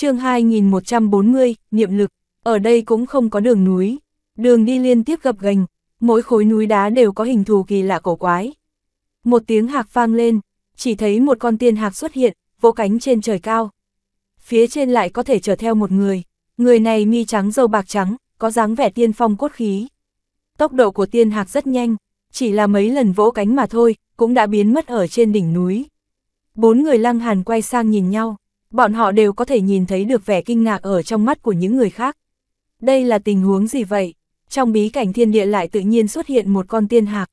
chương 2140, niệm lực, ở đây cũng không có đường núi, đường đi liên tiếp gập gành, mỗi khối núi đá đều có hình thù kỳ lạ cổ quái. Một tiếng hạc vang lên, chỉ thấy một con tiên hạc xuất hiện, vỗ cánh trên trời cao. Phía trên lại có thể chở theo một người, người này mi trắng dâu bạc trắng, có dáng vẻ tiên phong cốt khí. Tốc độ của tiên hạc rất nhanh, chỉ là mấy lần vỗ cánh mà thôi, cũng đã biến mất ở trên đỉnh núi. Bốn người lăng hàn quay sang nhìn nhau, bọn họ đều có thể nhìn thấy được vẻ kinh ngạc ở trong mắt của những người khác. Đây là tình huống gì vậy? Trong bí cảnh thiên địa lại tự nhiên xuất hiện một con tiên hạc.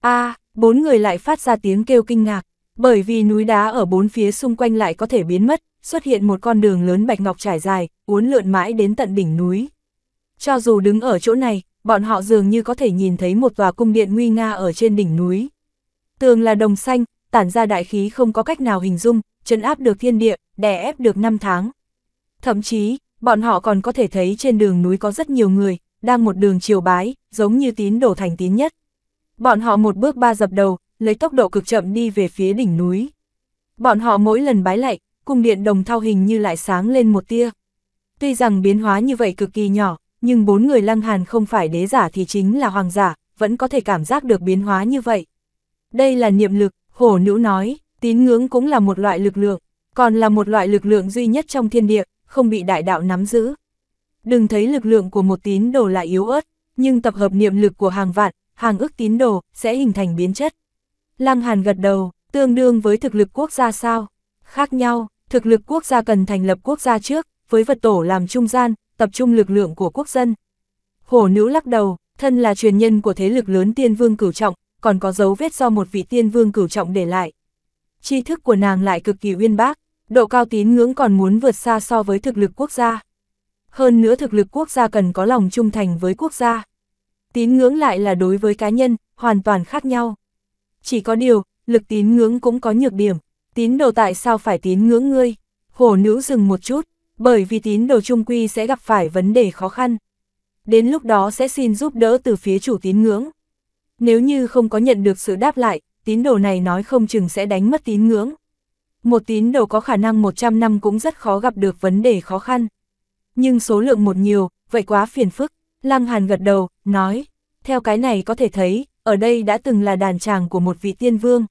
a bốn người lại phát ra tiếng kêu kinh ngạc, bởi vì núi đá ở bốn phía xung quanh lại có thể biến mất, xuất hiện một con đường lớn bạch ngọc trải dài, uốn lượn mãi đến tận đỉnh núi. Cho dù đứng ở chỗ này, bọn họ dường như có thể nhìn thấy một tòa cung điện nguy nga ở trên đỉnh núi. Tường là đồng xanh, tản ra đại khí không có cách nào hình dung, chấn áp được thiên địa, đè ép được năm tháng. Thậm chí, bọn họ còn có thể thấy trên đường núi có rất nhiều người, đang một đường chiều bái, giống như tín đổ thành tín nhất. Bọn họ một bước ba dập đầu, lấy tốc độ cực chậm đi về phía đỉnh núi. Bọn họ mỗi lần bái lạy, cung điện đồng thao hình như lại sáng lên một tia. Tuy rằng biến hóa như vậy cực kỳ nhỏ, nhưng bốn người lăng hàn không phải đế giả thì chính là hoàng giả, vẫn có thể cảm giác được biến hóa như vậy. Đây là niệm lực, hổ nữ nói, tín ngưỡng cũng là một loại lực lượng, còn là một loại lực lượng duy nhất trong thiên địa, không bị đại đạo nắm giữ. Đừng thấy lực lượng của một tín đồ là yếu ớt, nhưng tập hợp niệm lực của hàng vạn, hàng ức tín đồ sẽ hình thành biến chất. Lăng Hàn gật đầu, tương đương với thực lực quốc gia sao? Khác nhau, thực lực quốc gia cần thành lập quốc gia trước, với vật tổ làm trung gian, tập trung lực lượng của quốc dân. Hổ nữ lắc đầu, thân là truyền nhân của thế lực lớn tiên vương cửu trọng, còn có dấu vết do một vị tiên vương cửu trọng để lại. Tri thức của nàng lại cực kỳ uyên bác, độ cao tín ngưỡng còn muốn vượt xa so với thực lực quốc gia. Hơn nữa thực lực quốc gia cần có lòng trung thành với quốc gia. Tín ngưỡng lại là đối với cá nhân, hoàn toàn khác nhau. Chỉ có điều, lực tín ngưỡng cũng có nhược điểm. Tín đồ tại sao phải tín ngưỡng ngươi? Hổ nữ dừng một chút, bởi vì tín đồ trung quy sẽ gặp phải vấn đề khó khăn. Đến lúc đó sẽ xin giúp đỡ từ phía chủ tín ngưỡng. Nếu như không có nhận được sự đáp lại, tín đồ này nói không chừng sẽ đánh mất tín ngưỡng. Một tín đồ có khả năng 100 năm cũng rất khó gặp được vấn đề khó khăn. Nhưng số lượng một nhiều, vậy quá phiền phức. Lăng Hàn gật đầu, nói, theo cái này có thể thấy, ở đây đã từng là đàn tràng của một vị tiên vương.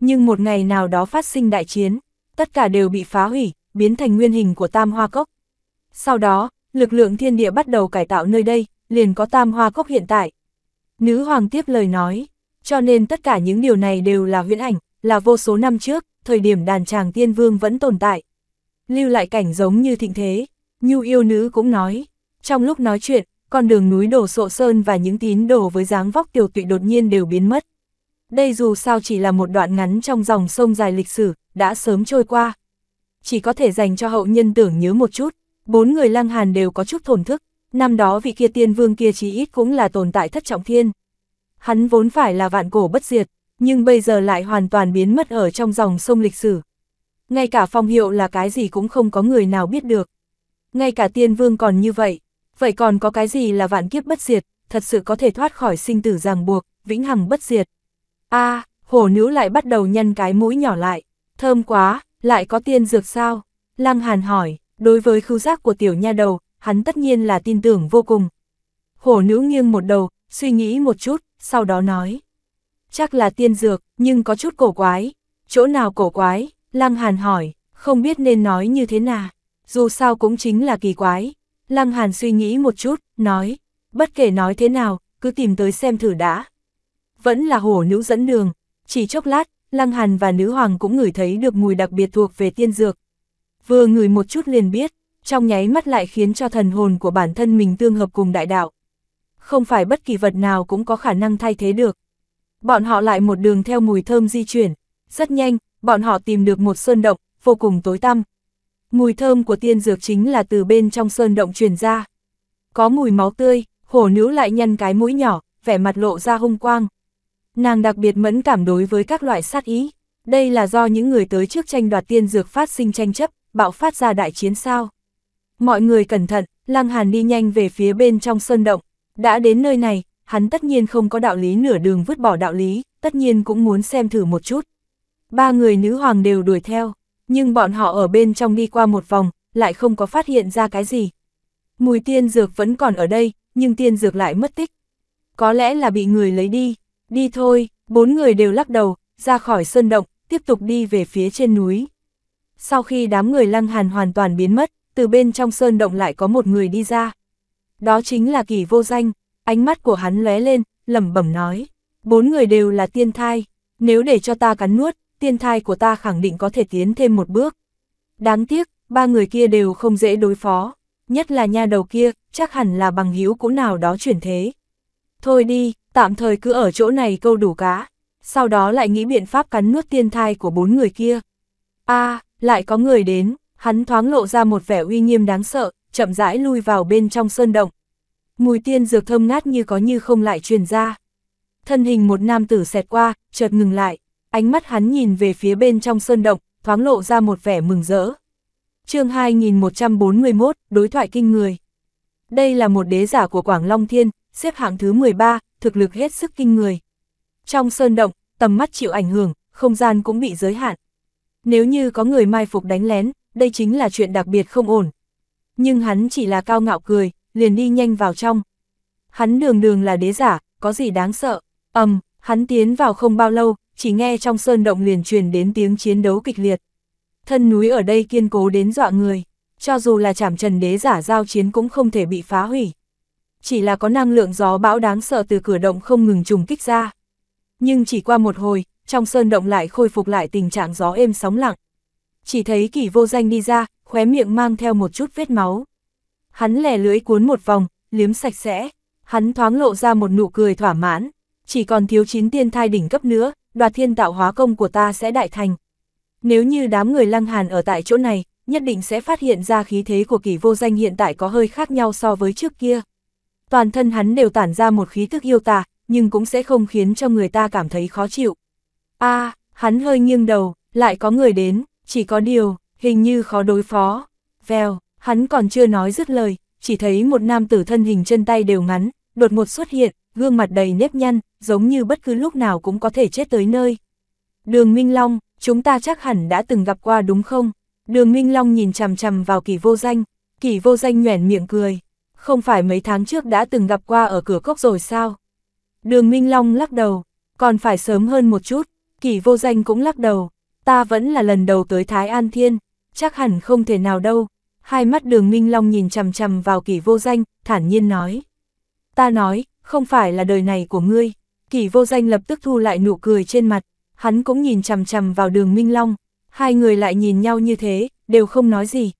Nhưng một ngày nào đó phát sinh đại chiến, tất cả đều bị phá hủy, biến thành nguyên hình của Tam Hoa Cốc. Sau đó, lực lượng thiên địa bắt đầu cải tạo nơi đây, liền có Tam Hoa Cốc hiện tại. Nữ hoàng tiếp lời nói, cho nên tất cả những điều này đều là huyễn ảnh, là vô số năm trước, thời điểm đàn chàng tiên vương vẫn tồn tại. Lưu lại cảnh giống như thịnh thế, Nhu yêu nữ cũng nói, trong lúc nói chuyện, con đường núi đổ sộ sơn và những tín đồ với dáng vóc tiểu tụy đột nhiên đều biến mất. Đây dù sao chỉ là một đoạn ngắn trong dòng sông dài lịch sử, đã sớm trôi qua. Chỉ có thể dành cho hậu nhân tưởng nhớ một chút, bốn người lăng hàn đều có chút thổn thức, năm đó vị kia tiên vương kia chí ít cũng là tồn tại thất trọng thiên. Hắn vốn phải là vạn cổ bất diệt, nhưng bây giờ lại hoàn toàn biến mất ở trong dòng sông lịch sử. Ngay cả phong hiệu là cái gì cũng không có người nào biết được. Ngay cả tiên vương còn như vậy, vậy còn có cái gì là vạn kiếp bất diệt, thật sự có thể thoát khỏi sinh tử ràng buộc, vĩnh hằng bất diệt. a à, hổ nữ lại bắt đầu nhân cái mũi nhỏ lại, thơm quá, lại có tiên dược sao? Lăng Hàn hỏi, đối với khứu giác của tiểu nha đầu, hắn tất nhiên là tin tưởng vô cùng. Hổ nữ nghiêng một đầu, suy nghĩ một chút, sau đó nói. Chắc là tiên dược, nhưng có chút cổ quái. Chỗ nào cổ quái? Lăng Hàn hỏi, không biết nên nói như thế nào. Dù sao cũng chính là kỳ quái. Lăng Hàn suy nghĩ một chút, nói. Bất kể nói thế nào, cứ tìm tới xem thử đã. Vẫn là hổ nữ dẫn đường. Chỉ chốc lát, Lăng Hàn và nữ hoàng cũng ngửi thấy được mùi đặc biệt thuộc về tiên dược. Vừa ngửi một chút liền biết, trong nháy mắt lại khiến cho thần hồn của bản thân mình tương hợp cùng đại đạo. Không phải bất kỳ vật nào cũng có khả năng thay thế được. Bọn họ lại một đường theo mùi thơm di chuyển. Rất nhanh, bọn họ tìm được một sơn động, vô cùng tối tăm. Mùi thơm của tiên dược chính là từ bên trong sơn động truyền ra. Có mùi máu tươi, hổ nữ lại nhăn cái mũi nhỏ, vẻ mặt lộ ra hung quang. Nàng đặc biệt mẫn cảm đối với các loại sát ý. Đây là do những người tới trước tranh đoạt tiên dược phát sinh tranh chấp, bạo phát ra đại chiến sao. Mọi người cẩn thận, Lăng Hàn đi nhanh về phía bên trong sơn động. Đã đến nơi này, hắn tất nhiên không có đạo lý nửa đường vứt bỏ đạo lý, tất nhiên cũng muốn xem thử một chút. Ba người nữ hoàng đều đuổi theo, nhưng bọn họ ở bên trong đi qua một vòng, lại không có phát hiện ra cái gì. Mùi tiên dược vẫn còn ở đây, nhưng tiên dược lại mất tích. Có lẽ là bị người lấy đi. Đi thôi, bốn người đều lắc đầu, ra khỏi sơn động, tiếp tục đi về phía trên núi. Sau khi đám người lăng hàn hoàn toàn biến mất, từ bên trong sơn động lại có một người đi ra. Đó chính là kỳ vô danh, ánh mắt của hắn lóe lên, lẩm bẩm nói. Bốn người đều là tiên thai, nếu để cho ta cắn nuốt, tiên thai của ta khẳng định có thể tiến thêm một bước. Đáng tiếc, ba người kia đều không dễ đối phó, nhất là nha đầu kia, chắc hẳn là bằng hữu cũ nào đó chuyển thế. Thôi đi, tạm thời cứ ở chỗ này câu đủ cá, sau đó lại nghĩ biện pháp cắn nuốt tiên thai của bốn người kia. a lại có người đến, hắn thoáng lộ ra một vẻ uy nghiêm đáng sợ, chậm rãi lui vào bên trong sơn động. Mùi tiên dược thơm ngát như có như không lại truyền ra. Thân hình một nam tử xẹt qua, chợt ngừng lại, ánh mắt hắn nhìn về phía bên trong sơn động, thoáng lộ ra một vẻ mừng rỡ. chương 2141, đối thoại kinh người. Đây là một đế giả của Quảng Long Thiên, xếp hạng thứ 13, thực lực hết sức kinh người. Trong sơn động, tầm mắt chịu ảnh hưởng, không gian cũng bị giới hạn. Nếu như có người mai phục đánh lén, đây chính là chuyện đặc biệt không ổn. Nhưng hắn chỉ là cao ngạo cười, liền đi nhanh vào trong. Hắn đường đường là đế giả, có gì đáng sợ. ầm, um, hắn tiến vào không bao lâu, chỉ nghe trong sơn động liền truyền đến tiếng chiến đấu kịch liệt. Thân núi ở đây kiên cố đến dọa người, cho dù là chảm trần đế giả giao chiến cũng không thể bị phá hủy. Chỉ là có năng lượng gió bão đáng sợ từ cửa động không ngừng trùng kích ra. Nhưng chỉ qua một hồi, trong sơn động lại khôi phục lại tình trạng gió êm sóng lặng. Chỉ thấy kỷ vô danh đi ra, khóe miệng mang theo một chút vết máu. Hắn lè lưỡi cuốn một vòng, liếm sạch sẽ, hắn thoáng lộ ra một nụ cười thỏa mãn, chỉ còn thiếu chín tiên thai đỉnh cấp nữa, đoạt thiên tạo hóa công của ta sẽ đại thành. Nếu như đám người lăng hàn ở tại chỗ này, nhất định sẽ phát hiện ra khí thế của kỳ vô danh hiện tại có hơi khác nhau so với trước kia. Toàn thân hắn đều tản ra một khí thức yêu tà, nhưng cũng sẽ không khiến cho người ta cảm thấy khó chịu. a à, hắn hơi nghiêng đầu, lại có người đến, chỉ có điều, hình như khó đối phó. Vèo, hắn còn chưa nói dứt lời, chỉ thấy một nam tử thân hình chân tay đều ngắn, đột ngột xuất hiện, gương mặt đầy nếp nhăn, giống như bất cứ lúc nào cũng có thể chết tới nơi. Đường Minh Long, chúng ta chắc hẳn đã từng gặp qua đúng không? Đường Minh Long nhìn chằm chằm vào kỳ vô danh, kỳ vô danh nhoẻn miệng cười. Không phải mấy tháng trước đã từng gặp qua ở cửa cốc rồi sao? Đường Minh Long lắc đầu, còn phải sớm hơn một chút, kỳ vô danh cũng lắc đầu. Ta vẫn là lần đầu tới Thái An Thiên, chắc hẳn không thể nào đâu. Hai mắt đường Minh Long nhìn chằm chằm vào kỳ vô danh, thản nhiên nói. Ta nói, không phải là đời này của ngươi. Kỳ vô danh lập tức thu lại nụ cười trên mặt, hắn cũng nhìn chằm chằm vào đường Minh Long, hai người lại nhìn nhau như thế, đều không nói gì.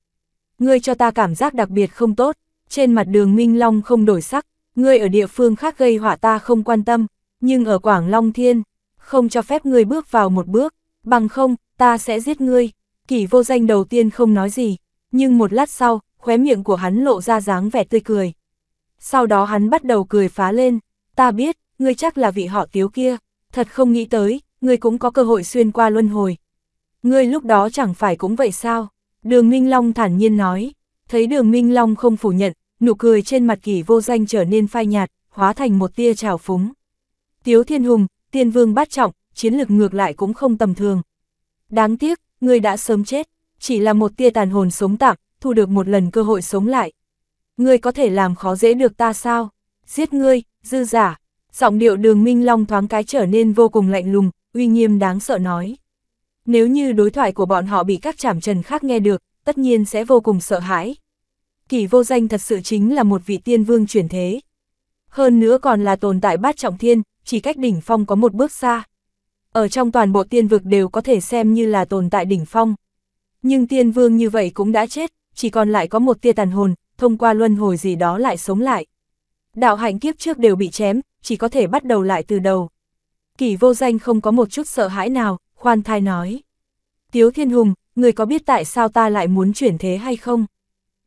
Ngươi cho ta cảm giác đặc biệt không tốt, trên mặt đường Minh Long không đổi sắc, ngươi ở địa phương khác gây họa ta không quan tâm, nhưng ở Quảng Long Thiên, không cho phép ngươi bước vào một bước, bằng không, ta sẽ giết ngươi. Kỳ vô danh đầu tiên không nói gì, nhưng một lát sau, khóe miệng của hắn lộ ra dáng vẻ tươi cười. Sau đó hắn bắt đầu cười phá lên, ta biết, ngươi chắc là vị họ tiếu kia, thật không nghĩ tới, ngươi cũng có cơ hội xuyên qua luân hồi. Ngươi lúc đó chẳng phải cũng vậy sao? Đường Minh Long thản nhiên nói, thấy đường Minh Long không phủ nhận, nụ cười trên mặt kỳ vô danh trở nên phai nhạt, hóa thành một tia trào phúng. Tiếu Thiên Hùng, tiên vương bát trọng, chiến lực ngược lại cũng không tầm thường. Đáng tiếc, ngươi đã sớm chết, chỉ là một tia tàn hồn sống tạm, thu được một lần cơ hội sống lại. Ngươi có thể làm khó dễ được ta sao? Giết ngươi, dư giả. Giọng điệu đường Minh Long thoáng cái trở nên vô cùng lạnh lùng, uy nghiêm đáng sợ nói. Nếu như đối thoại của bọn họ bị các trảm trần khác nghe được, tất nhiên sẽ vô cùng sợ hãi. Kỳ vô danh thật sự chính là một vị tiên vương chuyển thế. Hơn nữa còn là tồn tại bát trọng thiên, chỉ cách đỉnh phong có một bước xa. Ở trong toàn bộ tiên vực đều có thể xem như là tồn tại đỉnh phong. Nhưng tiên vương như vậy cũng đã chết, chỉ còn lại có một tia tàn hồn, thông qua luân hồi gì đó lại sống lại. Đạo hạnh kiếp trước đều bị chém, chỉ có thể bắt đầu lại từ đầu. Kỳ vô danh không có một chút sợ hãi nào, khoan thai nói. Tiếu Thiên Hùng, người có biết tại sao ta lại muốn chuyển thế hay không?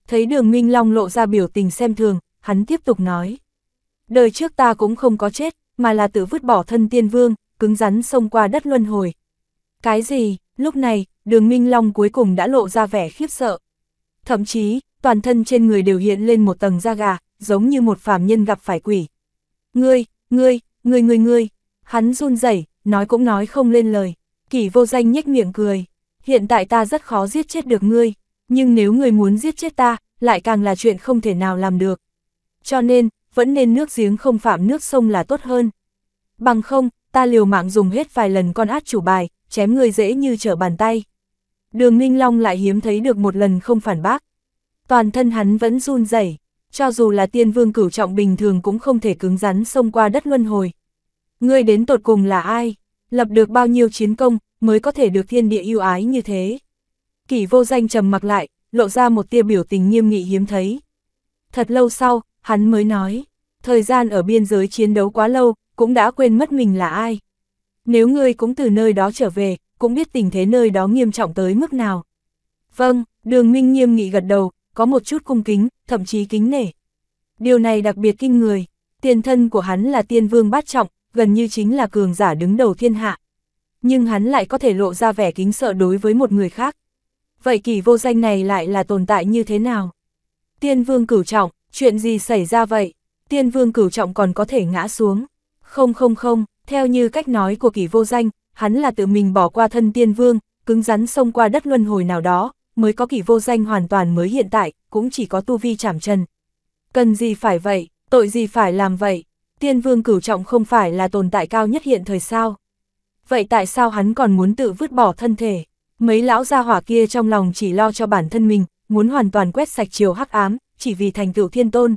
Thấy đường Minh Long lộ ra biểu tình xem thường, hắn tiếp tục nói. Đời trước ta cũng không có chết, mà là tự vứt bỏ thân tiên vương, cứng rắn xông qua đất luân hồi. Cái gì, lúc này, đường Minh Long cuối cùng đã lộ ra vẻ khiếp sợ. Thậm chí, toàn thân trên người đều hiện lên một tầng da gà, giống như một phàm nhân gặp phải quỷ. Ngươi, ngươi, ngươi ngươi ngươi, hắn run rẩy, nói cũng nói không lên lời. Kỷ vô danh nhếch miệng cười, hiện tại ta rất khó giết chết được ngươi. Nhưng nếu ngươi muốn giết chết ta, lại càng là chuyện không thể nào làm được. Cho nên, vẫn nên nước giếng không phạm nước sông là tốt hơn. Bằng không, ta liều mạng dùng hết vài lần con át chủ bài, chém người dễ như trở bàn tay. Đường Minh Long lại hiếm thấy được một lần không phản bác. Toàn thân hắn vẫn run rẩy, cho dù là tiên vương cửu trọng bình thường cũng không thể cứng rắn xông qua đất luân hồi. Ngươi đến tột cùng là ai? Lập được bao nhiêu chiến công, mới có thể được thiên địa yêu ái như thế? Kỷ vô danh trầm mặc lại, lộ ra một tia biểu tình nghiêm nghị hiếm thấy. Thật lâu sau, hắn mới nói, thời gian ở biên giới chiến đấu quá lâu, cũng đã quên mất mình là ai. Nếu ngươi cũng từ nơi đó trở về, cũng biết tình thế nơi đó nghiêm trọng tới mức nào. Vâng, đường minh nghiêm nghị gật đầu, có một chút cung kính, thậm chí kính nể. Điều này đặc biệt kinh người, tiền thân của hắn là tiên vương bát trọng, gần như chính là cường giả đứng đầu thiên hạ. Nhưng hắn lại có thể lộ ra vẻ kính sợ đối với một người khác. Vậy kỳ vô danh này lại là tồn tại như thế nào? Tiên vương cửu trọng, chuyện gì xảy ra vậy? Tiên vương cửu trọng còn có thể ngã xuống. Không không không, theo như cách nói của kỳ vô danh, hắn là tự mình bỏ qua thân tiên vương, cứng rắn xông qua đất luân hồi nào đó, mới có kỳ vô danh hoàn toàn mới hiện tại, cũng chỉ có tu vi chảm chân. Cần gì phải vậy, tội gì phải làm vậy, tiên vương cửu trọng không phải là tồn tại cao nhất hiện thời sao. Vậy tại sao hắn còn muốn tự vứt bỏ thân thể? Mấy lão gia hỏa kia trong lòng chỉ lo cho bản thân mình, muốn hoàn toàn quét sạch chiều hắc ám, chỉ vì thành tựu thiên tôn.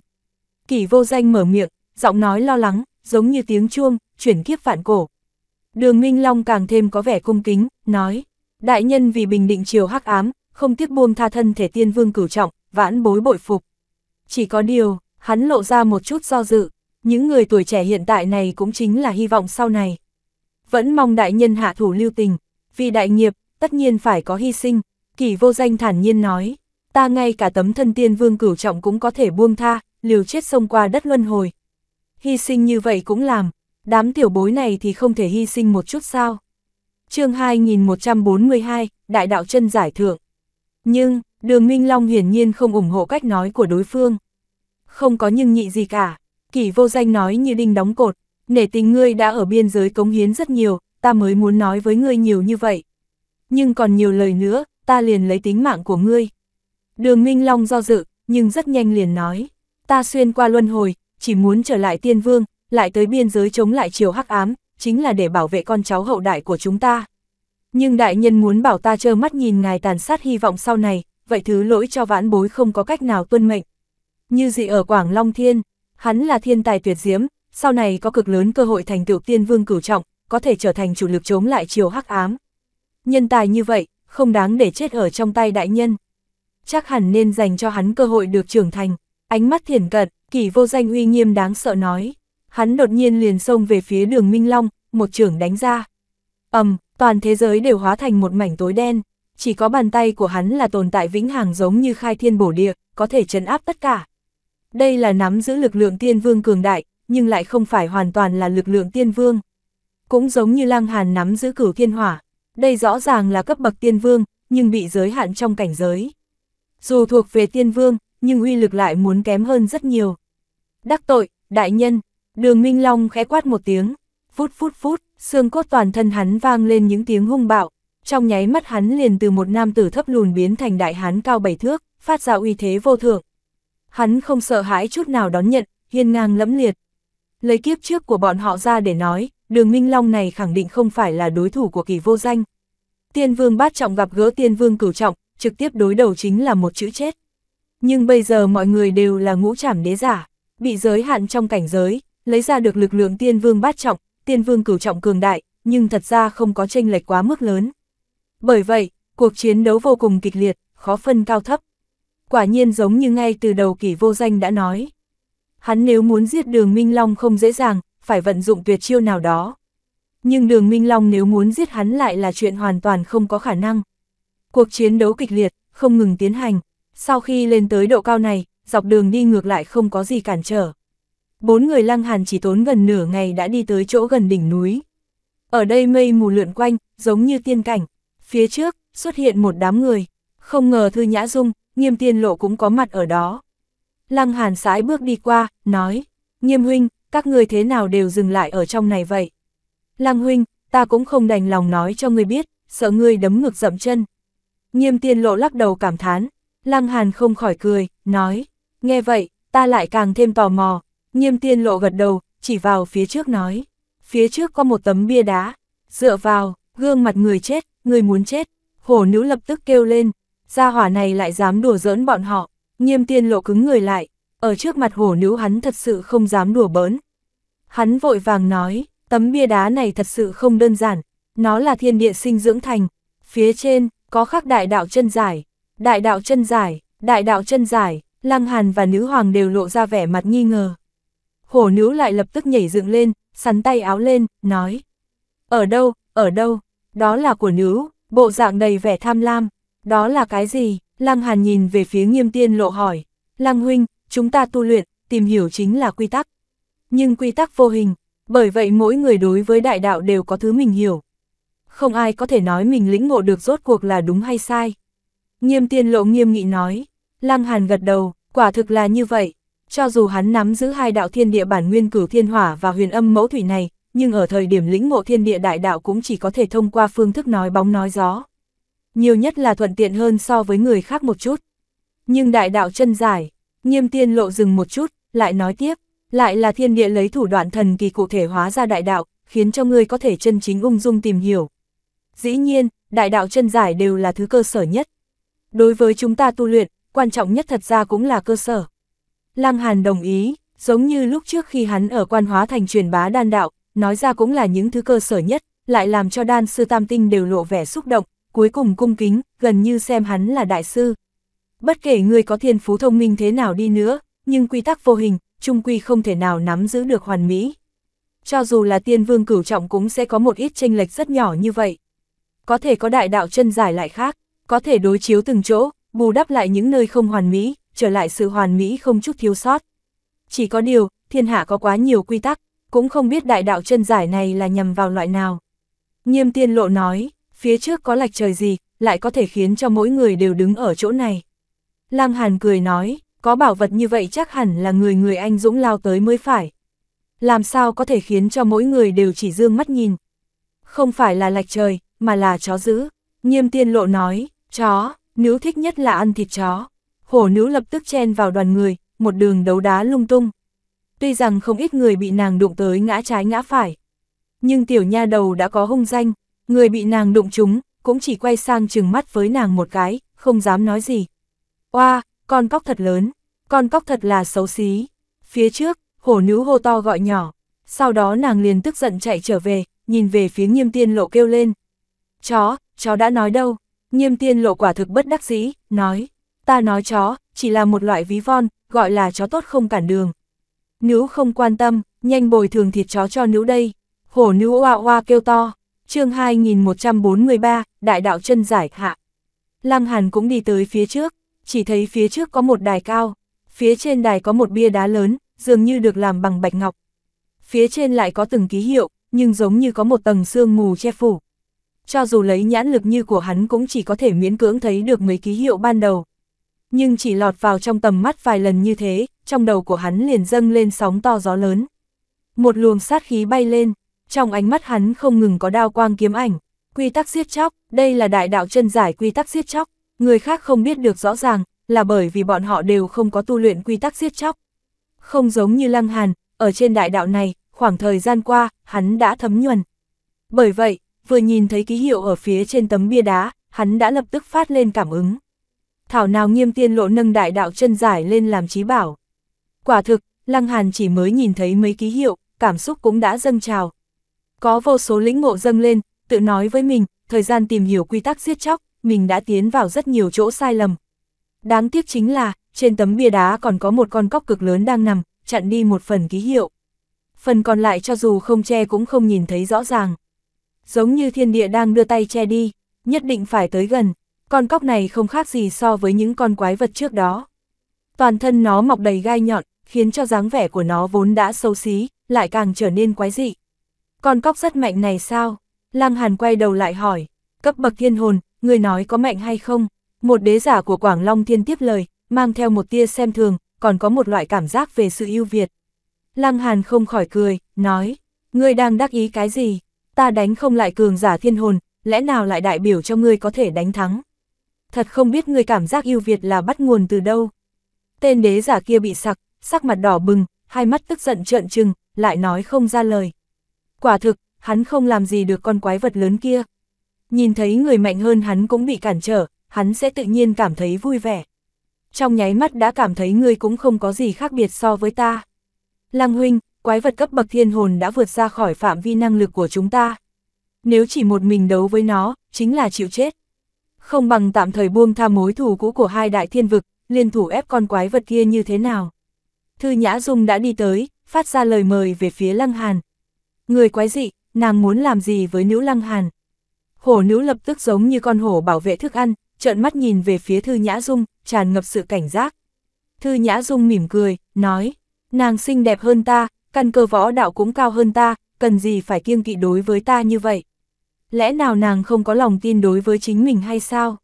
Kỷ vô danh mở miệng, giọng nói lo lắng, giống như tiếng chuông, chuyển kiếp vạn cổ. Đường Minh Long càng thêm có vẻ cung kính, nói, đại nhân vì bình định chiều hắc ám, không tiếc buông tha thân thể tiên vương cửu trọng, vãn bối bội phục. Chỉ có điều, hắn lộ ra một chút do dự, những người tuổi trẻ hiện tại này cũng chính là hy vọng sau này. Vẫn mong đại nhân hạ thủ lưu tình, vì đại nghiệp, tất nhiên phải có hy sinh, kỳ vô danh thản nhiên nói, ta ngay cả tấm thân tiên vương cửu trọng cũng có thể buông tha, liều chết xông qua đất luân hồi. Hy sinh như vậy cũng làm, đám tiểu bối này thì không thể hy sinh một chút sao. chương 2142, Đại đạo chân giải thượng. Nhưng, đường Minh Long hiển nhiên không ủng hộ cách nói của đối phương. Không có nhưng nhị gì cả, kỷ vô danh nói như đinh đóng cột, nể tình ngươi đã ở biên giới cống hiến rất nhiều, ta mới muốn nói với ngươi nhiều như vậy. Nhưng còn nhiều lời nữa, ta liền lấy tính mạng của ngươi. Đường Minh Long do dự, nhưng rất nhanh liền nói, ta xuyên qua luân hồi, chỉ muốn trở lại tiên vương, lại tới biên giới chống lại triều hắc ám, chính là để bảo vệ con cháu hậu đại của chúng ta. Nhưng đại nhân muốn bảo ta trơ mắt nhìn ngài tàn sát hy vọng sau này, vậy thứ lỗi cho vãn bối không có cách nào tuân mệnh. Như dị ở Quảng Long Thiên, hắn là thiên tài tuyệt diễm, sau này có cực lớn cơ hội thành tựu tiên vương cửu trọng, có thể trở thành chủ lực chống lại triều hắc ám. Nhân tài như vậy, không đáng để chết ở trong tay đại nhân. Chắc hẳn nên dành cho hắn cơ hội được trưởng thành, ánh mắt thiền cận, kỳ vô danh uy nghiêm đáng sợ nói. Hắn đột nhiên liền xông về phía đường Minh Long, một trưởng đánh ra. ầm, um, toàn thế giới đều hóa thành một mảnh tối đen, chỉ có bàn tay của hắn là tồn tại vĩnh hằng giống như khai thiên bổ địa, có thể chấn áp tất cả. Đây là nắm giữ lực lượng tiên vương cường đại, nhưng lại không phải hoàn toàn là lực lượng tiên vương. Cũng giống như Lăng Hàn nắm giữ cửu thiên hỏa, đây rõ ràng là cấp bậc tiên vương, nhưng bị giới hạn trong cảnh giới. Dù thuộc về tiên vương, nhưng uy lực lại muốn kém hơn rất nhiều. Đắc tội, đại nhân, đường Minh Long khẽ quát một tiếng, phút phút phút, xương cốt toàn thân hắn vang lên những tiếng hung bạo, trong nháy mắt hắn liền từ một nam tử thấp lùn biến thành đại hán cao bảy thước, phát ra uy thế vô thượng. Hắn không sợ hãi chút nào đón nhận, hiên ngang lẫm liệt. Lấy kiếp trước của bọn họ ra để nói, đường Minh Long này khẳng định không phải là đối thủ của kỳ vô danh. Tiên vương bát trọng gặp gỡ tiên vương cửu trọng, trực tiếp đối đầu chính là một chữ chết. Nhưng bây giờ mọi người đều là ngũ trảm đế giả, bị giới hạn trong cảnh giới, lấy ra được lực lượng tiên vương bát trọng, tiên vương cửu trọng cường đại, nhưng thật ra không có tranh lệch quá mức lớn. Bởi vậy, cuộc chiến đấu vô cùng kịch liệt, khó phân cao thấp. Quả nhiên giống như ngay từ đầu kỷ vô danh đã nói. Hắn nếu muốn giết đường Minh Long không dễ dàng, phải vận dụng tuyệt chiêu nào đó. Nhưng đường Minh Long nếu muốn giết hắn lại là chuyện hoàn toàn không có khả năng. Cuộc chiến đấu kịch liệt, không ngừng tiến hành. Sau khi lên tới độ cao này, dọc đường đi ngược lại không có gì cản trở. Bốn người lăng hàn chỉ tốn gần nửa ngày đã đi tới chỗ gần đỉnh núi. Ở đây mây mù lượn quanh, giống như tiên cảnh. Phía trước, xuất hiện một đám người. Không ngờ Thư Nhã Dung, nghiêm tiên lộ cũng có mặt ở đó. Lăng hàn sái bước đi qua, nói, nghiêm huynh, các người thế nào đều dừng lại ở trong này vậy? Lăng huynh, ta cũng không đành lòng nói cho ngươi biết, sợ ngươi đấm ngược dậm chân. Nghiêm tiên lộ lắc đầu cảm thán, Lăng Hàn không khỏi cười, nói, nghe vậy, ta lại càng thêm tò mò, nghiêm tiên lộ gật đầu, chỉ vào phía trước nói, phía trước có một tấm bia đá, dựa vào, gương mặt người chết, người muốn chết, hổ nữ lập tức kêu lên, gia hỏa này lại dám đùa giỡn bọn họ, nghiêm tiên lộ cứng người lại, ở trước mặt hổ nữ hắn thật sự không dám đùa bỡn. Hắn vội vàng nói, tấm bia đá này thật sự không đơn giản, nó là thiên địa sinh dưỡng thành, phía trên, có khắc đại đạo chân giải, đại đạo chân giải, đại đạo chân giải, lăng hàn và nữ hoàng đều lộ ra vẻ mặt nghi ngờ. Hổ nữ lại lập tức nhảy dựng lên, sắn tay áo lên, nói. Ở đâu, ở đâu, đó là của nữ, bộ dạng đầy vẻ tham lam, đó là cái gì? Lăng Hàn nhìn về phía nghiêm tiên lộ hỏi. Lăng huynh, chúng ta tu luyện, tìm hiểu chính là quy tắc. Nhưng quy tắc vô hình, bởi vậy mỗi người đối với đại đạo đều có thứ mình hiểu. Không ai có thể nói mình lĩnh ngộ được rốt cuộc là đúng hay sai. Nghiêm tiên lộ nghiêm nghị nói. Lăng Hàn gật đầu, quả thực là như vậy. Cho dù hắn nắm giữ hai đạo thiên địa bản nguyên cửu thiên hỏa và huyền âm mẫu thủy này, nhưng ở thời điểm lĩnh ngộ thiên địa đại đạo cũng chỉ có thể thông qua phương thức nói bóng nói gió. Nhiều nhất là thuận tiện hơn so với người khác một chút. Nhưng đại đạo chân giải, nghiêm tiên lộ dừng một chút, lại nói tiếp, lại là thiên địa lấy thủ đoạn thần kỳ cụ thể hóa ra đại đạo, khiến cho ngươi có thể chân chính ung dung tìm hiểu. Dĩ nhiên, đại đạo chân giải đều là thứ cơ sở nhất. Đối với chúng ta tu luyện, quan trọng nhất thật ra cũng là cơ sở. Lăng Hàn đồng ý, giống như lúc trước khi hắn ở quan hóa thành truyền bá đan đạo, nói ra cũng là những thứ cơ sở nhất, lại làm cho đan sư tam tinh đều lộ vẻ xúc động, cuối cùng cung kính, gần như xem hắn là đại sư. Bất kể người có thiên phú thông minh thế nào đi nữa, nhưng quy tắc vô hình, trung quy không thể nào nắm giữ được hoàn mỹ. Cho dù là tiên vương cửu trọng cũng sẽ có một ít tranh lệch rất nhỏ như vậy. Có thể có đại đạo chân giải lại khác, có thể đối chiếu từng chỗ, bù đắp lại những nơi không hoàn mỹ, trở lại sự hoàn mỹ không chút thiếu sót. Chỉ có điều, thiên hạ có quá nhiều quy tắc, cũng không biết đại đạo chân giải này là nhằm vào loại nào. Nghiêm tiên lộ nói, phía trước có lạch trời gì, lại có thể khiến cho mỗi người đều đứng ở chỗ này. Lăng Hàn cười nói, có bảo vật như vậy chắc hẳn là người người anh dũng lao tới mới phải. Làm sao có thể khiến cho mỗi người đều chỉ dương mắt nhìn. Không phải là lạch trời, mà là chó dữ. Nghiêm tiên lộ nói, chó, nữ thích nhất là ăn thịt chó. Hổ nữ lập tức chen vào đoàn người, một đường đấu đá lung tung. Tuy rằng không ít người bị nàng đụng tới ngã trái ngã phải. Nhưng tiểu nha đầu đã có hung danh, người bị nàng đụng chúng, cũng chỉ quay sang chừng mắt với nàng một cái, không dám nói gì. Oa, con cóc thật lớn, con cóc thật là xấu xí. Phía trước, hổ nữ hô to gọi nhỏ, sau đó nàng liền tức giận chạy trở về, nhìn về phía nghiêm tiên lộ kêu lên. Chó, chó đã nói đâu, nghiêm tiên lộ quả thực bất đắc dĩ, nói, ta nói chó, chỉ là một loại ví von, gọi là chó tốt không cản đường. Nữ không quan tâm, nhanh bồi thường thịt chó cho nữ đây. Hổ nữ oa oa kêu to. chương 2143, Đại đạo chân giải hạ. Lăng Hàn cũng đi tới phía trước, chỉ thấy phía trước có một đài cao. Phía trên đài có một bia đá lớn, dường như được làm bằng bạch ngọc. Phía trên lại có từng ký hiệu, nhưng giống như có một tầng sương mù che phủ. Cho dù lấy nhãn lực như của hắn cũng chỉ có thể miễn cưỡng thấy được mấy ký hiệu ban đầu. Nhưng chỉ lọt vào trong tầm mắt vài lần như thế, trong đầu của hắn liền dâng lên sóng to gió lớn. Một luồng sát khí bay lên, trong ánh mắt hắn không ngừng có đao quang kiếm ảnh. Quy tắc giết chóc, đây là đại đạo chân giải quy tắc giết chóc, người khác không biết được rõ ràng, là bởi vì bọn họ đều không có tu luyện quy tắc giết chóc. Không giống như Lăng Hàn, ở trên đại đạo này, khoảng thời gian qua, hắn đã thấm nhuần. Bởi vậy, vừa nhìn thấy ký hiệu ở phía trên tấm bia đá, hắn đã lập tức phát lên cảm ứng. Thảo nào nghiêm tiên lộ nâng đại đạo chân giải lên làm trí bảo. Quả thực, Lăng Hàn chỉ mới nhìn thấy mấy ký hiệu, cảm xúc cũng đã dâng trào. Có vô số lĩnh ngộ dâng lên, tự nói với mình, thời gian tìm hiểu quy tắc giết chóc, mình đã tiến vào rất nhiều chỗ sai lầm. Đáng tiếc chính là, trên tấm bia đá còn có một con cóc cực lớn đang nằm, chặn đi một phần ký hiệu. Phần còn lại cho dù không che cũng không nhìn thấy rõ ràng. Giống như thiên địa đang đưa tay che đi, nhất định phải tới gần, con cóc này không khác gì so với những con quái vật trước đó. Toàn thân nó mọc đầy gai nhọn, khiến cho dáng vẻ của nó vốn đã xấu xí, lại càng trở nên quái dị. Con cóc rất mạnh này sao? Lăng Hàn quay đầu lại hỏi, cấp bậc thiên hồn, người nói có mạnh hay không? Một đế giả của Quảng Long Thiên tiếp lời, mang theo một tia xem thường, còn có một loại cảm giác về sự ưu việt. Lăng Hàn không khỏi cười, nói, ngươi đang đắc ý cái gì? Ta đánh không lại cường giả thiên hồn, lẽ nào lại đại biểu cho ngươi có thể đánh thắng? Thật không biết người cảm giác yêu Việt là bắt nguồn từ đâu. Tên đế giả kia bị sặc, sắc mặt đỏ bừng, hai mắt tức giận trợn trừng, lại nói không ra lời. Quả thực, hắn không làm gì được con quái vật lớn kia. Nhìn thấy người mạnh hơn hắn cũng bị cản trở, hắn sẽ tự nhiên cảm thấy vui vẻ. Trong nháy mắt đã cảm thấy ngươi cũng không có gì khác biệt so với ta. Lăng huynh, quái vật cấp bậc thiên hồn đã vượt ra khỏi phạm vi năng lực của chúng ta. Nếu chỉ một mình đấu với nó, chính là chịu chết. Không bằng tạm thời buông tha mối thù cũ của hai đại thiên vực, liên thủ ép con quái vật kia như thế nào. Thư Nhã Dung đã đi tới, phát ra lời mời về phía Lăng Hàn. Người quái dị, nàng muốn làm gì với nữ Lăng Hàn? Hổ nữ lập tức giống như con hổ bảo vệ thức ăn, trợn mắt nhìn về phía Thư Nhã Dung, tràn ngập sự cảnh giác. Thư Nhã Dung mỉm cười, nói, nàng xinh đẹp hơn ta, căn cơ võ đạo cũng cao hơn ta, cần gì phải kiêng kỵ đối với ta như vậy? Lẽ nào nàng không có lòng tin đối với chính mình hay sao?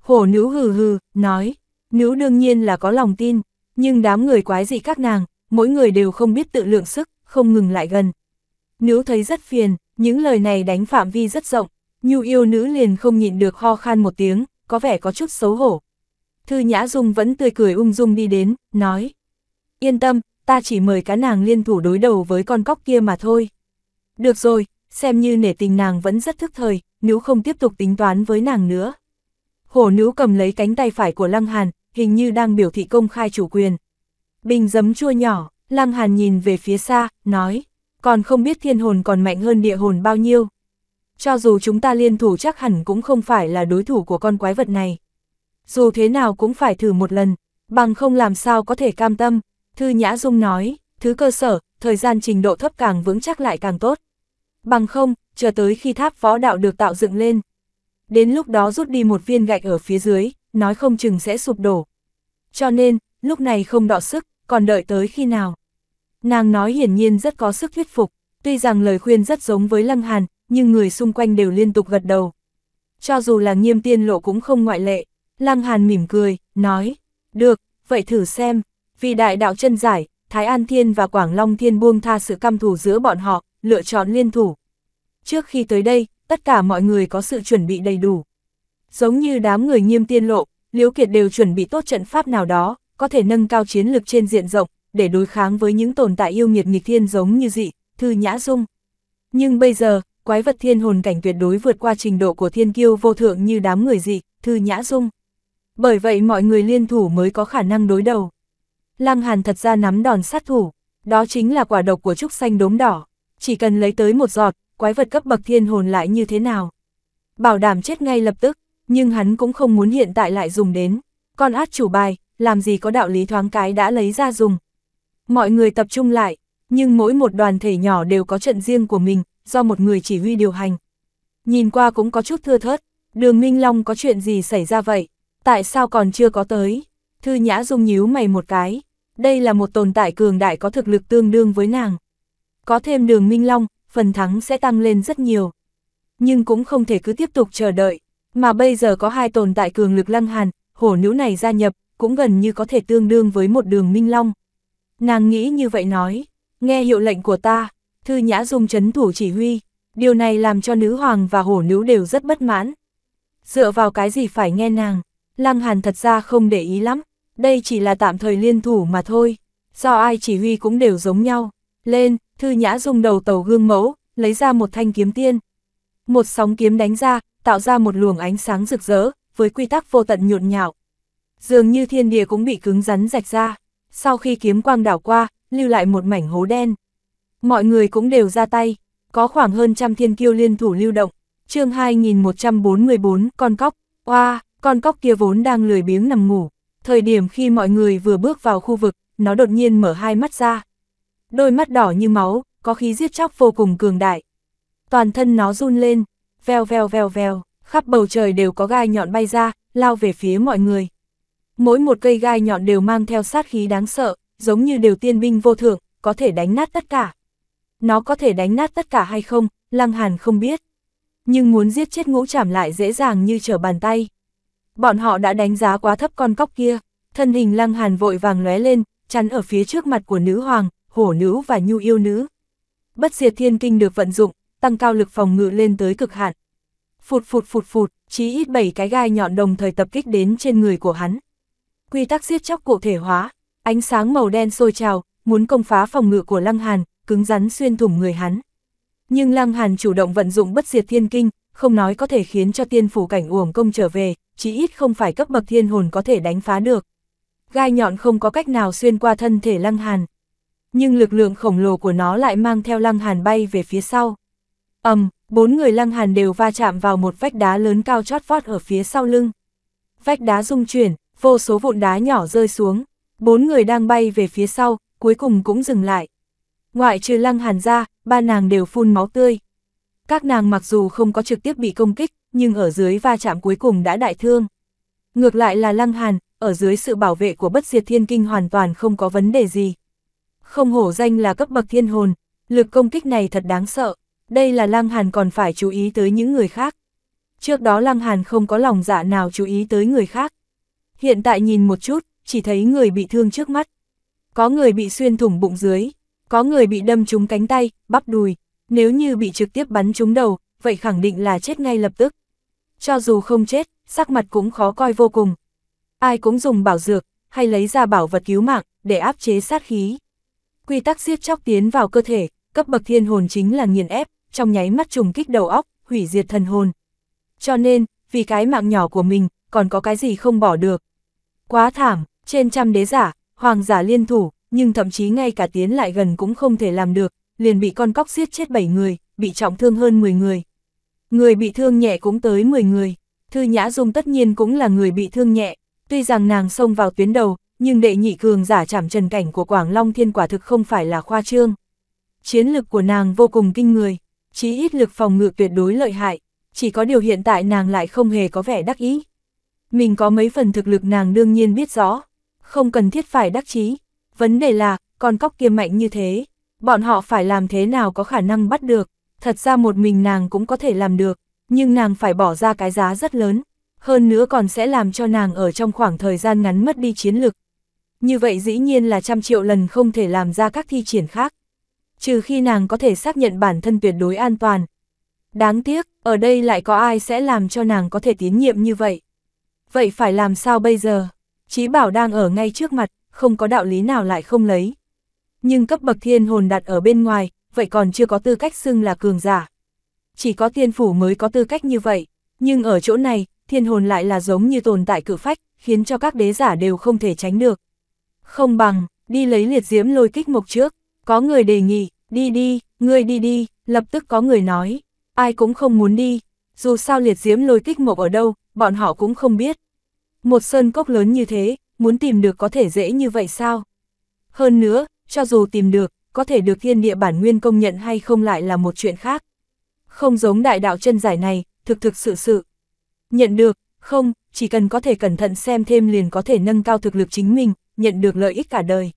Hổ nữ hừ hừ, nói, nữ đương nhiên là có lòng tin, nhưng đám người quái dị các nàng, mỗi người đều không biết tự lượng sức, không ngừng lại gần. Nữ thấy rất phiền, những lời này đánh phạm vi rất rộng, nhu yêu nữ liền không nhịn được ho khan một tiếng, có vẻ có chút xấu hổ. Thư Nhã Dung vẫn tươi cười ung dung đi đến, nói. Yên tâm, ta chỉ mời cá nàng liên thủ đối đầu với con cóc kia mà thôi. Được rồi, xem như nể tình nàng vẫn rất thức thời, nếu không tiếp tục tính toán với nàng nữa. Hổ nữ cầm lấy cánh tay phải của Lăng Hàn, hình như đang biểu thị công khai chủ quyền. Bình giấm chua nhỏ, Lăng Hàn nhìn về phía xa, nói, còn không biết thiên hồn còn mạnh hơn địa hồn bao nhiêu. Cho dù chúng ta liên thủ chắc hẳn cũng không phải là đối thủ của con quái vật này. Dù thế nào cũng phải thử một lần, bằng không làm sao có thể cam tâm, Thư Nhã Dung nói, thứ cơ sở, thời gian trình độ thấp càng vững chắc lại càng tốt. Bằng không, chờ tới khi tháp võ đạo được tạo dựng lên. Đến lúc đó rút đi một viên gạch ở phía dưới, nói không chừng sẽ sụp đổ. Cho nên, lúc này không đọ sức, còn đợi tới khi nào. Nàng nói hiển nhiên rất có sức thuyết phục, tuy rằng lời khuyên rất giống với Lăng Hàn, nhưng người xung quanh đều liên tục gật đầu. Cho dù là nghiêm tiên lộ cũng không ngoại lệ, Lăng Hàn mỉm cười, nói, được, vậy thử xem, vì đại đạo chân giải, Thái An Thiên và Quảng Long Thiên buông tha sự căm thù giữa bọn họ, lựa chọn liên thủ. Trước khi tới đây, tất cả mọi người có sự chuẩn bị đầy đủ. Giống như đám người nghiêm tiên lộ, Liễu Kiệt đều chuẩn bị tốt trận pháp nào đó, có thể nâng cao chiến lực trên diện rộng, để đối kháng với những tồn tại yêu nghiệt nghịch thiên giống như dị, thư nhã dung. Nhưng bây giờ, quái vật thiên hồn cảnh tuyệt đối vượt qua trình độ của thiên kiêu vô thượng như đám người dị, thư nhã dung. Bởi vậy mọi người liên thủ mới có khả năng đối đầu. Lăng Hàn thật ra nắm đòn sát thủ, đó chính là quả độc của trúc xanh đốm đỏ, chỉ cần lấy tới một giọt, quái vật cấp bậc thiên hồn lại như thế nào. Bảo đảm chết ngay lập tức, nhưng hắn cũng không muốn hiện tại lại dùng đến. Con át chủ bài, làm gì có đạo lý thoáng cái đã lấy ra dùng. Mọi người tập trung lại, nhưng mỗi một đoàn thể nhỏ đều có trận riêng của mình, do một người chỉ huy điều hành. Nhìn qua cũng có chút thưa thớt, đường Minh Long có chuyện gì xảy ra vậy? Tại sao còn chưa có tới? Thư Nhã Dung nhíu mày một cái. Đây là một tồn tại cường đại có thực lực tương đương với nàng. Có thêm đường Minh Long, phần thắng sẽ tăng lên rất nhiều. Nhưng cũng không thể cứ tiếp tục chờ đợi, mà bây giờ có hai tồn tại cường lực lăng hàn, hổ nữ này gia nhập, cũng gần như có thể tương đương với một đường Minh Long. Nàng nghĩ như vậy nói, nghe hiệu lệnh của ta, Thư Nhã Dung chấn thủ chỉ huy, điều này làm cho nữ hoàng và hổ nữ đều rất bất mãn. Dựa vào cái gì phải nghe nàng, Lăng Hàn thật ra không để ý lắm, đây chỉ là tạm thời liên thủ mà thôi, do ai chỉ huy cũng đều giống nhau. Lên, Thư Nhã dùng đầu tàu gương mẫu, lấy ra một thanh kiếm tiên. Một sóng kiếm đánh ra, tạo ra một luồng ánh sáng rực rỡ, với quy tắc vô tận nhộn nhạo. Dường như thiên địa cũng bị cứng rắn rạch ra, sau khi kiếm quang đảo qua, lưu lại một mảnh hố đen. Mọi người cũng đều ra tay, có khoảng hơn trăm thiên kiêu liên thủ lưu động. chương 2144, con cóc, oa, con cóc kia vốn đang lười biếng nằm ngủ. Thời điểm khi mọi người vừa bước vào khu vực, nó đột nhiên mở hai mắt ra. Đôi mắt đỏ như máu, có khí giết chóc vô cùng cường đại. Toàn thân nó run lên, veo veo veo veo, khắp bầu trời đều có gai nhọn bay ra, lao về phía mọi người. Mỗi một cây gai nhọn đều mang theo sát khí đáng sợ, giống như đều tiên binh vô thượng, có thể đánh nát tất cả. Nó có thể đánh nát tất cả hay không, Lăng Hàn không biết. Nhưng muốn giết chết ngũ trảm lại dễ dàng như trở bàn tay. Bọn họ đã đánh giá quá thấp con cóc kia, thân hình Lăng Hàn vội vàng lóe lên, chắn ở phía trước mặt của nữ hoàng, hổ nữ và nhu yêu nữ. Bất diệt thiên kinh được vận dụng, tăng cao lực phòng ngự lên tới cực hạn. phụt phụt phụt phụt, chí ít 7 cái gai nhọn đồng thời tập kích đến trên người của hắn. Quy tắc giết chóc cụ thể hóa, ánh sáng màu đen sôi trào, muốn công phá phòng ngự của Lăng Hàn, cứng rắn xuyên thủng người hắn. Nhưng Lăng Hàn chủ động vận dụng bất diệt thiên kinh, không nói có thể khiến cho tiên phủ cảnh uổng công trở về, chí ít không phải cấp bậc thiên hồn có thể đánh phá được. Gai nhọn không có cách nào xuyên qua thân thể Lăng Hàn. Nhưng lực lượng khổng lồ của nó lại mang theo Lăng Hàn bay về phía sau. ầm, um, bốn người Lăng Hàn đều va chạm vào một vách đá lớn cao chót vót ở phía sau lưng. Vách đá rung chuyển, vô số vụn đá nhỏ rơi xuống, bốn người đang bay về phía sau, cuối cùng cũng dừng lại. Ngoại trừ Lăng Hàn ra, ba nàng đều phun máu tươi. Các nàng mặc dù không có trực tiếp bị công kích, nhưng ở dưới va chạm cuối cùng đã đại thương. Ngược lại là Lăng Hàn, ở dưới sự bảo vệ của bất diệt thiên kinh hoàn toàn không có vấn đề gì. Không hổ danh là cấp bậc thiên hồn, lực công kích này thật đáng sợ, đây là Lăng Hàn còn phải chú ý tới những người khác. Trước đó Lăng Hàn không có lòng dạ nào chú ý tới người khác. Hiện tại nhìn một chút, chỉ thấy người bị thương trước mắt. Có người bị xuyên thủng bụng dưới, có người bị đâm trúng cánh tay, bắp đùi, nếu như bị trực tiếp bắn trúng đầu, vậy khẳng định là chết ngay lập tức. Cho dù không chết, sắc mặt cũng khó coi vô cùng. Ai cũng dùng bảo dược, hay lấy ra bảo vật cứu mạng, để áp chế sát khí. Quy tắc siết chóc tiến vào cơ thể, cấp bậc thiên hồn chính là nghiền ép, trong nháy mắt trùng kích đầu óc, hủy diệt thần hồn. Cho nên, vì cái mạng nhỏ của mình, còn có cái gì không bỏ được. Quá thảm, trên trăm đế giả, hoàng giả liên thủ, nhưng thậm chí ngay cả tiến lại gần cũng không thể làm được, liền bị con cóc giết chết 7 người, bị trọng thương hơn 10 người. Người bị thương nhẹ cũng tới 10 người, Thư Nhã Dung tất nhiên cũng là người bị thương nhẹ, tuy rằng nàng xông vào tuyến đầu, nhưng đệ nhị cường giả chảm trần cảnh của Quảng Long Thiên quả thực không phải là khoa trương. Chiến lực của nàng vô cùng kinh người, chí ít lực phòng ngự tuyệt đối lợi hại, chỉ có điều hiện tại nàng lại không hề có vẻ đắc ý. Mình có mấy phần thực lực nàng đương nhiên biết rõ, không cần thiết phải đắc chí. Vấn đề là, con cóc kia mạnh như thế, bọn họ phải làm thế nào có khả năng bắt được, thật ra một mình nàng cũng có thể làm được, nhưng nàng phải bỏ ra cái giá rất lớn, hơn nữa còn sẽ làm cho nàng ở trong khoảng thời gian ngắn mất đi chiến lực. Như vậy dĩ nhiên là trăm triệu lần không thể làm ra các thi triển khác. Trừ khi nàng có thể xác nhận bản thân tuyệt đối an toàn. Đáng tiếc, ở đây lại có ai sẽ làm cho nàng có thể tiến nhiệm như vậy. Vậy phải làm sao bây giờ? Chí bảo đang ở ngay trước mặt, không có đạo lý nào lại không lấy. Nhưng cấp bậc thiên hồn đặt ở bên ngoài, vậy còn chưa có tư cách xưng là cường giả. Chỉ có tiên phủ mới có tư cách như vậy, nhưng ở chỗ này, thiên hồn lại là giống như tồn tại cự phách, khiến cho các đế giả đều không thể tránh được. Không bằng, đi lấy liệt diễm lôi kích mộc trước, có người đề nghị, đi đi, ngươi đi đi, lập tức có người nói, ai cũng không muốn đi, dù sao liệt diễm lôi kích mộc ở đâu, bọn họ cũng không biết. Một sơn cốc lớn như thế, muốn tìm được có thể dễ như vậy sao? Hơn nữa, cho dù tìm được, có thể được thiên địa bản nguyên công nhận hay không lại là một chuyện khác. Không giống đại đạo chân giải này, thực thực sự sự. Nhận được, không, chỉ cần có thể cẩn thận xem thêm liền có thể nâng cao thực lực chính mình, nhận được lợi ích cả đời.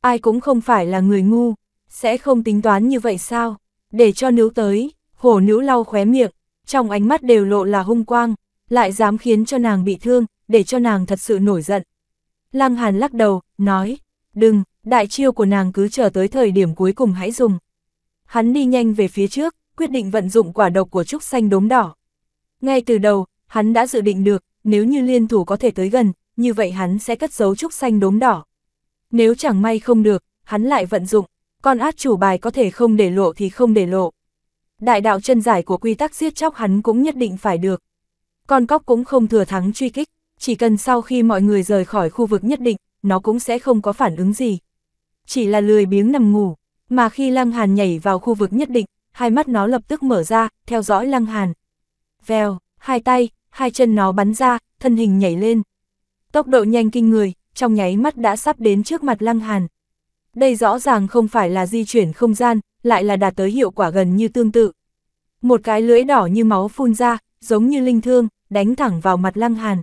Ai cũng không phải là người ngu, sẽ không tính toán như vậy sao? Để cho nữ tới, hổ nữ lau khóe miệng, trong ánh mắt đều lộ là hung quang, lại dám khiến cho nàng bị thương, để cho nàng thật sự nổi giận. Lăng Hàn lắc đầu, nói, đừng, đại chiêu của nàng cứ chờ tới thời điểm cuối cùng hãy dùng. Hắn đi nhanh về phía trước, quyết định vận dụng quả độc của trúc xanh đốm đỏ. Ngay từ đầu, hắn đã dự định được, nếu như liên thủ có thể tới gần, như vậy hắn sẽ cất giấu trúc xanh đốm đỏ. Nếu chẳng may không được, hắn lại vận dụng, con át chủ bài có thể không để lộ thì không để lộ. Đại đạo chân giải của quy tắc giết chóc hắn cũng nhất định phải được. Con cóc cũng không thừa thắng truy kích, chỉ cần sau khi mọi người rời khỏi khu vực nhất định, nó cũng sẽ không có phản ứng gì. Chỉ là lười biếng nằm ngủ, mà khi Lăng Hàn nhảy vào khu vực nhất định, hai mắt nó lập tức mở ra, theo dõi Lăng Hàn. Vèo, hai tay, hai chân nó bắn ra, thân hình nhảy lên. Tốc độ nhanh kinh người, trong nháy mắt đã sắp đến trước mặt Lăng Hàn. Đây rõ ràng không phải là di chuyển không gian, lại là đạt tới hiệu quả gần như tương tự. Một cái lưỡi đỏ như máu phun ra, giống như linh thương, đánh thẳng vào mặt Lăng Hàn.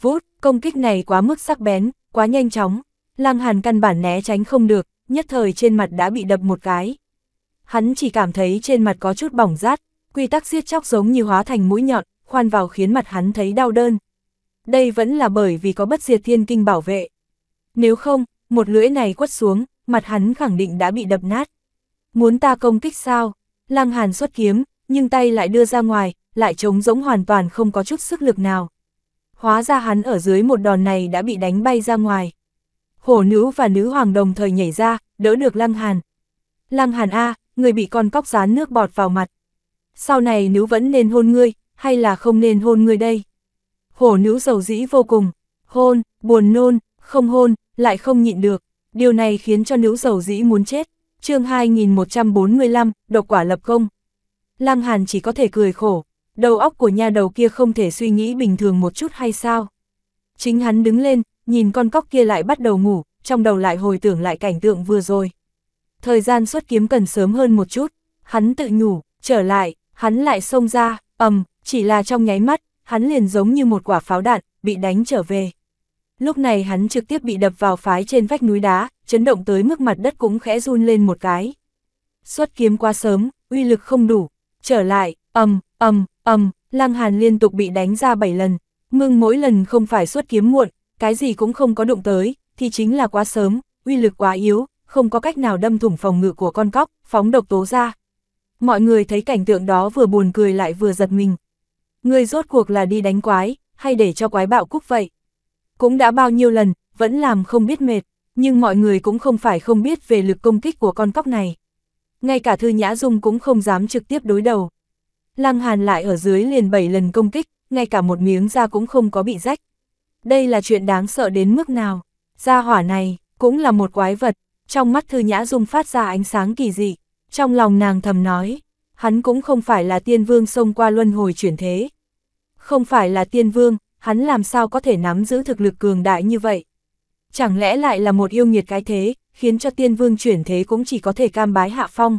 Vút, công kích này quá mức sắc bén, quá nhanh chóng. Lăng Hàn căn bản né tránh không được, nhất thời trên mặt đã bị đập một cái. Hắn chỉ cảm thấy trên mặt có chút bỏng rát, quy tắc xiết chóc giống như hóa thành mũi nhọn, khoan vào khiến mặt hắn thấy đau đơn. Đây vẫn là bởi vì có bất diệt thiên kinh bảo vệ. Nếu không, một lưỡi này quất xuống, mặt hắn khẳng định đã bị đập nát. Muốn ta công kích sao? Lăng Hàn xuất kiếm, nhưng tay lại đưa ra ngoài, lại trống rỗng hoàn toàn không có chút sức lực nào. Hóa ra hắn ở dưới một đòn này đã bị đánh bay ra ngoài. Hổ nữ và nữ hoàng đồng thời nhảy ra, đỡ được Lăng Hàn. Lăng Hàn A, người bị con cóc rán nước bọt vào mặt. Sau này nữ vẫn nên hôn ngươi, hay là không nên hôn ngươi đây? Hổ nữ dầu dĩ vô cùng, hôn, buồn nôn, không hôn, lại không nhịn được. Điều này khiến cho nữ dầu dĩ muốn chết. chương 2145, độc quả lập công. Lăng Hàn chỉ có thể cười khổ, đầu óc của nha đầu kia không thể suy nghĩ bình thường một chút hay sao? Chính hắn đứng lên, nhìn con cóc kia lại bắt đầu ngủ, trong đầu lại hồi tưởng lại cảnh tượng vừa rồi. Thời gian xuất kiếm cần sớm hơn một chút, hắn tự nhủ, trở lại, hắn lại xông ra, ầm, chỉ là trong nháy mắt, hắn liền giống như một quả pháo đạn, bị đánh trở về. Lúc này hắn trực tiếp bị đập vào phái trên vách núi đá, chấn động tới mức mặt đất cũng khẽ run lên một cái. Xuất kiếm quá sớm, uy lực không đủ, trở lại, ầm, ầm, ầm, Lăng Hàn liên tục bị đánh ra 7 lần, ngưng mỗi lần không phải xuất kiếm muộn, cái gì cũng không có đụng tới, thì chính là quá sớm, uy lực quá yếu, không có cách nào đâm thủng phòng ngự của con cóc, phóng độc tố ra. Mọi người thấy cảnh tượng đó vừa buồn cười lại vừa giật mình. Ngươi rốt cuộc là đi đánh quái, hay để cho quái bạo cúc vậy? Cũng đã bao nhiêu lần, vẫn làm không biết mệt, nhưng mọi người cũng không phải không biết về lực công kích của con cóc này. Ngay cả Thư Nhã Dung cũng không dám trực tiếp đối đầu. Lăng Hàn lại ở dưới liền 7 lần công kích, ngay cả một miếng da cũng không có bị rách. Đây là chuyện đáng sợ đến mức nào? Gia hỏa này, cũng là một quái vật, trong mắt Thư Nhã Dung phát ra ánh sáng kỳ dị, trong lòng nàng thầm nói, hắn cũng không phải là tiên vương xông qua luân hồi chuyển thế. Không phải là tiên vương, hắn làm sao có thể nắm giữ thực lực cường đại như vậy? Chẳng lẽ lại là một yêu nghiệt cái thế, khiến cho tiên vương chuyển thế cũng chỉ có thể cam bái hạ phong?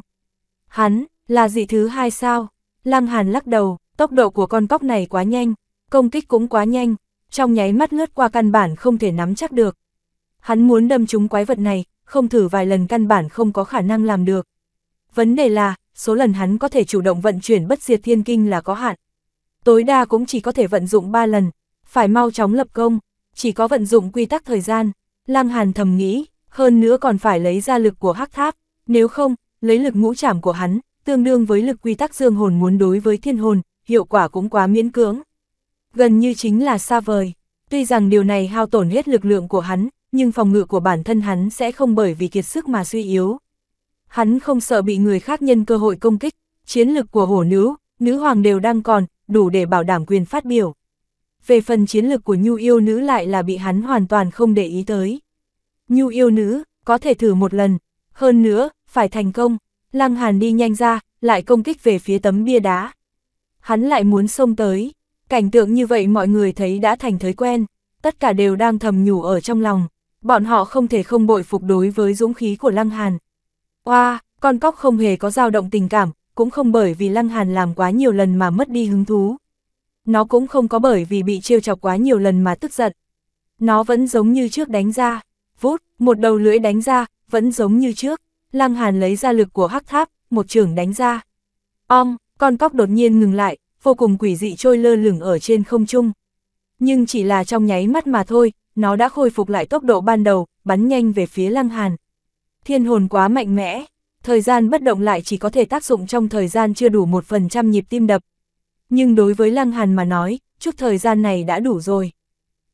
Hắn, là dị thứ hai sao? Lăng Hàn lắc đầu, tốc độ của con cóc này quá nhanh, công kích cũng quá nhanh, trong nháy mắt lướt qua căn bản không thể nắm chắc được. Hắn muốn đâm trúng quái vật này, không thử vài lần căn bản không có khả năng làm được. Vấn đề là, số lần hắn có thể chủ động vận chuyển bất diệt thiên kinh là có hạn. Tối đa cũng chỉ có thể vận dụng 3 lần, phải mau chóng lập công, chỉ có vận dụng quy tắc thời gian. Lăng Hàn thầm nghĩ, hơn nữa còn phải lấy ra lực của hắc tháp, nếu không, lấy lực ngũ trảm của hắn, tương đương với lực quy tắc dương hồn muốn đối với thiên hồn, hiệu quả cũng quá miễn cưỡng. Gần như chính là xa vời, tuy rằng điều này hao tổn hết lực lượng của hắn, nhưng phòng ngự của bản thân hắn sẽ không bởi vì kiệt sức mà suy yếu. Hắn không sợ bị người khác nhân cơ hội công kích, chiến lực của hổ nữ, nữ hoàng đều đang còn, đủ để bảo đảm quyền phát biểu. Về phần chiến lược của nhu yêu nữ lại là bị hắn hoàn toàn không để ý tới. Nhu yêu nữ, có thể thử một lần, hơn nữa, phải thành công, Lăng Hàn đi nhanh ra, lại công kích về phía tấm bia đá. Hắn lại muốn xông tới, cảnh tượng như vậy mọi người thấy đã thành thói quen, tất cả đều đang thầm nhủ ở trong lòng, bọn họ không thể không bội phục đối với dũng khí của Lăng Hàn. Oa, con cóc không hề có dao động tình cảm, cũng không bởi vì Lăng Hàn làm quá nhiều lần mà mất đi hứng thú. Nó cũng không có bởi vì bị trêu chọc quá nhiều lần mà tức giận. Nó vẫn giống như trước đánh ra, vút, một đầu lưỡi đánh ra, vẫn giống như trước. Lăng Hàn lấy ra lực của hắc tháp, một trường đánh ra. Om, con cóc đột nhiên ngừng lại, vô cùng quỷ dị trôi lơ lửng ở trên không trung. Nhưng chỉ là trong nháy mắt mà thôi, nó đã khôi phục lại tốc độ ban đầu, bắn nhanh về phía Lăng Hàn. Thiên hồn quá mạnh mẽ, thời gian bất động lại chỉ có thể tác dụng trong thời gian chưa đủ một phần trăm nhịp tim đập. Nhưng đối với Lăng Hàn mà nói, chút thời gian này đã đủ rồi.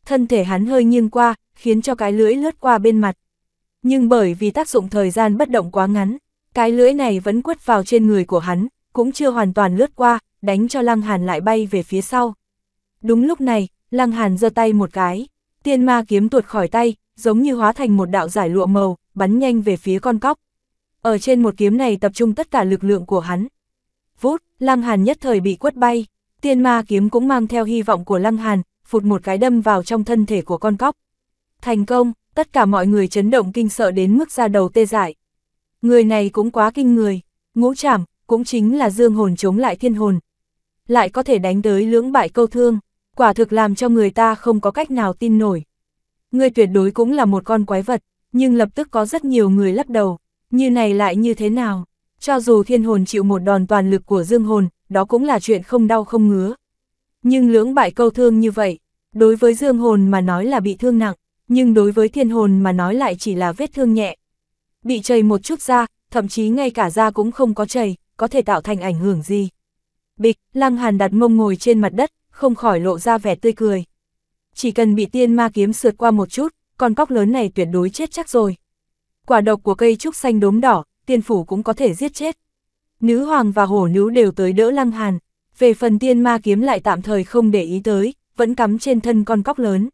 Thân thể hắn hơi nghiêng qua, khiến cho cái lưỡi lướt qua bên mặt. Nhưng bởi vì tác dụng thời gian bất động quá ngắn, cái lưỡi này vẫn quất vào trên người của hắn, cũng chưa hoàn toàn lướt qua, đánh cho Lăng Hàn lại bay về phía sau. Đúng lúc này, Lăng Hàn giơ tay một cái, tiên ma kiếm tuột khỏi tay, giống như hóa thành một đạo giải lụa màu, bắn nhanh về phía con cóc. Ở trên một kiếm này tập trung tất cả lực lượng của hắn. Vút, Lăng Hàn nhất thời bị quất bay, tiên ma kiếm cũng mang theo hy vọng của Lăng Hàn, phụt một cái đâm vào trong thân thể của con cóc. Thành công, tất cả mọi người chấn động kinh sợ đến mức ra đầu tê dại. Người này cũng quá kinh người, ngũ trảm, cũng chính là dương hồn chống lại thiên hồn. Lại có thể đánh tới lưỡng bại câu thương, quả thực làm cho người ta không có cách nào tin nổi. Người tuyệt đối cũng là một con quái vật, nhưng lập tức có rất nhiều người lắc đầu, như này lại như thế nào? Cho dù thiên hồn chịu một đòn toàn lực của dương hồn, đó cũng là chuyện không đau không ngứa. Nhưng lưỡng bại câu thương như vậy, đối với dương hồn mà nói là bị thương nặng, nhưng đối với thiên hồn mà nói lại chỉ là vết thương nhẹ. Bị chảy một chút da, thậm chí ngay cả da cũng không có chảy, có thể tạo thành ảnh hưởng gì. Bịch, Lăng Hàn đặt mông ngồi trên mặt đất, không khỏi lộ ra vẻ tươi cười. Chỉ cần bị tiên ma kiếm sượt qua một chút, con cóc lớn này tuyệt đối chết chắc rồi. Quả độc của cây trúc xanh đốm đỏ, tiên phủ cũng có thể giết chết. Nữ hoàng và hổ nữ đều tới đỡ Lăng Hàn, về phần tiên ma kiếm lại tạm thời không để ý tới, vẫn cắm trên thân con cóc lớn.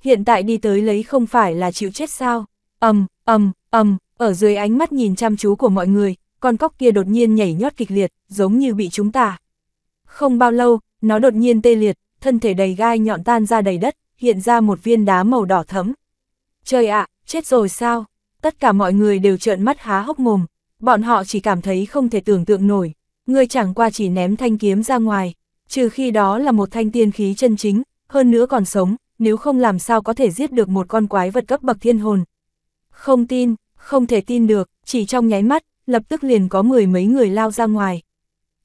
Hiện tại đi tới lấy không phải là chịu chết sao? ầm ầm ầm, ở dưới ánh mắt nhìn chăm chú của mọi người, con cóc kia đột nhiên nhảy nhót kịch liệt, giống như bị chúng ta. Không bao lâu, nó đột nhiên tê liệt, thân thể đầy gai nhọn tan ra đầy đất, hiện ra một viên đá màu đỏ thẫm. Trời ạ, chết rồi sao? Tất cả mọi người đều trợn mắt há hốc mồm, bọn họ chỉ cảm thấy không thể tưởng tượng nổi, người chẳng qua chỉ ném thanh kiếm ra ngoài, trừ khi đó là một thanh tiên khí chân chính, hơn nữa còn sống, nếu không làm sao có thể giết được một con quái vật cấp bậc thiên hồn. Không tin, không thể tin được, chỉ trong nháy mắt, lập tức liền có mười mấy người lao ra ngoài.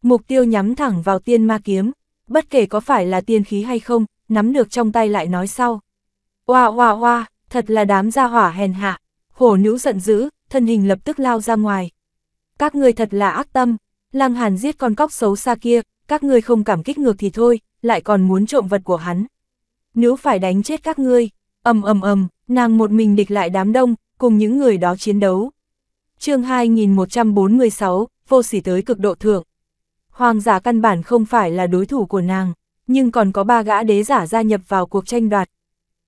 Mục tiêu nhắm thẳng vào tiên ma kiếm, bất kể có phải là tiên khí hay không, nắm được trong tay lại nói sau. Hoa hoa hoa, thật là đám gia hỏa hèn hạ, hổ nữ giận dữ, thân hình lập tức lao ra ngoài. Các người thật là ác tâm, lăng hàn giết con cóc xấu xa kia, các ngươi không cảm kích ngược thì thôi, lại còn muốn trộm vật của hắn. Nếu phải đánh chết các ngươi, ầm ầm ầm, nàng một mình địch lại đám đông, cùng những người đó chiến đấu. chương 2146, vô sỉ tới cực độ thượng. Hoàng giả căn bản không phải là đối thủ của nàng, nhưng còn có ba gã đế giả gia nhập vào cuộc tranh đoạt.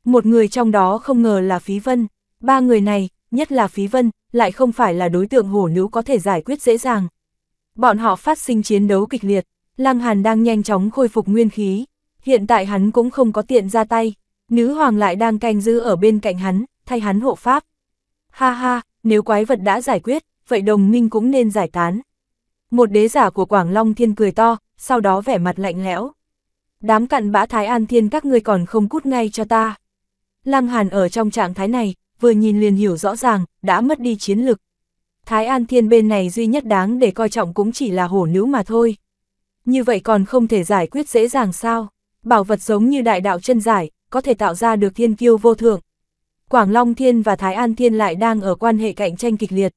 Một người trong đó không ngờ là Phí Vân, ba người này, nhất là Phí Vân, lại không phải là đối tượng hổ nữ có thể giải quyết dễ dàng. Bọn họ phát sinh chiến đấu kịch liệt, Lăng Hàn đang nhanh chóng khôi phục nguyên khí, hiện tại hắn cũng không có tiện ra tay, nữ hoàng lại đang canh giữ ở bên cạnh hắn, thay hắn hộ pháp. Ha ha, nếu quái vật đã giải quyết, vậy đồng minh cũng nên giải tán. Một đế giả của Quảng Long Thiên cười to, sau đó vẻ mặt lạnh lẽo. Đám cặn bã Thái An Thiên các ngươi còn không cút ngay cho ta. Lăng Hàn ở trong trạng thái này, vừa nhìn liền hiểu rõ ràng, đã mất đi chiến lực. Thái An Thiên bên này duy nhất đáng để coi trọng cũng chỉ là hổ nữ mà thôi. Như vậy còn không thể giải quyết dễ dàng sao? Bảo vật giống như đại đạo chân giải, có thể tạo ra được thiên kiêu vô thượng. Quảng Long Thiên và Thái An Thiên lại đang ở quan hệ cạnh tranh kịch liệt.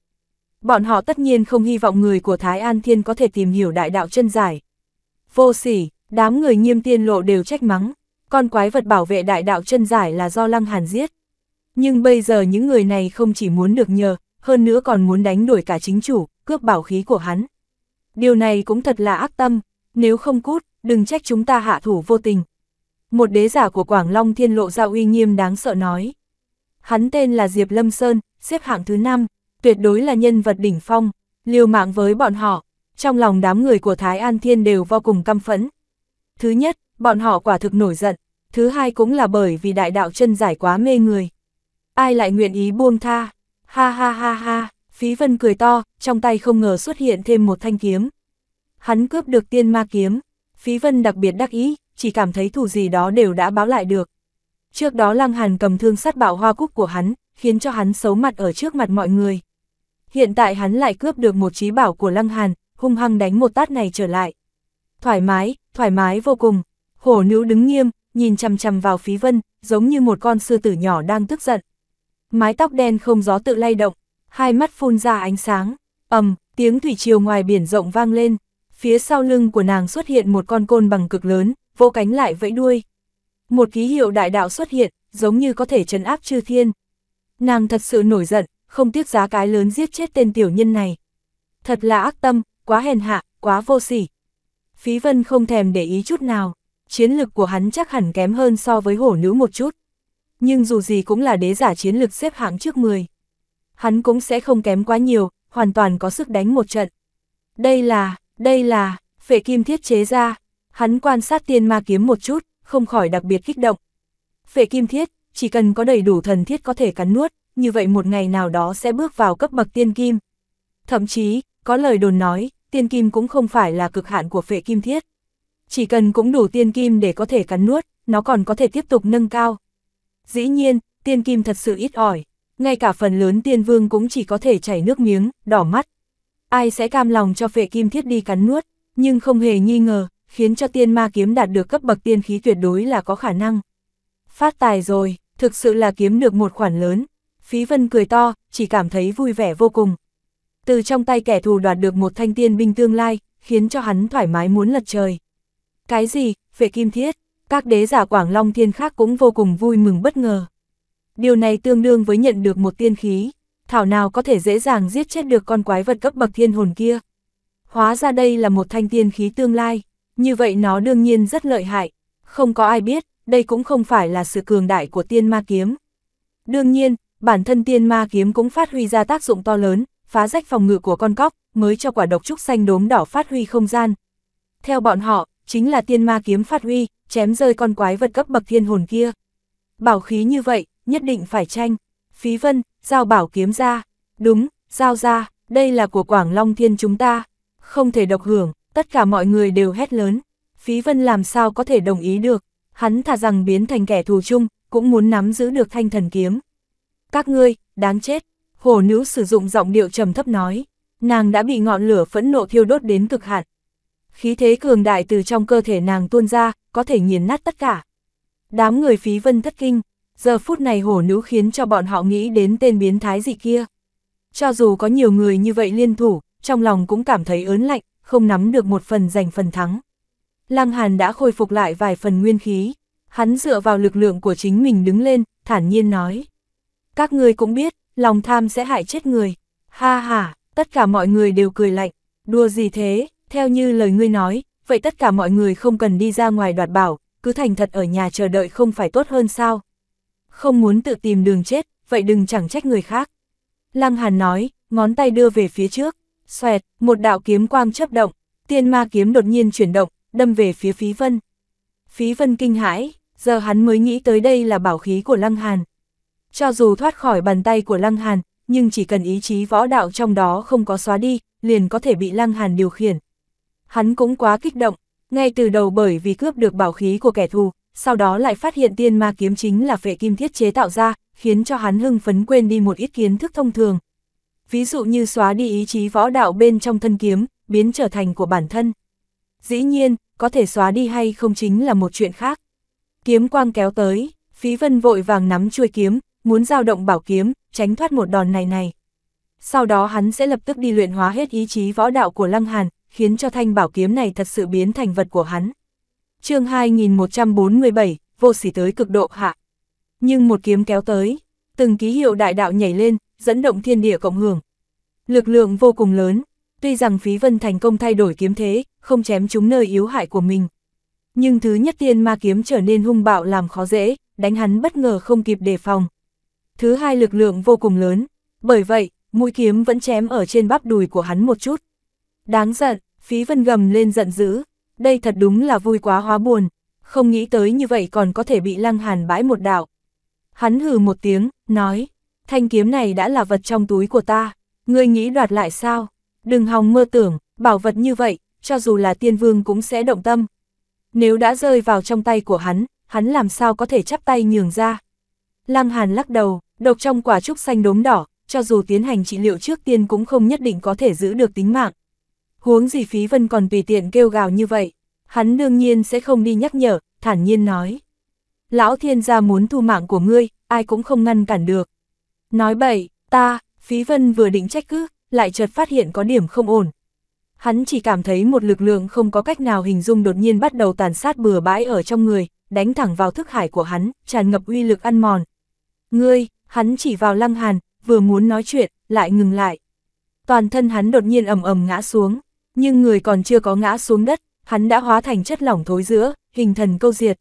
Bọn họ tất nhiên không hy vọng người của Thái An Thiên có thể tìm hiểu đại đạo chân giải. Vô sỉ, đám người nghiêm tiên lộ đều trách mắng, con quái vật bảo vệ đại đạo chân giải là do Lăng Hàn giết. Nhưng bây giờ những người này không chỉ muốn được nhờ, hơn nữa còn muốn đánh đuổi cả chính chủ, cướp bảo khí của hắn. Điều này cũng thật là ác tâm, nếu không cút, đừng trách chúng ta hạ thủ vô tình. Một đế giả của Quảng Long Thiên lộ ra uy nghiêm đáng sợ nói. Hắn tên là Diệp Lâm Sơn, xếp hạng thứ 5, tuyệt đối là nhân vật đỉnh phong, liều mạng với bọn họ, trong lòng đám người của Thái An Thiên đều vô cùng căm phẫn. Thứ nhất, bọn họ quả thực nổi giận, thứ hai cũng là bởi vì đại đạo chân giải quá mê người. Ai lại nguyện ý buông tha, ha ha ha ha, phí vân cười to, trong tay không ngờ xuất hiện thêm một thanh kiếm. Hắn cướp được tiên ma kiếm, phí vân đặc biệt đắc ý, chỉ cảm thấy thủ gì đó đều đã báo lại được. Trước đó Lăng Hàn cầm thương sát bạo hoa cúc của hắn, khiến cho hắn xấu mặt ở trước mặt mọi người. Hiện tại hắn lại cướp được một trí bảo của Lăng Hàn, hung hăng đánh một tát này trở lại. Thoải mái, thoải mái vô cùng. Hổ nữ đứng nghiêm, nhìn chằm chằm vào phí vân, giống như một con sư tử nhỏ đang tức giận. Mái tóc đen không gió tự lay động, hai mắt phun ra ánh sáng. ầm, tiếng thủy triều ngoài biển rộng vang lên. Phía sau lưng của nàng xuất hiện một con côn bằng cực lớn, vỗ cánh lại vẫy đuôi. Một ký hiệu đại đạo xuất hiện, giống như có thể trấn áp chư thiên. Nàng thật sự nổi giận, không tiếc giá cái lớn giết chết tên tiểu nhân này. Thật là ác tâm, quá hèn hạ, quá vô sỉ. Phí Vân không thèm để ý chút nào, chiến lực của hắn chắc hẳn kém hơn so với hổ nữ một chút. Nhưng dù gì cũng là đế giả chiến lực xếp hạng trước 10. Hắn cũng sẽ không kém quá nhiều, hoàn toàn có sức đánh một trận. Đây là, đây là, phệ kim thiết chế ra, hắn quan sát tiên ma kiếm một chút, không khỏi đặc biệt kích động. Phệ kim thiết, chỉ cần có đầy đủ thần thiết có thể cắn nuốt, như vậy một ngày nào đó sẽ bước vào cấp bậc tiên kim. Thậm chí, có lời đồn nói, tiên kim cũng không phải là cực hạn của phệ kim thiết. Chỉ cần cũng đủ tiên kim để có thể cắn nuốt, nó còn có thể tiếp tục nâng cao. Dĩ nhiên, tiên kim thật sự ít ỏi, ngay cả phần lớn tiên vương cũng chỉ có thể chảy nước miếng, đỏ mắt. Ai sẽ cam lòng cho phệ kim thiết đi cắn nuốt, nhưng không hề nghi ngờ, khiến cho tiên ma kiếm đạt được cấp bậc tiên khí tuyệt đối là có khả năng. Phát tài rồi, thực sự là kiếm được một khoản lớn. Phí Vân cười to, chỉ cảm thấy vui vẻ vô cùng. Từ trong tay kẻ thù đoạt được một thanh tiên binh tương lai, khiến cho hắn thoải mái muốn lật trời. Cái gì, phệ kim thiết, các đế giả Quảng Long Thiên khác cũng vô cùng vui mừng bất ngờ. Điều này tương đương với nhận được một tiên khí, thảo nào có thể dễ dàng giết chết được con quái vật cấp bậc thiên hồn kia. Hóa ra đây là một thanh tiên khí tương lai, như vậy nó đương nhiên rất lợi hại, không có ai biết, đây cũng không phải là sự cường đại của tiên ma kiếm. Đương nhiên, bản thân tiên ma kiếm cũng phát huy ra tác dụng to lớn, phá rách phòng ngự của con cóc, mới cho quả độc trúc xanh đốm đỏ phát huy không gian. Theo bọn họ, chính là tiên ma kiếm phát huy, chém rơi con quái vật cấp bậc thiên hồn kia. Bảo khí như vậy, nhất định phải tranh. Phí vân, giao bảo kiếm ra. Đúng, giao ra, đây là của Quảng Long Thiên chúng ta. Không thể độc hưởng, tất cả mọi người đều hét lớn. Phí vân làm sao có thể đồng ý được. Hắn thà rằng biến thành kẻ thù chung, cũng muốn nắm giữ được thanh thần kiếm. Các ngươi, đáng chết. Hổ nữ sử dụng giọng điệu trầm thấp nói. Nàng đã bị ngọn lửa phẫn nộ thiêu đốt đến cực hạn. Khí thế cường đại từ trong cơ thể nàng tuôn ra, có thể nghiền nát tất cả. Đám người phí vân thất kinh, giờ phút này hổ nữ khiến cho bọn họ nghĩ đến tên biến thái gì kia. Cho dù có nhiều người như vậy liên thủ, trong lòng cũng cảm thấy ớn lạnh, không nắm được một phần giành phần thắng. Lăng Hàn đã khôi phục lại vài phần nguyên khí, hắn dựa vào lực lượng của chính mình đứng lên, thản nhiên nói. Các ngươi cũng biết, lòng tham sẽ hại chết người. Ha ha, tất cả mọi người đều cười lạnh, đùa gì thế, theo như lời ngươi nói, vậy tất cả mọi người không cần đi ra ngoài đoạt bảo, cứ thành thật ở nhà chờ đợi không phải tốt hơn sao. Không muốn tự tìm đường chết, vậy đừng chẳng trách người khác. Lăng Hàn nói, ngón tay đưa về phía trước, xoẹt, một đạo kiếm quang chấp động, tiên ma kiếm đột nhiên chuyển động, đâm về phía phí vân. Phí vân kinh hãi, giờ hắn mới nghĩ tới đây là bảo khí của Lăng Hàn. Cho dù thoát khỏi bàn tay của Lăng Hàn, nhưng chỉ cần ý chí võ đạo trong đó không có xóa đi, liền có thể bị Lăng Hàn điều khiển. Hắn cũng quá kích động, ngay từ đầu bởi vì cướp được bảo khí của kẻ thù, sau đó lại phát hiện tiên ma kiếm chính là phệ kim thiết chế tạo ra, khiến cho hắn hưng phấn quên đi một ít kiến thức thông thường. Ví dụ như xóa đi ý chí võ đạo bên trong thân kiếm, biến trở thành của bản thân. Dĩ nhiên, có thể xóa đi hay không chính là một chuyện khác. Kiếm quang kéo tới, phí vân vội vàng nắm chuôi kiếm, muốn giao động bảo kiếm, tránh thoát một đòn này này. Sau đó hắn sẽ lập tức đi luyện hóa hết ý chí võ đạo của Lăng Hàn, khiến cho thanh bảo kiếm này thật sự biến thành vật của hắn. chương 2147, vô sỉ tới cực độ hạ. Nhưng một kiếm kéo tới, từng ký hiệu đại đạo nhảy lên, dẫn động thiên địa cộng hưởng. Lực lượng vô cùng lớn, tuy rằng phí vân thành công thay đổi kiếm thế, không chém chúng nơi yếu hại của mình. Nhưng thứ nhất tiên ma kiếm trở nên hung bạo làm khó dễ, đánh hắn bất ngờ không kịp đề phòng. Thứ hai lực lượng vô cùng lớn, bởi vậy, mũi kiếm vẫn chém ở trên bắp đùi của hắn một chút. Đáng giận, phí vân gầm lên giận dữ, đây thật đúng là vui quá hóa buồn, không nghĩ tới như vậy còn có thể bị lăng hàn bãi một đạo. Hắn hừ một tiếng, nói, thanh kiếm này đã là vật trong túi của ta, ngươi nghĩ đoạt lại sao? Đừng hòng mơ tưởng, bảo vật như vậy, cho dù là tiên vương cũng sẽ động tâm. Nếu đã rơi vào trong tay của hắn, hắn làm sao có thể chắp tay nhường ra. Lăng Hàn lắc đầu, độc trong quả trúc xanh đốm đỏ, cho dù tiến hành trị liệu trước tiên cũng không nhất định có thể giữ được tính mạng. Huống gì phí vân còn tùy tiện kêu gào như vậy, hắn đương nhiên sẽ không đi nhắc nhở, thản nhiên nói. Lão thiên gia muốn thu mạng của ngươi, ai cũng không ngăn cản được. Nói bậy, ta, phí vân vừa định trách cứ, lại chợt phát hiện có điểm không ổn. Hắn chỉ cảm thấy một lực lượng không có cách nào hình dung đột nhiên bắt đầu tàn sát bừa bãi ở trong người, đánh thẳng vào thức hải của hắn, tràn ngập uy lực ăn mòn. Ngươi, hắn chỉ vào lăng hàn, vừa muốn nói chuyện, lại ngừng lại. Toàn thân hắn đột nhiên ầm ầm ngã xuống, nhưng người còn chưa có ngã xuống đất, hắn đã hóa thành chất lỏng thối giữa, hình thần câu diệt.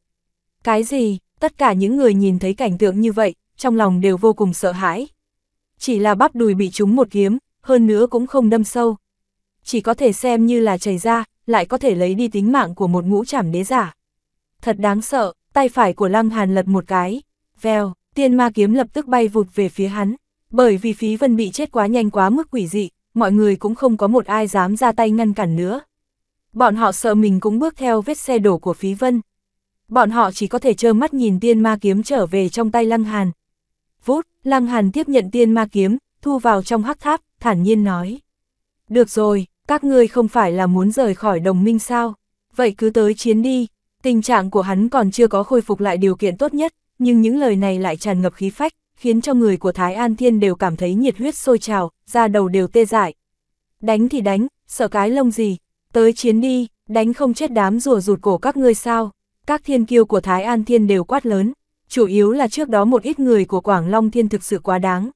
Cái gì, tất cả những người nhìn thấy cảnh tượng như vậy, trong lòng đều vô cùng sợ hãi. Chỉ là bắp đùi bị trúng một kiếm, hơn nữa cũng không đâm sâu. Chỉ có thể xem như là chảy ra, lại có thể lấy đi tính mạng của một ngũ trảm đế giả. Thật đáng sợ, tay phải của Lăng Hàn lật một cái, vèo, tiên ma kiếm lập tức bay vụt về phía hắn. Bởi vì phí vân bị chết quá nhanh quá mức quỷ dị, mọi người cũng không có một ai dám ra tay ngăn cản nữa. Bọn họ sợ mình cũng bước theo vết xe đổ của phí vân. Bọn họ chỉ có thể trơ mắt nhìn tiên ma kiếm trở về trong tay Lăng Hàn. Vút, Lăng Hàn tiếp nhận tiên ma kiếm, thu vào trong hắc tháp, thản nhiên nói. Được rồi, các ngươi không phải là muốn rời khỏi đồng minh sao? Vậy cứ tới chiến đi. Tình trạng của hắn còn chưa có khôi phục lại điều kiện tốt nhất, nhưng những lời này lại tràn ngập khí phách, khiến cho người của Thái An Thiên đều cảm thấy nhiệt huyết sôi trào, da đầu đều tê dại. Đánh thì đánh, sợ cái lông gì. tới chiến đi, đánh không chết đám rùa rụt cổ các ngươi sao, các thiên kiêu của Thái An Thiên đều quát lớn, chủ yếu là trước đó một ít người của Quảng Long Thiên thực sự quá đáng.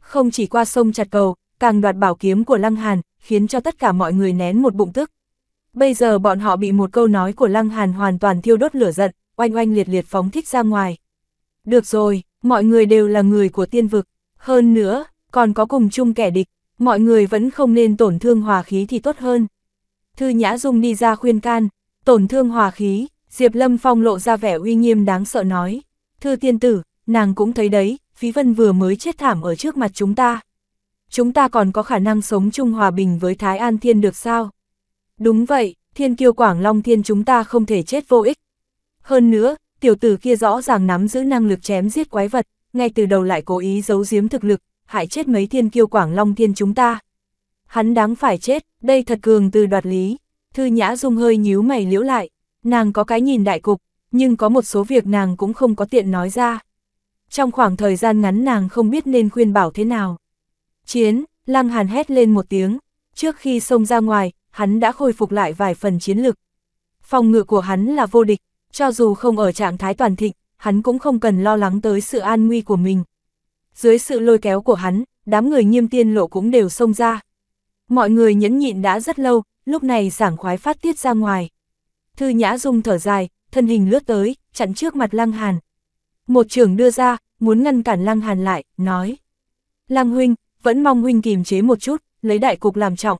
Không chỉ qua sông chặt cầu, càng đoạt bảo kiếm của Lăng Hàn, khiến cho tất cả mọi người nén một bụng tức. Bây giờ bọn họ bị một câu nói của Lăng Hàn hoàn toàn thiêu đốt lửa giận, oanh oanh liệt liệt phóng thích ra ngoài. Được rồi, mọi người đều là người của tiên vực, hơn nữa, còn có cùng chung kẻ địch, mọi người vẫn không nên tổn thương hòa khí thì tốt hơn. Thư Nhã Dung đi ra khuyên can, tổn thương hòa khí, Diệp Lâm Phong lộ ra vẻ uy nghiêm đáng sợ nói. Thư tiên tử, nàng cũng thấy đấy, Phí Vân vừa mới chết thảm ở trước mặt chúng ta. Chúng ta còn có khả năng sống chung hòa bình với Thái An Thiên được sao? Đúng vậy, thiên kiêu Quảng Long Thiên chúng ta không thể chết vô ích. Hơn nữa, tiểu tử kia rõ ràng nắm giữ năng lực chém giết quái vật, ngay từ đầu lại cố ý giấu giếm thực lực, hại chết mấy thiên kiêu Quảng Long Thiên chúng ta. Hắn đáng phải chết, đây thật cường từ đoạt lý. Thư Nhã Dung hơi nhíu mày liễu lại, nàng có cái nhìn đại cục, nhưng có một số việc nàng cũng không có tiện nói ra. Trong khoảng thời gian ngắn nàng không biết nên khuyên bảo thế nào. Chiến, Lăng Hàn hét lên một tiếng, trước khi xông ra ngoài, hắn đã khôi phục lại vài phần chiến lực. Phòng ngự của hắn là vô địch, cho dù không ở trạng thái toàn thịnh, hắn cũng không cần lo lắng tới sự an nguy của mình. Dưới sự lôi kéo của hắn, đám người nghiêm tiên lộ cũng đều xông ra. Mọi người nhẫn nhịn đã rất lâu, lúc này sảng khoái phát tiết ra ngoài. Thư Nhã Dung thở dài, thân hình lướt tới, chặn trước mặt Lăng Hàn. Một trưởng đưa ra, muốn ngăn cản Lăng Hàn lại, nói. Lăng huynh, vẫn mong huynh kìm chế một chút, lấy đại cục làm trọng.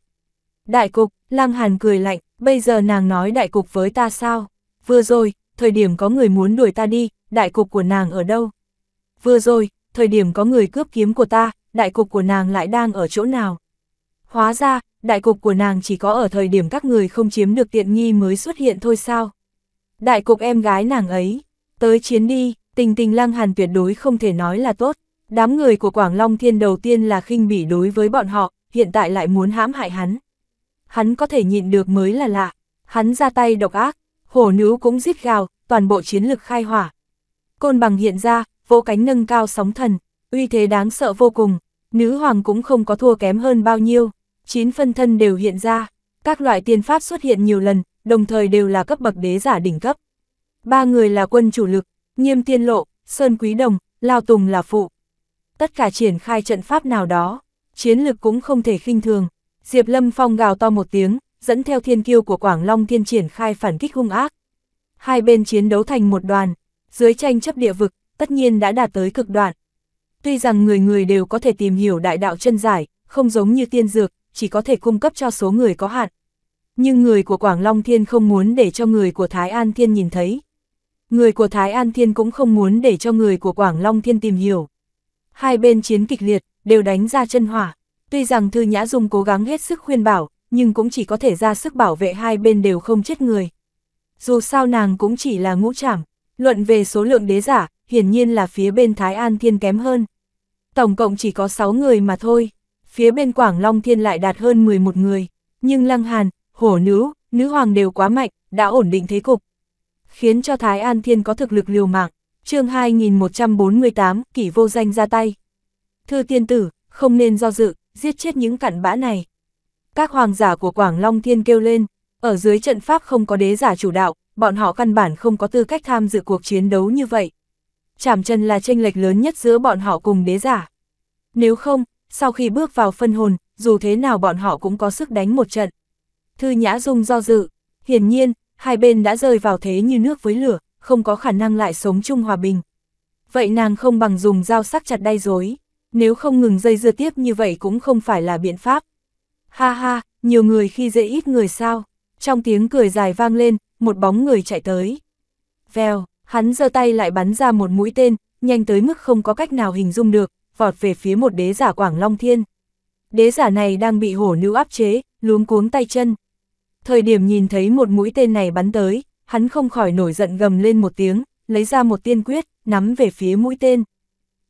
Đại cục, Lăng Hàn cười lạnh, bây giờ nàng nói đại cục với ta sao? Vừa rồi, thời điểm có người muốn đuổi ta đi, đại cục của nàng ở đâu? Vừa rồi, thời điểm có người cướp kiếm của ta, đại cục của nàng lại đang ở chỗ nào? Hóa ra, đại cục của nàng chỉ có ở thời điểm các người không chiếm được tiện nghi mới xuất hiện thôi sao? Đại cục em gái nàng ấy, tới chiến đi, tình tình lăng hàn tuyệt đối không thể nói là tốt. Đám người của Quảng Long Thiên đầu tiên là khinh bỉ đối với bọn họ, hiện tại lại muốn hãm hại hắn. Hắn có thể nhịn được mới là lạ. Hắn ra tay độc ác, hổ nữ cũng giết gào, toàn bộ chiến lực khai hỏa. Côn bằng hiện ra, vỗ cánh nâng cao sóng thần, uy thế đáng sợ vô cùng, nữ hoàng cũng không có thua kém hơn bao nhiêu, chín phân thân đều hiện ra, các loại tiên pháp xuất hiện nhiều lần, đồng thời đều là cấp bậc đế giả đỉnh cấp. Ba người là quân chủ lực, nghiêm tiên lộ, sơn quý đồng, lao tùng là phụ. Tất cả triển khai trận pháp nào đó, chiến lực cũng không thể khinh thường. Diệp Lâm Phong gào to một tiếng, dẫn theo thiên kiêu của Quảng Long Thiên triển khai phản kích hung ác. Hai bên chiến đấu thành một đoàn, dưới tranh chấp địa vực, tất nhiên đã đạt tới cực đoạn. Tuy rằng người người đều có thể tìm hiểu đại đạo chân giải, không giống như tiên dược, chỉ có thể cung cấp cho số người có hạn. Nhưng người của Quảng Long Thiên không muốn để cho người của Thái An Thiên nhìn thấy. Người của Thái An Thiên cũng không muốn để cho người của Quảng Long Thiên tìm hiểu. Hai bên chiến kịch liệt, đều đánh ra chân hỏa. Tuy rằng Thư Nhã Dung cố gắng hết sức khuyên bảo, nhưng cũng chỉ có thể ra sức bảo vệ hai bên đều không chết người. Dù sao nàng cũng chỉ là ngũ trảm, luận về số lượng đế giả, hiển nhiên là phía bên Thái An Thiên kém hơn. Tổng cộng chỉ có 6 người mà thôi, phía bên Quảng Long Thiên lại đạt hơn 11 người, nhưng Lăng Hàn, Hổ Nữ, Nữ Hoàng đều quá mạnh, đã ổn định thế cục. Khiến cho Thái An Thiên có thực lực liều mạng, chương 2148, kỷ vô danh ra tay. Thư tiên tử, không nên do dự, giết chết những cặn bã này. Các hoàng giả của Quảng Long Thiên kêu lên, ở dưới trận pháp không có đế giả chủ đạo, bọn họ căn bản không có tư cách tham dự cuộc chiến đấu như vậy. Chảm chân là tranh lệch lớn nhất giữa bọn họ cùng đế giả. Nếu không, sau khi bước vào phân hồn, dù thế nào bọn họ cũng có sức đánh một trận. Thư Nhã Dung do dự, hiển nhiên, hai bên đã rơi vào thế như nước với lửa, không có khả năng lại sống chung hòa bình. Vậy nàng không bằng dùng dao sắc chặt đay dối, nếu không ngừng dây dưa tiếp như vậy cũng không phải là biện pháp. Ha ha, nhiều người khi dễ ít người sao, trong tiếng cười dài vang lên, một bóng người chạy tới. Vèo, hắn giơ tay lại bắn ra một mũi tên, nhanh tới mức không có cách nào hình dung được, vọt về phía một đế giả Quảng Long Thiên. Đế giả này đang bị hổ nữ áp chế, luống cuống tay chân. Thời điểm nhìn thấy một mũi tên này bắn tới, hắn không khỏi nổi giận gầm lên một tiếng, lấy ra một tiên quyết, nắm về phía mũi tên.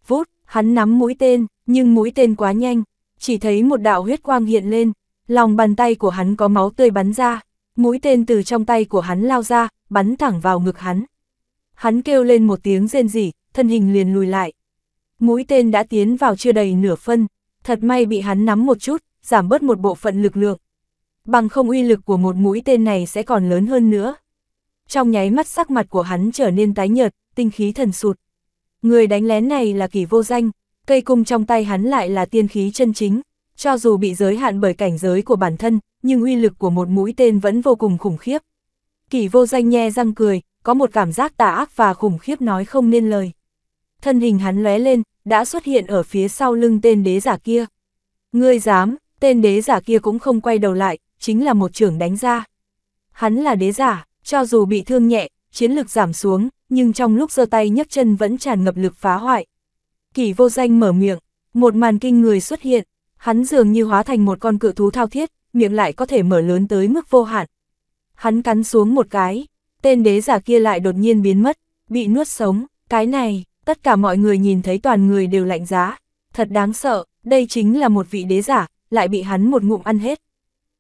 Vút, hắn nắm mũi tên, nhưng mũi tên quá nhanh, chỉ thấy một đạo huyết quang hiện lên, lòng bàn tay của hắn có máu tươi bắn ra, mũi tên từ trong tay của hắn lao ra, bắn thẳng vào ngực hắn. Hắn kêu lên một tiếng rên rỉ, thân hình liền lùi lại. Mũi tên đã tiến vào chưa đầy nửa phân, thật may bị hắn nắm một chút, giảm bớt một bộ phận lực lượng. bằng không uy lực của một mũi tên này sẽ còn lớn hơn nữa. Trong nháy mắt sắc mặt của hắn trở nên tái nhợt, tinh khí thần sụt. Người đánh lén này là kỷ vô danh, cây cung trong tay hắn lại là tiên khí chân chính, cho dù bị giới hạn bởi cảnh giới của bản thân, nhưng uy lực của một mũi tên vẫn vô cùng khủng khiếp. Kỷ vô danh nhe răng cười, có một cảm giác tà ác và khủng khiếp nói không nên lời. Thân hình hắn lóe lên, đã xuất hiện ở phía sau lưng tên đế giả kia. Ngươi dám, tên đế giả kia cũng không quay đầu lại, chính là một trưởng đánh ra. Hắn là đế giả, cho dù bị thương nhẹ, chiến lực giảm xuống, nhưng trong lúc giơ tay nhấc chân vẫn tràn ngập lực phá hoại. Kỷ vô danh mở miệng, một màn kinh người xuất hiện, hắn dường như hóa thành một con cự thú thao thiết, miệng lại có thể mở lớn tới mức vô hạn. Hắn cắn xuống một cái, tên đế giả kia lại đột nhiên biến mất, bị nuốt sống, cái này, tất cả mọi người nhìn thấy toàn người đều lạnh giá, thật đáng sợ, đây chính là một vị đế giả, lại bị hắn một ngụm ăn hết.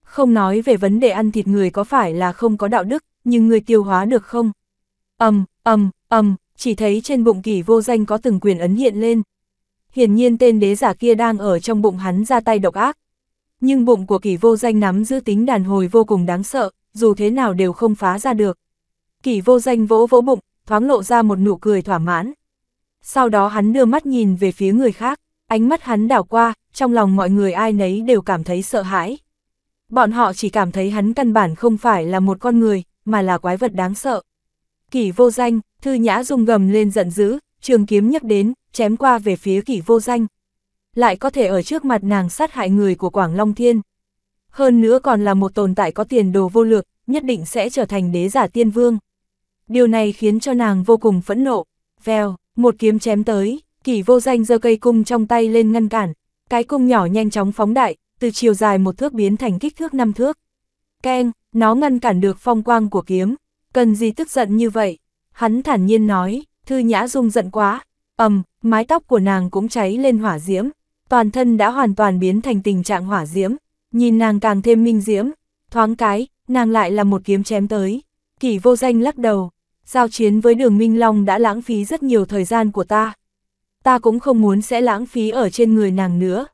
Không nói về vấn đề ăn thịt người có phải là không có đạo đức, nhưng người tiêu hóa được không? ầm ầm ầm chỉ thấy trên bụng kỷ vô danh có từng quyền ấn hiện lên. Hiển nhiên tên đế giả kia đang ở trong bụng hắn ra tay độc ác. Nhưng bụng của kỷ vô danh nắm giữ tính đàn hồi vô cùng đáng sợ, dù thế nào đều không phá ra được. Kỷ vô danh vỗ vỗ bụng, thoáng lộ ra một nụ cười thỏa mãn. Sau đó hắn đưa mắt nhìn về phía người khác, ánh mắt hắn đảo qua, trong lòng mọi người ai nấy đều cảm thấy sợ hãi. Bọn họ chỉ cảm thấy hắn căn bản không phải là một con người, mà là quái vật đáng sợ. Kỷ vô danh, thư nhã rung gầm lên giận dữ, trường kiếm nhấc đến, chém qua về phía kỷ vô danh. Lại có thể ở trước mặt nàng sát hại người của Quảng Long Thiên. Hơn nữa còn là một tồn tại có tiền đồ vô lược, nhất định sẽ trở thành đế giả tiên vương. Điều này khiến cho nàng vô cùng phẫn nộ. Vèo, một kiếm chém tới, kỷ vô danh giơ cây cung trong tay lên ngăn cản. Cái cung nhỏ nhanh chóng phóng đại, từ chiều dài một thước biến thành kích thước năm thước. Keng, nó ngăn cản được phong quang của kiếm, cần gì tức giận như vậy? Hắn thản nhiên nói, thư nhã dung giận quá, ầm, mái tóc của nàng cũng cháy lên hỏa diễm, toàn thân đã hoàn toàn biến thành tình trạng hỏa diễm, nhìn nàng càng thêm minh diễm, thoáng cái, nàng lại là một kiếm chém tới. Kỷ vô danh lắc đầu, giao chiến với đường Minh Long đã lãng phí rất nhiều thời gian của ta. Ta cũng không muốn sẽ lãng phí ở trên người nàng nữa.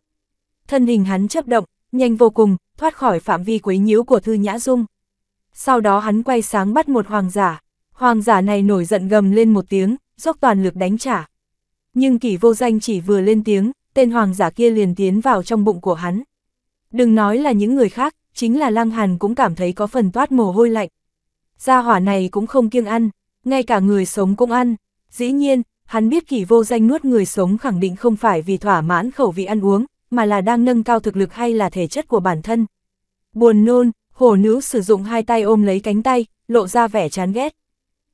Thân hình hắn chấp động, nhanh vô cùng, thoát khỏi phạm vi quấy nhiễu của Thư Nhã Dung. Sau đó hắn quay sáng bắt một hoàng giả, hoàng giả này nổi giận gầm lên một tiếng, dốc toàn lực đánh trả. Nhưng kỷ vô danh chỉ vừa lên tiếng, tên hoàng giả kia liền tiến vào trong bụng của hắn. Đừng nói là những người khác, chính là Lăng Hàn cũng cảm thấy có phần toát mồ hôi lạnh. Gia hỏa này cũng không kiêng ăn, ngay cả người sống cũng ăn. Dĩ nhiên, hắn biết kỷ vô danh nuốt người sống khẳng định không phải vì thỏa mãn khẩu vị ăn uống, mà là đang nâng cao thực lực hay là thể chất của bản thân. Buồn nôn, hổ nữ sử dụng hai tay ôm lấy cánh tay, lộ ra vẻ chán ghét.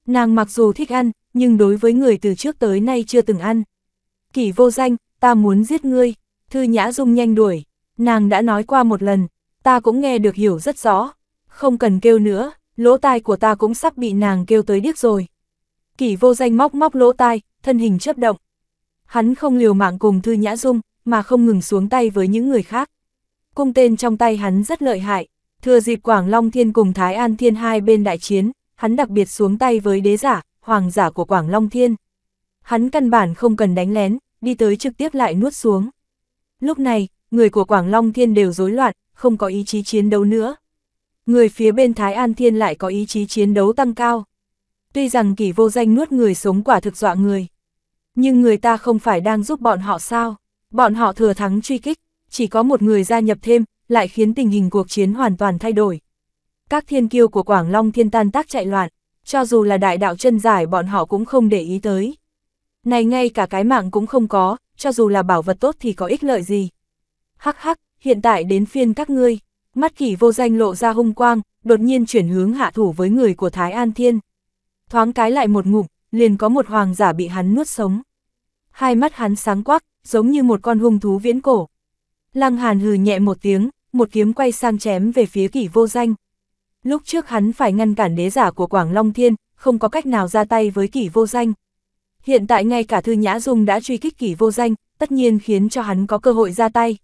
Nàng mặc dù thích ăn, nhưng đối với người từ trước tới nay chưa từng ăn. Kỷ vô danh, ta muốn giết ngươi, thư nhã dung nhanh đuổi, nàng đã nói qua một lần, ta cũng nghe được hiểu rất rõ, không cần kêu nữa, lỗ tai của ta cũng sắp bị nàng kêu tới điếc rồi. Kỷ vô danh móc móc lỗ tai, thân hình chấp động. Hắn không liều mạng cùng thư nhã dung, mà không ngừng xuống tay với những người khác. Cung tên trong tay hắn rất lợi hại, thừa dịp Quảng Long Thiên cùng Thái An Thiên hai bên đại chiến, hắn đặc biệt xuống tay với đế giả, hoàng giả của Quảng Long Thiên. Hắn căn bản không cần đánh lén, đi tới trực tiếp lại nuốt xuống. Lúc này, người của Quảng Long Thiên đều rối loạn, không có ý chí chiến đấu nữa. Người phía bên Thái An Thiên lại có ý chí chiến đấu tăng cao. Tuy rằng kỷ vô danh nuốt người sống quả thực dọa người. Nhưng người ta không phải đang giúp bọn họ sao? Bọn họ thừa thắng truy kích, chỉ có một người gia nhập thêm, lại khiến tình hình cuộc chiến hoàn toàn thay đổi. Các thiên kiêu của Quảng Long thiên tan tác chạy loạn, cho dù là đại đạo chân giải bọn họ cũng không để ý tới. Này ngay cả cái mạng cũng không có, cho dù là bảo vật tốt thì có ích lợi gì. Hắc hắc, hiện tại đến phiên các ngươi, mắt kỷ vô danh lộ ra hung quang, đột nhiên chuyển hướng hạ thủ với người của Thái An Thiên. Thoáng cái lại một ngụm, liền có một hoàng giả bị hắn nuốt sống. Hai mắt hắn sáng quắc, giống như một con hung thú viễn cổ. Lăng Hàn hừ nhẹ một tiếng, một kiếm quay sang chém về phía kỷ vô danh. Lúc trước hắn phải ngăn cản đế giả của Quảng Long Thiên, không có cách nào ra tay với kỷ vô danh. Hiện tại ngay cả Thư Nhã Dung đã truy kích kỷ vô danh, tất nhiên khiến cho hắn có cơ hội ra tay.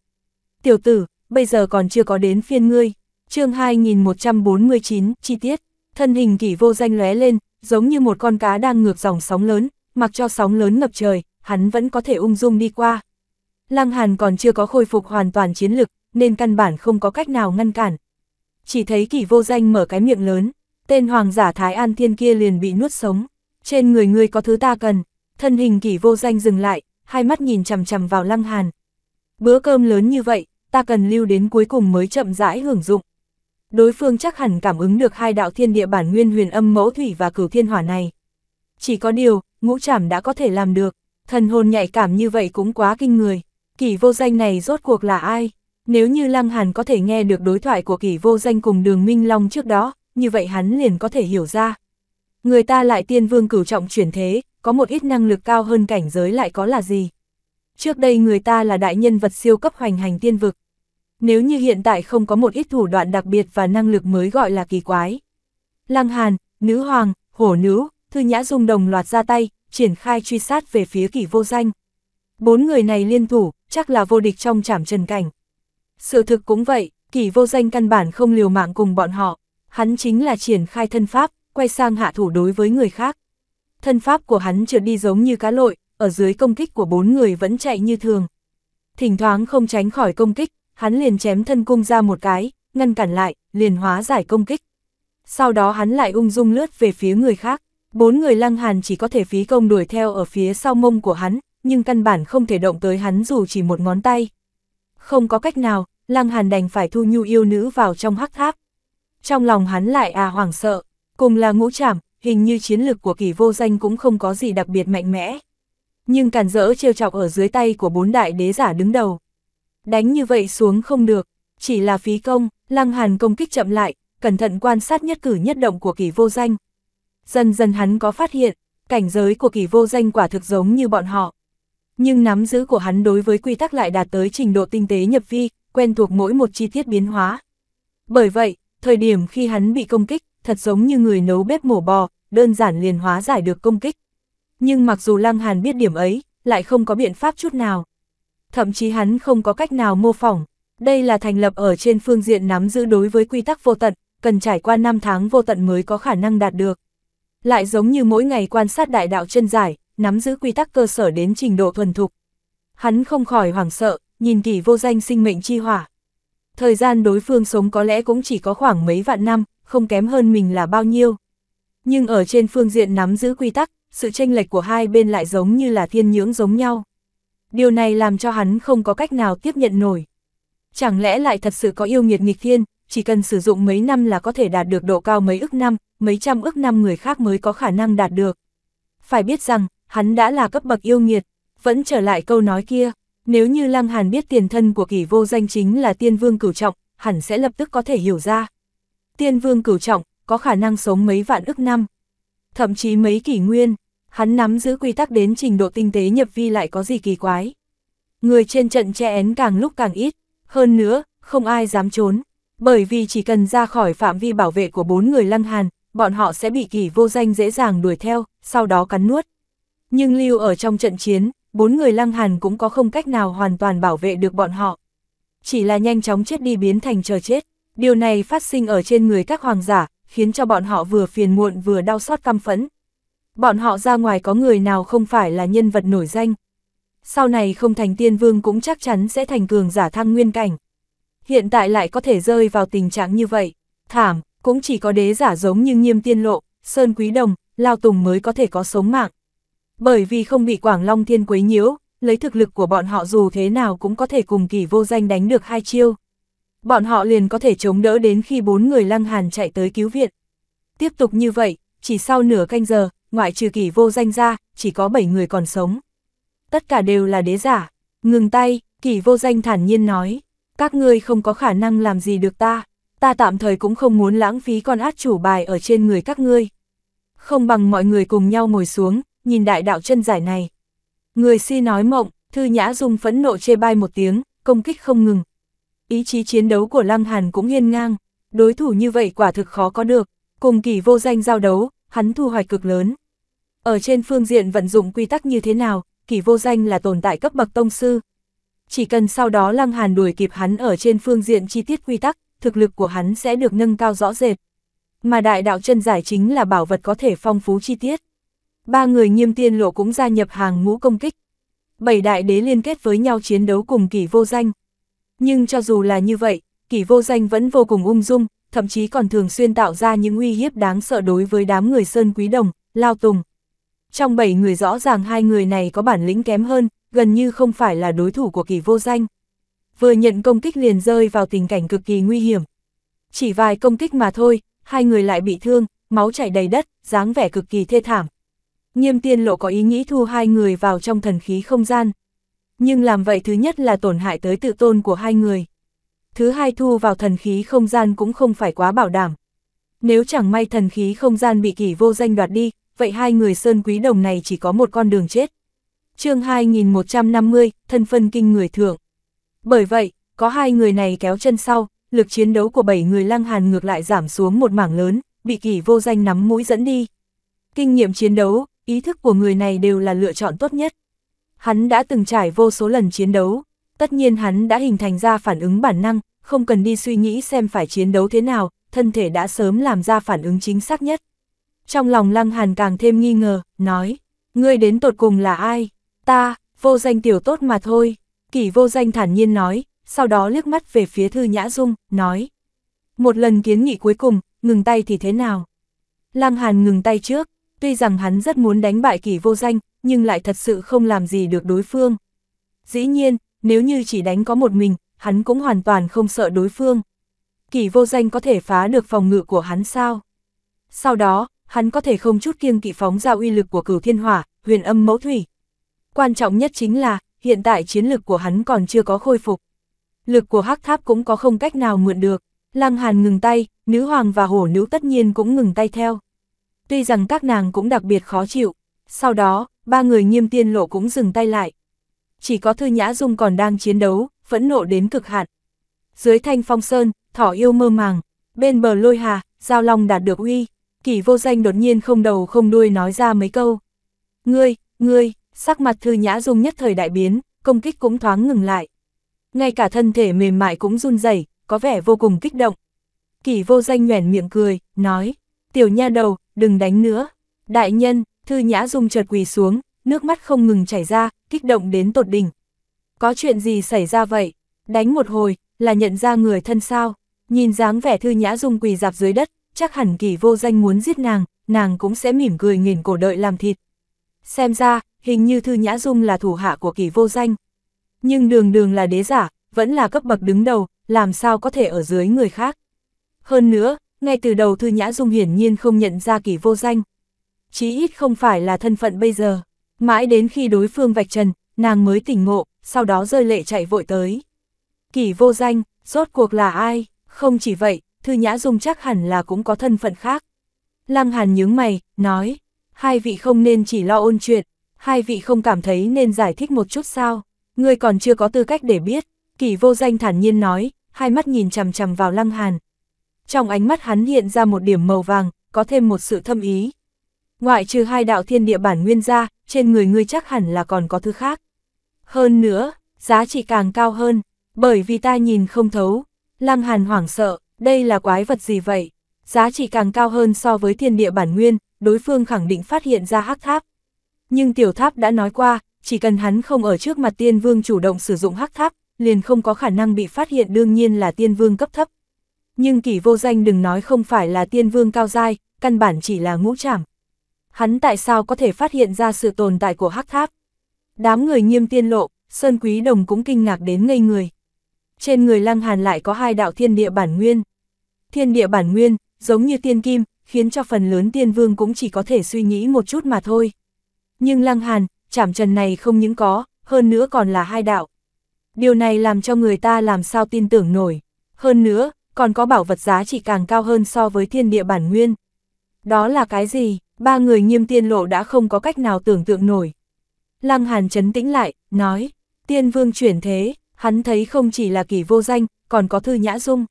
Tiểu tử, bây giờ còn chưa có đến phiên ngươi. chương 2149, chi tiết, thân hình kỷ vô danh lóe lên, giống như một con cá đang ngược dòng sóng lớn, mặc cho sóng lớn ngập trời, hắn vẫn có thể ung dung đi qua. Lăng Hàn còn chưa có khôi phục hoàn toàn chiến lực, nên căn bản không có cách nào ngăn cản chỉ thấy kỷ vô danh mở cái miệng lớn, tên hoàng giả Thái An Thiên kia liền bị nuốt sống. Trên người ngươi có thứ ta cần, thân hình kỷ vô danh dừng lại, hai mắt nhìn chằm chằm vào lăng hàn. Bữa cơm lớn như vậy, ta cần lưu đến cuối cùng mới chậm rãi hưởng dụng. Đối phương chắc hẳn cảm ứng được hai đạo thiên địa bản nguyên huyền âm mẫu thủy và cửu thiên hỏa này. Chỉ có điều, ngũ trảm đã có thể làm được, thần hồn nhạy cảm như vậy cũng quá kinh người. Kỷ vô danh này rốt cuộc là ai? Nếu như Lăng Hàn có thể nghe được đối thoại của kỷ vô danh cùng đường Minh Long trước đó, như vậy hắn liền có thể hiểu ra. Người ta lại tiên vương cửu trọng chuyển thế, có một ít năng lực cao hơn cảnh giới lại có là gì? Trước đây người ta là đại nhân vật siêu cấp hoành hành tiên vực. Nếu như hiện tại không có một ít thủ đoạn đặc biệt và năng lực mới gọi là kỳ quái. Lăng Hàn, Nữ Hoàng, Hổ Nữ, Thư Nhã Dung đồng loạt ra tay, triển khai truy sát về phía kỷ vô danh. Bốn người này liên thủ, chắc là vô địch trong trảm trần cảnh. Sự thực cũng vậy, kỷ vô danh căn bản không liều mạng cùng bọn họ, hắn chính là triển khai thân pháp, quay sang hạ thủ đối với người khác. Thân pháp của hắn trượt đi giống như cá lội, ở dưới công kích của bốn người vẫn chạy như thường. Thỉnh thoảng không tránh khỏi công kích, hắn liền chém thân cung ra một cái, ngăn cản lại, liền hóa giải công kích. Sau đó hắn lại ung dung lướt về phía người khác, bốn người lăng hàn chỉ có thể phí công đuổi theo ở phía sau mông của hắn, nhưng căn bản không thể động tới hắn dù chỉ một ngón tay. Không có cách nào, lăng hàn đành phải thu nhu yêu nữ vào trong hắc tháp. Trong lòng hắn lại à hoảng sợ, cùng là ngũ trảm, hình như chiến lực của kỳ vô danh cũng không có gì đặc biệt mạnh mẽ. Nhưng càn rỡ trêu chọc ở dưới tay của bốn đại đế giả đứng đầu. Đánh như vậy xuống không được, chỉ là phí công, lăng hàn công kích chậm lại, cẩn thận quan sát nhất cử nhất động của kỳ vô danh. Dần dần hắn có phát hiện, cảnh giới của kỳ vô danh quả thực giống như bọn họ. Nhưng nắm giữ của hắn đối với quy tắc lại đạt tới trình độ tinh tế nhập vi, quen thuộc mỗi một chi tiết biến hóa. Bởi vậy, thời điểm khi hắn bị công kích, thật giống như người nấu bếp mổ bò, đơn giản liền hóa giải được công kích. Nhưng mặc dù Lăng Hàn biết điểm ấy, lại không có biện pháp chút nào. Thậm chí hắn không có cách nào mô phỏng. Đây là thành lập ở trên phương diện nắm giữ đối với quy tắc vô tận, cần trải qua 5 tháng vô tận mới có khả năng đạt được. Lại giống như mỗi ngày quan sát đại đạo chân giải, nắm giữ quy tắc cơ sở đến trình độ thuần thục. Hắn không khỏi hoảng sợ, nhìn kỷ vô danh sinh mệnh chi hỏa. Thời gian đối phương sống có lẽ cũng chỉ có khoảng mấy vạn năm, không kém hơn mình là bao nhiêu. Nhưng ở trên phương diện nắm giữ quy tắc, sự tranh lệch của hai bên lại giống như là thiên nhưỡng giống nhau. Điều này làm cho hắn không có cách nào tiếp nhận nổi. Chẳng lẽ lại thật sự có yêu nghiệt nghịch thiên, chỉ cần sử dụng mấy năm là có thể đạt được độ cao mấy ức năm, mấy trăm ức năm người khác mới có khả năng đạt được. Phải biết rằng, hắn đã là cấp bậc yêu nghiệt, vẫn trở lại câu nói kia, nếu như Lăng Hàn biết tiền thân của kỷ vô danh chính là tiên vương cửu trọng, hẳn sẽ lập tức có thể hiểu ra. Tiên vương cửu trọng, có khả năng sống mấy vạn ức năm, thậm chí mấy kỷ nguyên, hắn nắm giữ quy tắc đến trình độ tinh tế nhập vi lại có gì kỳ quái. Người trên trận che én càng lúc càng ít, hơn nữa, không ai dám trốn, bởi vì chỉ cần ra khỏi phạm vi bảo vệ của bốn người lăng hàn, bọn họ sẽ bị kỷ vô danh dễ dàng đuổi theo, sau đó cắn nuốt. Nhưng lưu ở trong trận chiến, bốn người lăng hàn cũng có không cách nào hoàn toàn bảo vệ được bọn họ. Chỉ là nhanh chóng chết đi biến thành chờ chết, điều này phát sinh ở trên người các hoàng giả, khiến cho bọn họ vừa phiền muộn vừa đau xót căm phẫn. Bọn họ ra ngoài có người nào không phải là nhân vật nổi danh. Sau này không thành tiên vương cũng chắc chắn sẽ thành cường giả thăng nguyên cảnh. Hiện tại lại có thể rơi vào tình trạng như vậy. Thảm, cũng chỉ có đế giả giống như nghiêm tiên lộ, sơn quý đồng, lao tùng mới có thể có sống mạng. Bởi vì không bị Quảng Long Thiên quấy nhiễu, lấy thực lực của bọn họ dù thế nào cũng có thể cùng kỳ vô danh đánh được hai chiêu. Bọn họ liền có thể chống đỡ đến khi bốn người lăng hàn chạy tới cứu viện. Tiếp tục như vậy, chỉ sau nửa canh giờ, ngoại trừ kỳ vô danh ra, chỉ có 7 người còn sống. Tất cả đều là đế giả. Ngừng tay, kỳ vô danh thản nhiên nói, các ngươi không có khả năng làm gì được ta, ta tạm thời cũng không muốn lãng phí con át chủ bài ở trên người các ngươi. Không bằng mọi người cùng nhau ngồi xuống, nhìn đại đạo chân giải này. Người si nói mộng, thư nhã dung phẫn nộ chê bai một tiếng, công kích không ngừng. Ý chí chiến đấu của Lăng Hàn cũng hiên ngang, đối thủ như vậy quả thực khó có được, cùng kỳ vô danh giao đấu, hắn thu hoạch cực lớn. Ở trên phương diện vận dụng quy tắc như thế nào, kỳ vô danh là tồn tại cấp bậc tông sư. Chỉ cần sau đó Lăng Hàn đuổi kịp hắn ở trên phương diện chi tiết quy tắc, thực lực của hắn sẽ được nâng cao rõ rệt. Mà đại đạo chân giải chính là bảo vật có thể phong phú chi tiết. Ba người nghiêm tiên lộ cũng gia nhập hàng ngũ công kích. Bảy đại đế liên kết với nhau chiến đấu cùng kỳ vô danh. Nhưng cho dù là như vậy, kỳ vô danh vẫn vô cùng ung dung, thậm chí còn thường xuyên tạo ra những uy hiếp đáng sợ đối với đám người Sơn Quý Đồng, Lao Tùng. Trong bảy người rõ ràng hai người này có bản lĩnh kém hơn, gần như không phải là đối thủ của kỳ vô danh. Vừa nhận công kích liền rơi vào tình cảnh cực kỳ nguy hiểm. Chỉ vài công kích mà thôi, hai người lại bị thương, máu chảy đầy đất, dáng vẻ cực kỳ thê thảm. Nghiêm tiên lộ có ý nghĩ thu hai người vào trong thần khí không gian. Nhưng làm vậy thứ nhất là tổn hại tới tự tôn của hai người. Thứ hai thu vào thần khí không gian cũng không phải quá bảo đảm. Nếu chẳng may thần khí không gian bị kỷ vô danh đoạt đi, vậy hai người sơn quý đồng này chỉ có một con đường chết. chương 2150, thân phân kinh người thượng. Bởi vậy, có hai người này kéo chân sau, lực chiến đấu của bảy người lăng hàn ngược lại giảm xuống một mảng lớn, bị kỷ vô danh nắm mũi dẫn đi. Kinh nghiệm chiến đấu, ý thức của người này đều là lựa chọn tốt nhất. Hắn đã từng trải vô số lần chiến đấu, tất nhiên hắn đã hình thành ra phản ứng bản năng, không cần đi suy nghĩ xem phải chiến đấu thế nào, thân thể đã sớm làm ra phản ứng chính xác nhất. Trong lòng lăng hàn càng thêm nghi ngờ, nói, ngươi đến tột cùng là ai? Ta, vô danh tiểu tốt mà thôi. Kỷ vô danh thản nhiên nói, sau đó liếc mắt về phía thư nhã dung, nói. Một lần kiến nghị cuối cùng, ngừng tay thì thế nào? Lăng hàn ngừng tay trước, tuy rằng hắn rất muốn đánh bại kỷ vô danh, nhưng lại thật sự không làm gì được đối phương. Dĩ nhiên, nếu như chỉ đánh có một mình, hắn cũng hoàn toàn không sợ đối phương. Kỷ vô danh có thể phá được phòng ngự của hắn sao? Sau đó, hắn có thể không chút kiêng kỵ phóng ra uy lực của cửu thiên hỏa, huyền âm mẫu thủy. Quan trọng nhất chính là, hiện tại chiến lực của hắn còn chưa có khôi phục. Lực của hắc tháp cũng có không cách nào mượn được. Lăng Hàn ngừng tay, nữ hoàng và hổ nữ tất nhiên cũng ngừng tay theo. Tuy rằng các nàng cũng đặc biệt khó chịu, sau đó, ba người nghiêm tiên lộ cũng dừng tay lại. Chỉ có Thư Nhã Dung còn đang chiến đấu, phẫn nộ đến cực hạn. Dưới thanh phong sơn, thỏ yêu mơ màng, bên bờ lôi hà, giao long đạt được uy, kỷ vô danh đột nhiên không đầu không đuôi nói ra mấy câu. Ngươi, ngươi, sắc mặt Thư Nhã Dung nhất thời đại biến, công kích cũng thoáng ngừng lại. Ngay cả thân thể mềm mại cũng run rẩy, có vẻ vô cùng kích động. Kỷ vô danh nhoẻn miệng cười, nói, tiểu nha đầu, đừng đánh nữa. Đại nhân, Thư Nhã Dung chợt quỳ xuống, nước mắt không ngừng chảy ra, kích động đến tột đỉnh. Có chuyện gì xảy ra vậy? Đánh một hồi, là nhận ra người thân sao? Nhìn dáng vẻ Thư Nhã Dung quỳ dạp dưới đất, chắc hẳn kỳ vô danh muốn giết nàng, nàng cũng sẽ mỉm cười nghìn cổ đợi làm thịt. Xem ra, hình như Thư Nhã Dung là thủ hạ của kỳ vô danh. Nhưng đường đường là đế giả, vẫn là cấp bậc đứng đầu, làm sao có thể ở dưới người khác. Hơn nữa, ngay từ đầu Thư Nhã Dung hiển nhiên không nhận ra kỳ vô danh. Chí ít không phải là thân phận bây giờ. Mãi đến khi đối phương vạch trần, nàng mới tỉnh ngộ, sau đó rơi lệ chạy vội tới. Kỳ vô danh, rốt cuộc là ai? Không chỉ vậy, Thư Nhã Dung chắc hẳn là cũng có thân phận khác. Lăng Hàn nhướng mày, nói, hai vị không nên chỉ lo ôn chuyện, hai vị không cảm thấy nên giải thích một chút sao, ngươi còn chưa có tư cách để biết. Kỳ vô danh thản nhiên nói, hai mắt nhìn chằm chằm vào Lăng Hàn. Trong ánh mắt hắn hiện ra một điểm màu vàng, có thêm một sự thâm ý. Ngoại trừ hai đạo thiên địa bản nguyên ra, trên người ngươi chắc hẳn là còn có thứ khác. Hơn nữa, giá trị càng cao hơn, bởi vì ta nhìn không thấu. Lăng Hàn hoảng sợ, đây là quái vật gì vậy? Giá trị càng cao hơn so với thiên địa bản nguyên, đối phương khẳng định phát hiện ra hắc tháp. Nhưng tiểu tháp đã nói qua, chỉ cần hắn không ở trước mặt tiên vương chủ động sử dụng hắc tháp, liền không có khả năng bị phát hiện đương nhiên là tiên vương cấp thấp. Nhưng kỷ vô danh đừng nói không phải là tiên vương cao giai, căn bản chỉ là ngũ trảm. Hắn tại sao có thể phát hiện ra sự tồn tại của hắc tháp? Đám người nghiêm tiên lộ, Sơn Quý Đồng cũng kinh ngạc đến ngây người. Trên người Lăng Hàn lại có hai đạo thiên địa bản nguyên. Thiên địa bản nguyên, giống như tiên kim, khiến cho phần lớn tiên vương cũng chỉ có thể suy nghĩ một chút mà thôi. Nhưng Lăng Hàn, chảm trần này không những có, hơn nữa còn là hai đạo. Điều này làm cho người ta làm sao tin tưởng nổi. Hơn nữa, còn có bảo vật giá trị càng cao hơn so với thiên địa bản nguyên. Đó là cái gì? Ba người nghiêm tiên lộ đã không có cách nào tưởng tượng nổi. Lăng Hàn chấn tĩnh lại, nói, tiên vương chuyển thế, hắn thấy không chỉ là kỳ vô danh, còn có thư nhã dung.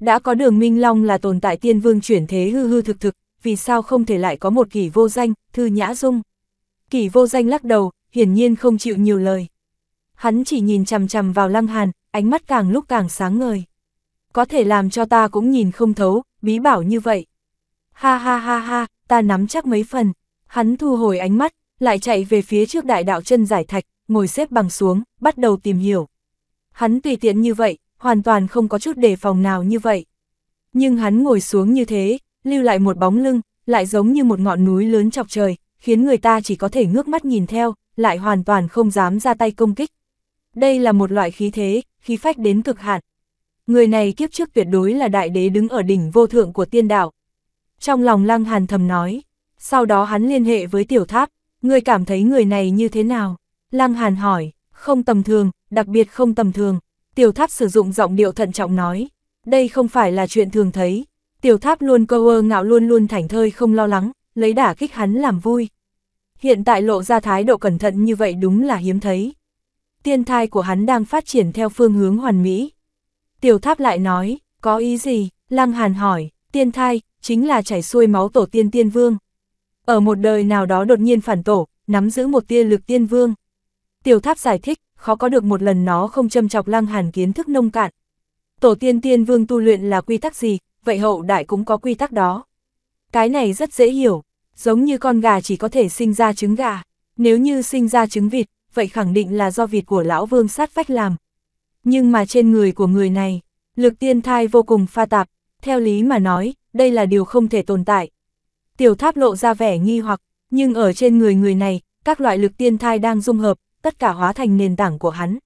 Đã có đường Minh Long là tồn tại tiên vương chuyển thế hư hư thực thực, vì sao không thể lại có một kỳ vô danh, thư nhã dung. Kỳ vô danh lắc đầu, hiển nhiên không chịu nhiều lời. Hắn chỉ nhìn chằm chằm vào lăng hàn, ánh mắt càng lúc càng sáng ngời. Có thể làm cho ta cũng nhìn không thấu, bí bảo như vậy. Ha ha ha ha, ta nắm chắc mấy phần. Hắn thu hồi ánh mắt, lại chạy về phía trước đại đạo chân giải thạch, ngồi xếp bằng xuống, bắt đầu tìm hiểu. Hắn tùy tiện như vậy, hoàn toàn không có chút đề phòng nào như vậy. Nhưng hắn ngồi xuống như thế, lưu lại một bóng lưng, lại giống như một ngọn núi lớn chọc trời, khiến người ta chỉ có thể ngước mắt nhìn theo, lại hoàn toàn không dám ra tay công kích. Đây là một loại khí thế, khí phách đến cực hạn. Người này kiếp trước tuyệt đối là đại đế đứng ở đỉnh vô thượng của tiên đạo. Trong lòng lăng hàn thầm nói, sau đó hắn liên hệ với tiểu tháp, người cảm thấy người này như thế nào? Lăng hàn hỏi, không tầm thường, đặc biệt không tầm thường. Tiểu tháp sử dụng giọng điệu thận trọng nói, đây không phải là chuyện thường thấy. Tiểu tháp luôn câu ơ ngạo luôn luôn thảnh thơi không lo lắng, lấy đả kích hắn làm vui. Hiện tại lộ ra thái độ cẩn thận như vậy đúng là hiếm thấy. Tiên thai của hắn đang phát triển theo phương hướng hoàn mỹ. Tiểu tháp lại nói, có ý gì? Lăng Hàn hỏi, tiên thai, chính là chảy xuôi máu tổ tiên tiên vương. Ở một đời nào đó đột nhiên phản tổ, nắm giữ một tia lực tiên vương. Tiểu tháp giải thích, khó có được một lần nó không châm chọc Lăng Hàn kiến thức nông cạn. Tổ tiên tiên vương tu luyện là quy tắc gì, vậy hậu đại cũng có quy tắc đó. Cái này rất dễ hiểu, giống như con gà chỉ có thể sinh ra trứng gà, nếu như sinh ra trứng vịt, vậy khẳng định là do vịt của lão vương sát vách làm. Nhưng mà trên người của người này, lực tiên thai vô cùng pha tạp, theo lý mà nói, đây là điều không thể tồn tại. Tiểu tháp lộ ra vẻ nghi hoặc, nhưng ở trên người người này, các loại lực tiên thai đang dung hợp, tất cả hóa thành nền tảng của hắn.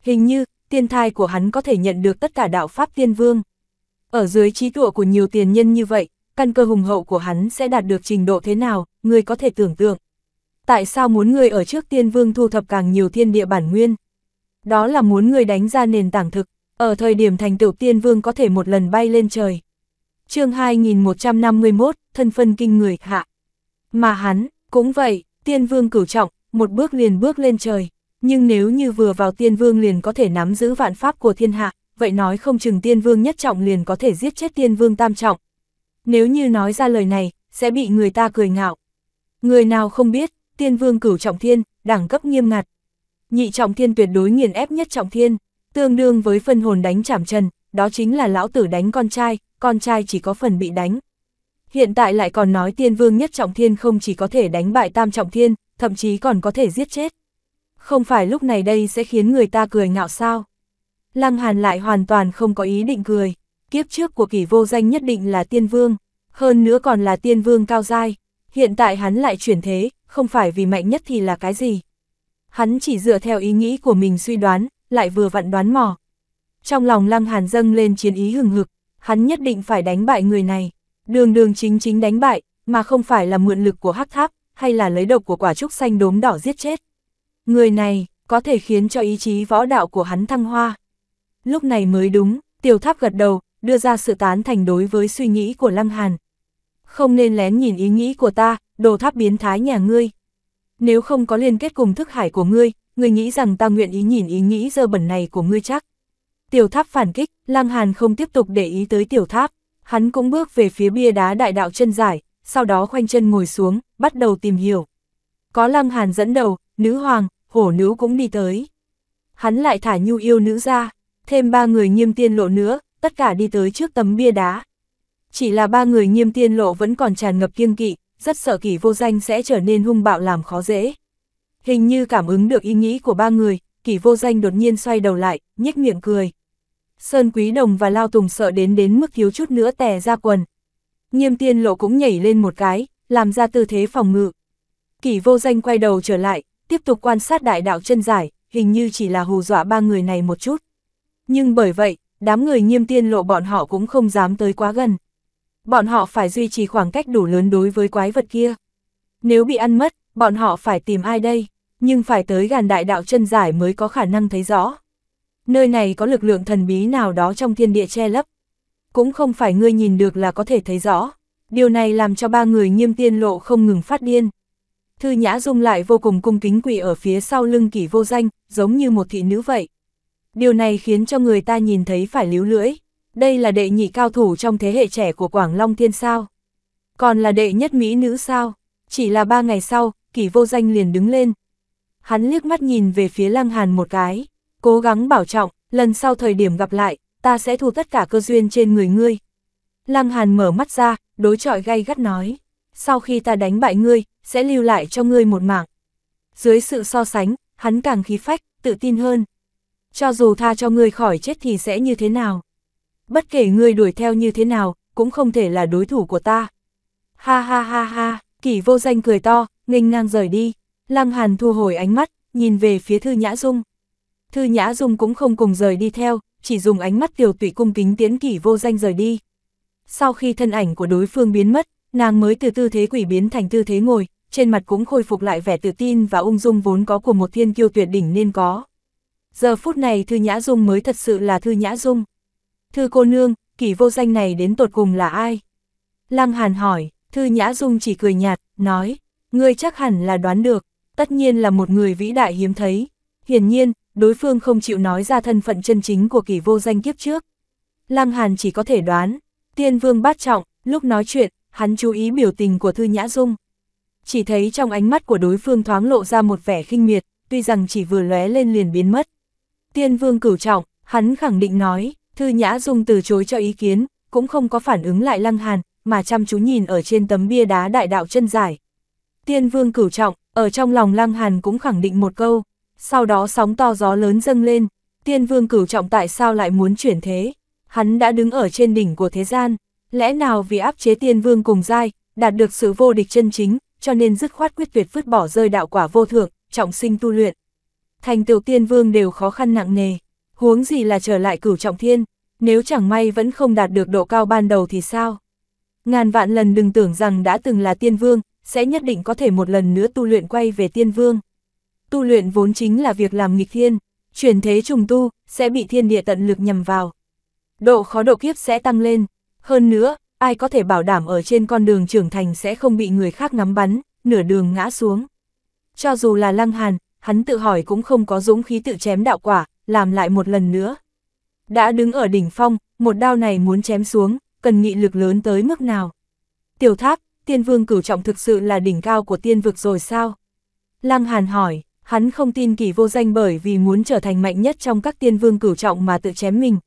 Hình như, tiên thai của hắn có thể nhận được tất cả đạo pháp tiên vương. Ở dưới trí tuệ của nhiều tiền nhân như vậy, căn cơ hùng hậu của hắn sẽ đạt được trình độ thế nào, người có thể tưởng tượng. Tại sao muốn người ở trước tiên vương thu thập càng nhiều thiên địa bản nguyên? Đó là muốn người đánh ra nền tảng thực, ở thời điểm thành tựu tiên vương có thể một lần bay lên trời. chương 2151, thân phân kinh người hạ. Mà hắn, cũng vậy, tiên vương cửu trọng, một bước liền bước lên trời. Nhưng nếu như vừa vào tiên vương liền có thể nắm giữ vạn pháp của thiên hạ, vậy nói không chừng tiên vương nhất trọng liền có thể giết chết tiên vương tam trọng. Nếu như nói ra lời này, sẽ bị người ta cười ngạo. Người nào không biết, tiên vương cửu trọng thiên, đẳng cấp nghiêm ngặt. Nhị trọng thiên tuyệt đối nghiền ép nhất trọng thiên, tương đương với phân hồn đánh chảm trần, đó chính là lão tử đánh con trai, con trai chỉ có phần bị đánh. Hiện tại lại còn nói tiên vương nhất trọng thiên không chỉ có thể đánh bại tam trọng thiên, thậm chí còn có thể giết chết. Không phải lúc này đây sẽ khiến người ta cười ngạo sao? Lăng Hàn lại hoàn toàn không có ý định cười, kiếp trước của kỷ vô danh nhất định là tiên vương, hơn nữa còn là tiên vương cao giai, hiện tại hắn lại chuyển thế, không phải vì mạnh nhất thì là cái gì. Hắn chỉ dựa theo ý nghĩ của mình suy đoán, lại vừa vặn đoán mò. Trong lòng Lăng Hàn dâng lên chiến ý hừng hực, hắn nhất định phải đánh bại người này, đường đường chính chính đánh bại, mà không phải là mượn lực của hắc tháp, hay là lấy độc của quả trúc xanh đốm đỏ giết chết. Người này, có thể khiến cho ý chí võ đạo của hắn thăng hoa. Lúc này mới đúng, tiểu tháp gật đầu, đưa ra sự tán thành đối với suy nghĩ của Lăng Hàn. Không nên lén nhìn ý nghĩ của ta, đồ tháp biến thái nhà ngươi. Nếu không có liên kết cùng thức hải của ngươi, ngươi nghĩ rằng ta nguyện ý nhìn ý nghĩ dơ bẩn này của ngươi chắc. Tiểu tháp phản kích, Lăng Hàn không tiếp tục để ý tới tiểu tháp, hắn cũng bước về phía bia đá đại đạo chân giải, sau đó khoanh chân ngồi xuống, bắt đầu tìm hiểu. Có Lăng Hàn dẫn đầu, nữ hoàng, hổ nữ cũng đi tới. Hắn lại thả nhu yêu nữ ra, thêm ba người nghiêm tiên lộ nữa, tất cả đi tới trước tấm bia đá. Chỉ là ba người nghiêm tiên lộ vẫn còn tràn ngập kiêng kỵ, rất sợ kỷ vô danh sẽ trở nên hung bạo làm khó dễ. Hình như cảm ứng được ý nghĩ của ba người, kỷ vô danh đột nhiên xoay đầu lại, nhếch miệng cười. Sơn Quý Đồng và Lao Tùng sợ đến đến mức thiếu chút nữa tè ra quần. Nghiêm tiên lộ cũng nhảy lên một cái, làm ra tư thế phòng ngự. Kỷ vô danh quay đầu trở lại, tiếp tục quan sát đại đạo chân giải, hình như chỉ là hù dọa ba người này một chút. Nhưng bởi vậy, đám người nghiêm tiên lộ bọn họ cũng không dám tới quá gần. Bọn họ phải duy trì khoảng cách đủ lớn đối với quái vật kia. Nếu bị ăn mất, bọn họ phải tìm ai đây, nhưng phải tới gần đại đạo chân giải mới có khả năng thấy rõ. Nơi này có lực lượng thần bí nào đó trong thiên địa che lấp. Cũng không phải ngươi nhìn được là có thể thấy rõ. Điều này làm cho ba người nghiêm tiên lộ không ngừng phát điên. Thư Nhã Dung lại vô cùng cung kính quỳ ở phía sau lưng kỷ vô danh, giống như một thị nữ vậy. Điều này khiến cho người ta nhìn thấy phải líu lưỡi. Đây là đệ nhị cao thủ trong thế hệ trẻ của Quảng Long Thiên sao. Còn là đệ nhất Mỹ nữ sao. Chỉ là ba ngày sau, kỷ vô danh liền đứng lên. Hắn liếc mắt nhìn về phía Lăng Hàn một cái, cố gắng bảo trọng, lần sau thời điểm gặp lại, ta sẽ thu tất cả cơ duyên trên người ngươi. Lăng Hàn mở mắt ra, đối chọi gay gắt nói, sau khi ta đánh bại ngươi, sẽ lưu lại cho ngươi một mạng. Dưới sự so sánh, hắn càng khí phách, tự tin hơn. Cho dù tha cho ngươi khỏi chết thì sẽ như thế nào? Bất kể ngươi đuổi theo như thế nào, cũng không thể là đối thủ của ta. Ha ha ha ha, kỷ vô danh cười to, nghênh ngang rời đi. Lăng Hàn thu hồi ánh mắt, nhìn về phía Thư Nhã Dung. Thư Nhã Dung cũng không cùng rời đi theo, chỉ dùng ánh mắt tiểu tụy cung kính tiến kỷ vô danh rời đi. Sau khi thân ảnh của đối phương biến mất, nàng mới từ tư thế quỷ biến thành tư thế ngồi, trên mặt cũng khôi phục lại vẻ tự tin và ung dung vốn có của một thiên kiêu tuyệt đỉnh nên có. Giờ phút này Thư Nhã Dung mới thật sự là Thư Nhã Dung. Thư cô nương, kỷ vô danh này đến tột cùng là ai? Lăng Hàn hỏi, Thư Nhã Dung chỉ cười nhạt, nói, ngươi chắc hẳn là đoán được, tất nhiên là một người vĩ đại hiếm thấy. Hiển nhiên, đối phương không chịu nói ra thân phận chân chính của kỷ vô danh kiếp trước. Lăng Hàn chỉ có thể đoán, tiên vương bát trọng, lúc nói chuyện, hắn chú ý biểu tình của Thư Nhã Dung. Chỉ thấy trong ánh mắt của đối phương thoáng lộ ra một vẻ khinh miệt, tuy rằng chỉ vừa lóe lên liền biến mất. Tiên vương cửu trọng, hắn khẳng định nói, Thư Nhã Dung từ chối cho ý kiến, cũng không có phản ứng lại Lăng Hàn, mà chăm chú nhìn ở trên tấm bia đá đại đạo chân giải. Tiên vương cửu trọng, ở trong lòng Lăng Hàn cũng khẳng định một câu, sau đó sóng to gió lớn dâng lên, tiên vương cửu trọng tại sao lại muốn chuyển thế? Hắn đã đứng ở trên đỉnh của thế gian, lẽ nào vì áp chế tiên vương cùng giai, đạt được sự vô địch chân chính, cho nên dứt khoát quyết tuyệt vứt bỏ rơi đạo quả vô thượng, trọng sinh tu luyện. Thành tựu tiên vương đều khó khăn nặng nề, huống gì là trở lại cửu trọng thiên, nếu chẳng may vẫn không đạt được độ cao ban đầu thì sao? Ngàn vạn lần đừng tưởng rằng đã từng là tiên vương, sẽ nhất định có thể một lần nữa tu luyện quay về tiên vương. Tu luyện vốn chính là việc làm nghịch thiên, chuyển thế trùng tu, sẽ bị thiên địa tận lực nhằm vào. Độ khó độ kiếp sẽ tăng lên, hơn nữa, ai có thể bảo đảm ở trên con đường trưởng thành sẽ không bị người khác ngắm bắn, nửa đường ngã xuống. Cho dù là lăng hàn, hắn tự hỏi cũng không có dũng khí tự chém đạo quả, làm lại một lần nữa. Đã đứng ở đỉnh phong, một đao này muốn chém xuống, cần nghị lực lớn tới mức nào. Tiểu tháp, tiên vương cửu trọng thực sự là đỉnh cao của tiên vực rồi sao? Lăng Hàn hỏi, hắn không tin kỳ vô danh bởi vì muốn trở thành mạnh nhất trong các tiên vương cửu trọng mà tự chém mình.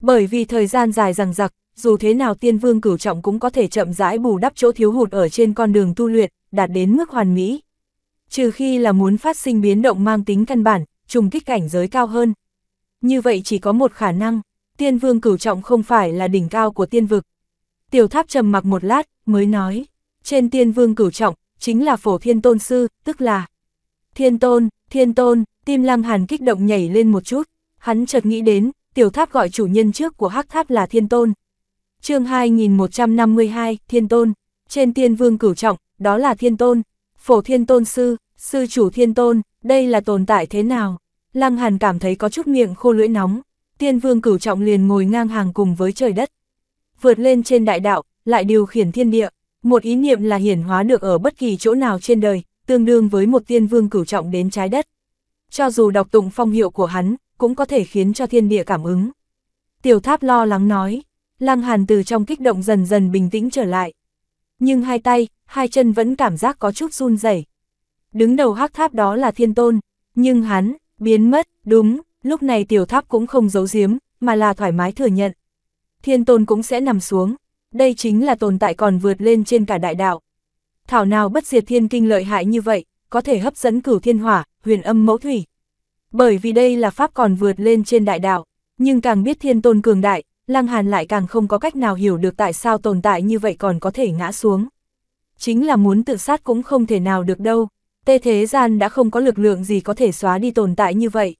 Bởi vì thời gian dài rằng giặc, dù thế nào tiên vương cửu trọng cũng có thể chậm rãi bù đắp chỗ thiếu hụt ở trên con đường tu luyện, đạt đến mức hoàn mỹ. Trừ khi là muốn phát sinh biến động mang tính căn bản, trùng kích cảnh giới cao hơn. Như vậy chỉ có một khả năng, tiên vương cửu trọng không phải là đỉnh cao của tiên vực. Tiểu tháp trầm mặc một lát, mới nói, trên tiên vương cửu trọng, chính là phổ thiên tôn sư, tức là thiên tôn, thiên tôn, tim lăng hàn kích động nhảy lên một chút, hắn chợt nghĩ đến, tiểu tháp gọi chủ nhân trước của hắc tháp là thiên tôn. chương 2152, thiên tôn, trên tiên vương cửu trọng, đó là thiên tôn, phổ thiên tôn sư, sư chủ thiên tôn, đây là tồn tại thế nào? Lăng Hàn cảm thấy có chút miệng khô lưỡi nóng, tiên vương cửu trọng liền ngồi ngang hàng cùng với trời đất. Vượt lên trên đại đạo, lại điều khiển thiên địa, một ý niệm là hiển hóa được ở bất kỳ chỗ nào trên đời, tương đương với một tiên vương cửu trọng đến trái đất. Cho dù đọc tụng phong hiệu của hắn, cũng có thể khiến cho thiên địa cảm ứng. Tiểu tháp lo lắng nói, Lăng Hàn từ trong kích động dần dần bình tĩnh trở lại. Nhưng hai tay, hai chân vẫn cảm giác có chút run rẩy. Đứng đầu hắc tháp đó là thiên tôn, nhưng hắn, biến mất, đúng, lúc này tiểu tháp cũng không giấu giếm, mà là thoải mái thừa nhận. Thiên tôn cũng sẽ nằm xuống, đây chính là tồn tại còn vượt lên trên cả đại đạo. Thảo nào bất diệt thiên kinh lợi hại như vậy, có thể hấp dẫn cửu thiên hỏa, huyền âm mẫu thủy. Bởi vì đây là pháp còn vượt lên trên đại đạo, nhưng càng biết thiên tôn cường đại, Lăng Hàn lại càng không có cách nào hiểu được tại sao tồn tại như vậy còn có thể ngã xuống. Chính là muốn tự sát cũng không thể nào được đâu, tê thế gian đã không có lực lượng gì có thể xóa đi tồn tại như vậy.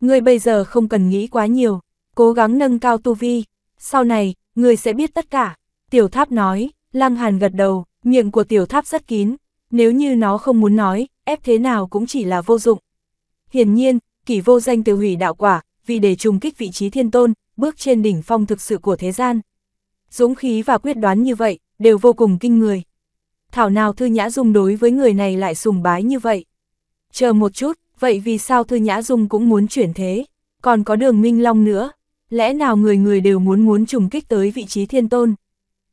Ngươi bây giờ không cần nghĩ quá nhiều, cố gắng nâng cao tu vi, sau này, ngươi sẽ biết tất cả. Tiểu tháp nói, Lăng Hàn gật đầu, miệng của tiểu tháp rất kín, nếu như nó không muốn nói, ép thế nào cũng chỉ là vô dụng. Hiển nhiên, kỷ vô danh tiêu hủy đạo quả, vì để trùng kích vị trí thiên tôn, bước trên đỉnh phong thực sự của thế gian. Dũng khí và quyết đoán như vậy, đều vô cùng kinh người. Thảo nào Thư Nhã Dung đối với người này lại sùng bái như vậy. Chờ một chút, vậy vì sao Thư Nhã Dung cũng muốn chuyển thế? Còn có đường Minh Long nữa, lẽ nào người người đều muốn muốn trùng kích tới vị trí thiên tôn?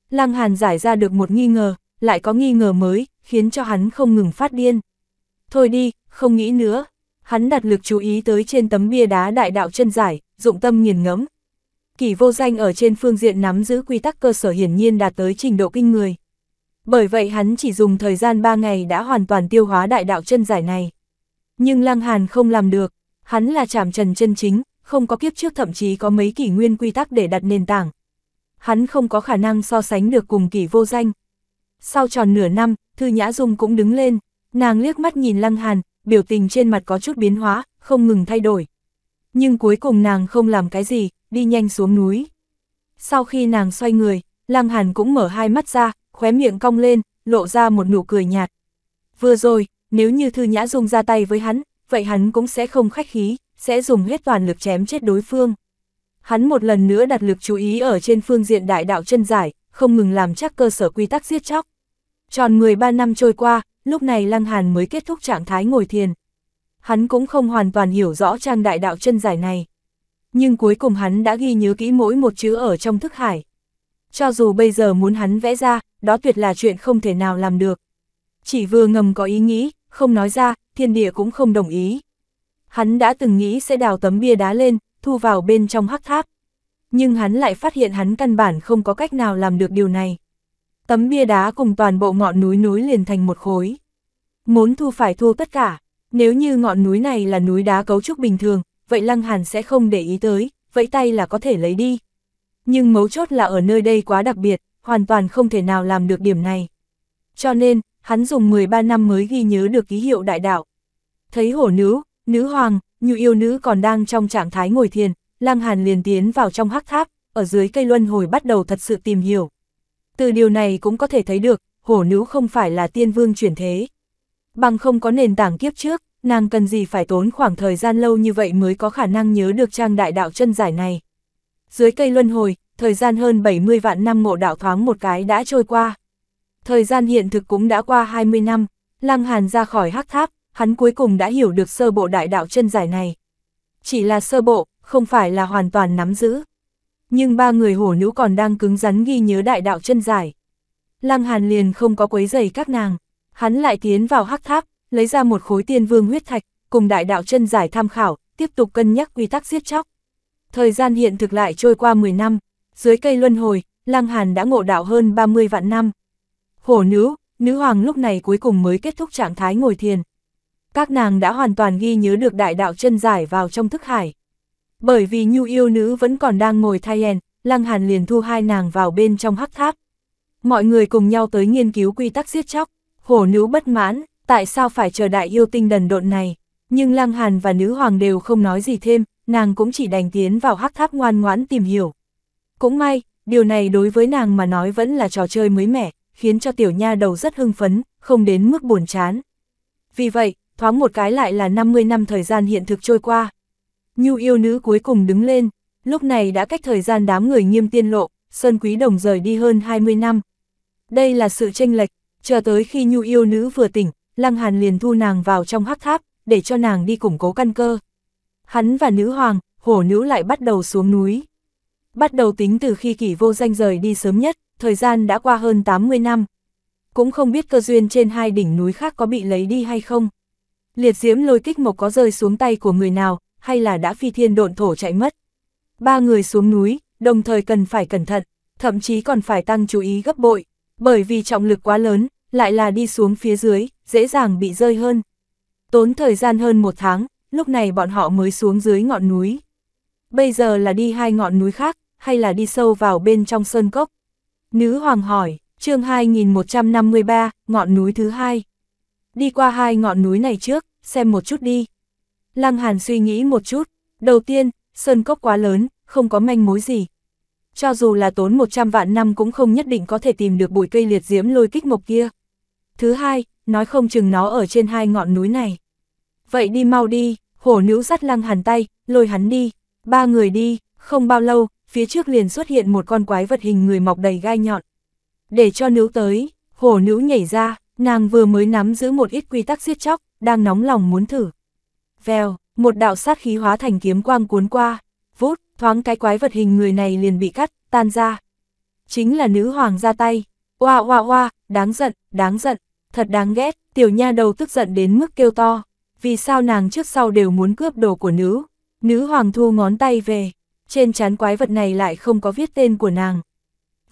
Lăng Hàn giải ra được một nghi ngờ, lại có nghi ngờ mới, khiến cho hắn không ngừng phát điên. Thôi đi, không nghĩ nữa. Hắn đặt lực chú ý tới trên tấm bia đá đại đạo chân giải, dụng tâm nghiền ngẫm. Kỷ vô danh ở trên phương diện nắm giữ quy tắc cơ sở hiển nhiên đạt tới trình độ kinh người. Bởi vậy hắn chỉ dùng thời gian 3 ngày đã hoàn toàn tiêu hóa đại đạo chân giải này. Nhưng Lăng Hàn không làm được, hắn là trảm trần chân chính, không có kiếp trước thậm chí có mấy kỷ nguyên quy tắc để đặt nền tảng. Hắn không có khả năng so sánh được cùng kỷ vô danh. Sau tròn nửa năm, Thư Nhã Dung cũng đứng lên, nàng liếc mắt nhìn Lăng Hàn, biểu tình trên mặt có chút biến hóa, không ngừng thay đổi. Nhưng cuối cùng nàng không làm cái gì, đi nhanh xuống núi. Sau khi nàng xoay người, Lăng Hàn cũng mở hai mắt ra, khóe miệng cong lên, lộ ra một nụ cười nhạt. Vừa rồi, nếu như Thư Nhã Dung ra tay với hắn, vậy hắn cũng sẽ không khách khí, sẽ dùng hết toàn lực chém chết đối phương. Hắn một lần nữa đặt lực chú ý ở trên phương diện đại đạo chân giải, không ngừng làm chắc cơ sở quy tắc giết chóc. Tròn 13 năm trôi qua, lúc này Lăng Hàn mới kết thúc trạng thái ngồi thiền. Hắn cũng không hoàn toàn hiểu rõ trang đại đạo chân giải này. Nhưng cuối cùng hắn đã ghi nhớ kỹ mỗi một chữ ở trong thức hải. Cho dù bây giờ muốn hắn vẽ ra, đó tuyệt là chuyện không thể nào làm được. Chỉ vừa ngầm có ý nghĩ, không nói ra, thiên địa cũng không đồng ý. Hắn đã từng nghĩ sẽ đào tấm bia đá lên, thu vào bên trong hắc tháp. Nhưng hắn lại phát hiện hắn căn bản không có cách nào làm được điều này. Tấm bia đá cùng toàn bộ ngọn núi núi liền thành một khối. Muốn thu phải thu tất cả, nếu như ngọn núi này là núi đá cấu trúc bình thường, vậy Lăng Hàn sẽ không để ý tới, vẫy tay là có thể lấy đi. Nhưng mấu chốt là ở nơi đây quá đặc biệt, hoàn toàn không thể nào làm được điểm này. Cho nên, hắn dùng 13 năm mới ghi nhớ được ký hiệu đại đạo. Thấy hổ nữ, nữ hoàng, như yêu nữ còn đang trong trạng thái ngồi thiền, lang Hàn liền tiến vào trong hắc tháp, ở dưới cây luân hồi bắt đầu thật sự tìm hiểu. Từ điều này cũng có thể thấy được, hổ nữ không phải là tiên vương chuyển thế. Bằng không có nền tảng kiếp trước, nàng cần gì phải tốn khoảng thời gian lâu như vậy mới có khả năng nhớ được trang đại đạo chân giải này. Dưới cây luân hồi, thời gian hơn 70 vạn năm ngộ đạo thoáng một cái đã trôi qua. Thời gian hiện thực cũng đã qua 20 năm, Lăng Hàn ra khỏi hắc tháp, hắn cuối cùng đã hiểu được sơ bộ đại đạo chân giải này. Chỉ là sơ bộ, không phải là hoàn toàn nắm giữ. Nhưng ba người hổ nữ còn đang cứng rắn ghi nhớ đại đạo chân giải. Lăng Hàn liền không có quấy giày các nàng, hắn lại tiến vào hắc tháp, lấy ra một khối tiên vương huyết thạch, cùng đại đạo chân giải tham khảo, tiếp tục cân nhắc quy tắc giết chóc. Thời gian hiện thực lại trôi qua 10 năm, dưới cây luân hồi, Lăng Hàn đã ngộ đạo hơn 30 vạn năm. Hổ nữ, nữ hoàng lúc này cuối cùng mới kết thúc trạng thái ngồi thiền. Các nàng đã hoàn toàn ghi nhớ được đại đạo chân giải vào trong thức hải. Bởi vì nhu yêu nữ vẫn còn đang ngồi thai hèn, Lăng Hàn liền thu hai nàng vào bên trong hắc tháp. Mọi người cùng nhau tới nghiên cứu quy tắc giết chóc, hổ nữ bất mãn, tại sao phải chờ đại yêu tinh đần độn này. Nhưng Lăng Hàn và nữ hoàng đều không nói gì thêm, nàng cũng chỉ đành tiến vào hắc tháp ngoan ngoãn tìm hiểu. Cũng may, điều này đối với nàng mà nói vẫn là trò chơi mới mẻ, khiến cho tiểu nha đầu rất hưng phấn, không đến mức buồn chán. Vì vậy, thoáng một cái lại là 50 năm thời gian hiện thực trôi qua. Nhu yêu nữ cuối cùng đứng lên, lúc này đã cách thời gian đám người nghiêm tiên lộ, Sơn Quý Đồng rời đi hơn 20 năm. Đây là sự tranh lệch, chờ tới khi nhu yêu nữ vừa tỉnh, Lăng Hàn liền thu nàng vào trong hắc tháp, để cho nàng đi củng cố căn cơ. Hắn và nữ hoàng, hổ nữ lại bắt đầu xuống núi. Bắt đầu tính từ khi kỷ vô danh rời đi sớm nhất, thời gian đã qua hơn 80 năm. Cũng không biết cơ duyên trên hai đỉnh núi khác có bị lấy đi hay không. Liệt diễm lôi kích mộc có rơi xuống tay của người nào, hay là đã phi thiên độn thổ chạy mất. Ba người xuống núi, đồng thời cần phải cẩn thận, thậm chí còn phải tăng chú ý gấp bội, bởi vì trọng lực quá lớn, lại là đi xuống phía dưới, dễ dàng bị rơi hơn. Tốn thời gian hơn một tháng, lúc này bọn họ mới xuống dưới ngọn núi. Bây giờ là đi hai ngọn núi khác, hay là đi sâu vào bên trong sơn cốc? Nữ hoàng hỏi, chương 2153, ngọn núi thứ hai. Đi qua hai ngọn núi này trước, xem một chút đi. Lăng Hàn suy nghĩ một chút, đầu tiên, sơn cốc quá lớn, không có manh mối gì. Cho dù là tốn 100 vạn năm cũng không nhất định có thể tìm được bụi cây liệt diễm lôi kích mộc kia. Thứ hai, nói không chừng nó ở trên hai ngọn núi này. Vậy đi mau đi, hổ nữ dắt lăng hàn tay, lôi hắn đi, ba người đi, không bao lâu, phía trước liền xuất hiện một con quái vật hình người mọc đầy gai nhọn. Để cho nữ tới, hổ nữ nhảy ra, nàng vừa mới nắm giữ một ít quy tắc giết chóc, đang nóng lòng muốn thử. Vèo, một đạo sát khí hóa thành kiếm quang cuốn qua, vút, thoáng cái quái vật hình người này liền bị cắt, tan ra. Chính là nữ hoàng ra tay, oa oa oa, đáng giận, đáng giận, thật đáng ghét, tiểu nha đầu tức giận đến mức kêu to. Vì sao nàng trước sau đều muốn cướp đồ của nữ? Nữ hoàng thu ngón tay về, trên chán quái vật này lại không có viết tên của nàng.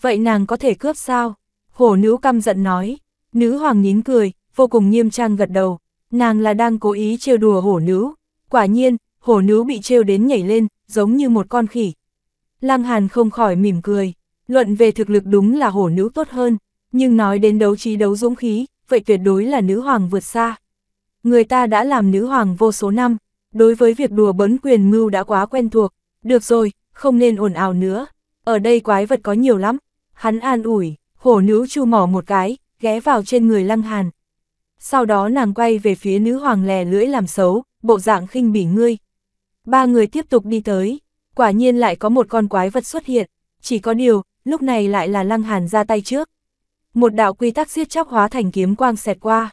Vậy nàng có thể cướp sao? Hổ nữ căm giận nói. Nữ hoàng nín cười, vô cùng nghiêm trang gật đầu. Nàng là đang cố ý trêu đùa hổ nữ. Quả nhiên, hổ nữ bị trêu đến nhảy lên, giống như một con khỉ. Lăng Hàn không khỏi mỉm cười, luận về thực lực đúng là hổ nữ tốt hơn, nhưng nói đến đấu trí đấu dũng khí, vậy tuyệt đối là nữ hoàng vượt xa. Người ta đã làm nữ hoàng vô số năm, đối với việc đùa bấn quyền mưu đã quá quen thuộc, được rồi, không nên ồn ào nữa, ở đây quái vật có nhiều lắm, hắn an ủi, hổ nữ chu mỏ một cái, ghé vào trên người lăng hàn. Sau đó nàng quay về phía nữ hoàng lè lưỡi làm xấu, bộ dạng khinh bỉ ngươi. Ba người tiếp tục đi tới, quả nhiên lại có một con quái vật xuất hiện, chỉ có điều, lúc này lại là lăng hàn ra tay trước. Một đạo quy tắc giết chóc hóa thành kiếm quang xẹt qua.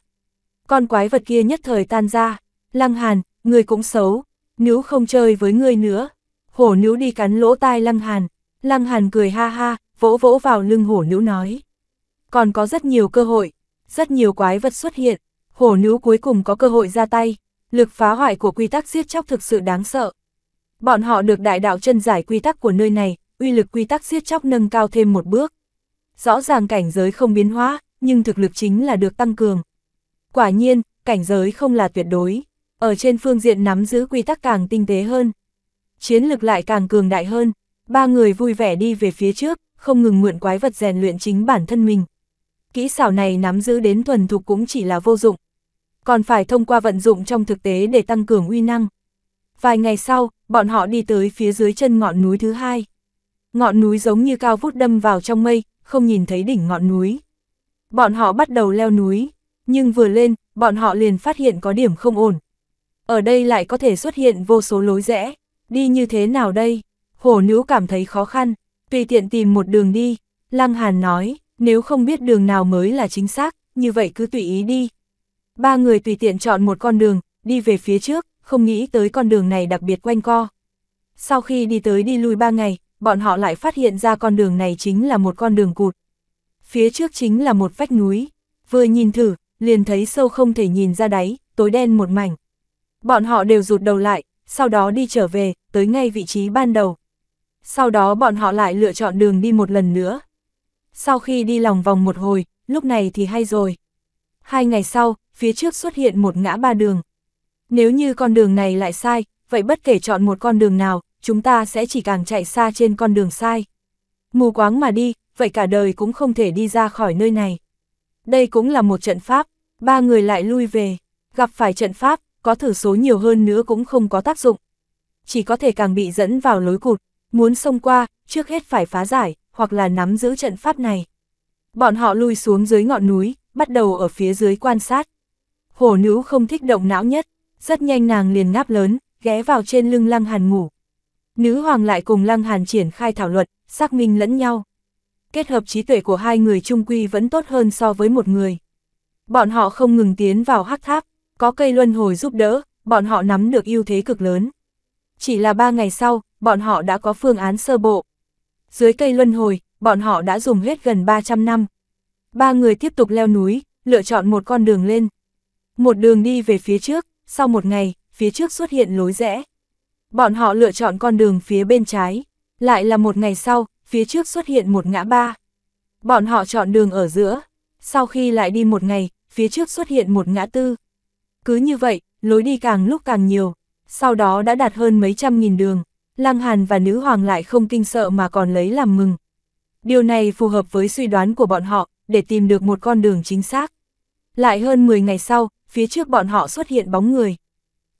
Con quái vật kia nhất thời tan ra, lăng hàn, người cũng xấu, nữ không chơi với ngươi nữa. Hổ nữ đi cắn lỗ tai lăng hàn, lăng hàn cười ha ha, vỗ vỗ vào lưng hổ nữ nói. Còn có rất nhiều cơ hội, rất nhiều quái vật xuất hiện, hổ nữ cuối cùng có cơ hội ra tay, lực phá hoại của quy tắc giết chóc thực sự đáng sợ. Bọn họ được đại đạo chân giải quy tắc của nơi này, uy lực quy tắc giết chóc nâng cao thêm một bước. Rõ ràng cảnh giới không biến hóa, nhưng thực lực chính là được tăng cường. Quả nhiên, cảnh giới không là tuyệt đối, ở trên phương diện nắm giữ quy tắc càng tinh tế hơn. Chiến lực lại càng cường đại hơn, ba người vui vẻ đi về phía trước, không ngừng mượn quái vật rèn luyện chính bản thân mình. Kỹ xảo này nắm giữ đến thuần thục cũng chỉ là vô dụng, còn phải thông qua vận dụng trong thực tế để tăng cường uy năng. Vài ngày sau, bọn họ đi tới phía dưới chân ngọn núi thứ hai. Ngọn núi giống như cao vút đâm vào trong mây, không nhìn thấy đỉnh ngọn núi. Bọn họ bắt đầu leo núi, nhưng vừa lên, bọn họ liền phát hiện có điểm không ổn. Ở đây lại có thể xuất hiện vô số lối rẽ, đi như thế nào đây? Hổ nữ cảm thấy khó khăn, tùy tiện tìm một đường đi. Lăng Hàn nói, nếu không biết đường nào mới là chính xác, như vậy cứ tùy ý đi. Ba người tùy tiện chọn một con đường, đi về phía trước, không nghĩ tới con đường này đặc biệt quanh co. Sau khi đi tới đi lui ba ngày, bọn họ lại phát hiện ra con đường này chính là một con đường cụt. Phía trước chính là một vách núi, vừa nhìn thử, liền thấy sâu không thể nhìn ra đáy, tối đen một mảnh. Bọn họ đều rụt đầu lại, sau đó đi trở về, tới ngay vị trí ban đầu. Sau đó bọn họ lại lựa chọn đường đi một lần nữa. Sau khi đi lòng vòng một hồi, lúc này thì hay rồi. Hai ngày sau, phía trước xuất hiện một ngã ba đường. Nếu như con đường này lại sai, vậy bất kể chọn một con đường nào, chúng ta sẽ chỉ càng chạy xa trên con đường sai. Mù quáng mà đi, vậy cả đời cũng không thể đi ra khỏi nơi này. Đây cũng là một trận pháp, ba người lại lui về, gặp phải trận pháp, có thử số nhiều hơn nữa cũng không có tác dụng. Chỉ có thể càng bị dẫn vào lối cụt, muốn xông qua, trước hết phải phá giải, hoặc là nắm giữ trận pháp này. Bọn họ lui xuống dưới ngọn núi, bắt đầu ở phía dưới quan sát. Hổ nữ không thích động não nhất, rất nhanh nàng liền ngáp lớn, ghé vào trên lưng lăng hàn ngủ. Nữ hoàng lại cùng lăng hàn triển khai thảo luận, xác minh lẫn nhau. Kết hợp trí tuệ của hai người trung quy vẫn tốt hơn so với một người. Bọn họ không ngừng tiến vào hắc tháp, có cây luân hồi giúp đỡ, bọn họ nắm được ưu thế cực lớn. Chỉ là ba ngày sau, bọn họ đã có phương án sơ bộ. Dưới cây luân hồi, bọn họ đã dùng hết gần 300 năm. Ba người tiếp tục leo núi, lựa chọn một con đường lên. Một đường đi về phía trước, sau một ngày, phía trước xuất hiện lối rẽ. Bọn họ lựa chọn con đường phía bên trái, lại là một ngày sau, phía trước xuất hiện một ngã ba. Bọn họ chọn đường ở giữa, sau khi lại đi một ngày, phía trước xuất hiện một ngã tư. Cứ như vậy, lối đi càng lúc càng nhiều, sau đó đã đạt hơn mấy trăm nghìn đường, Lăng Hàn và Nữ Hoàng lại không kinh sợ mà còn lấy làm mừng. Điều này phù hợp với suy đoán của bọn họ, để tìm được một con đường chính xác. Lại hơn 10 ngày sau, phía trước bọn họ xuất hiện bóng người.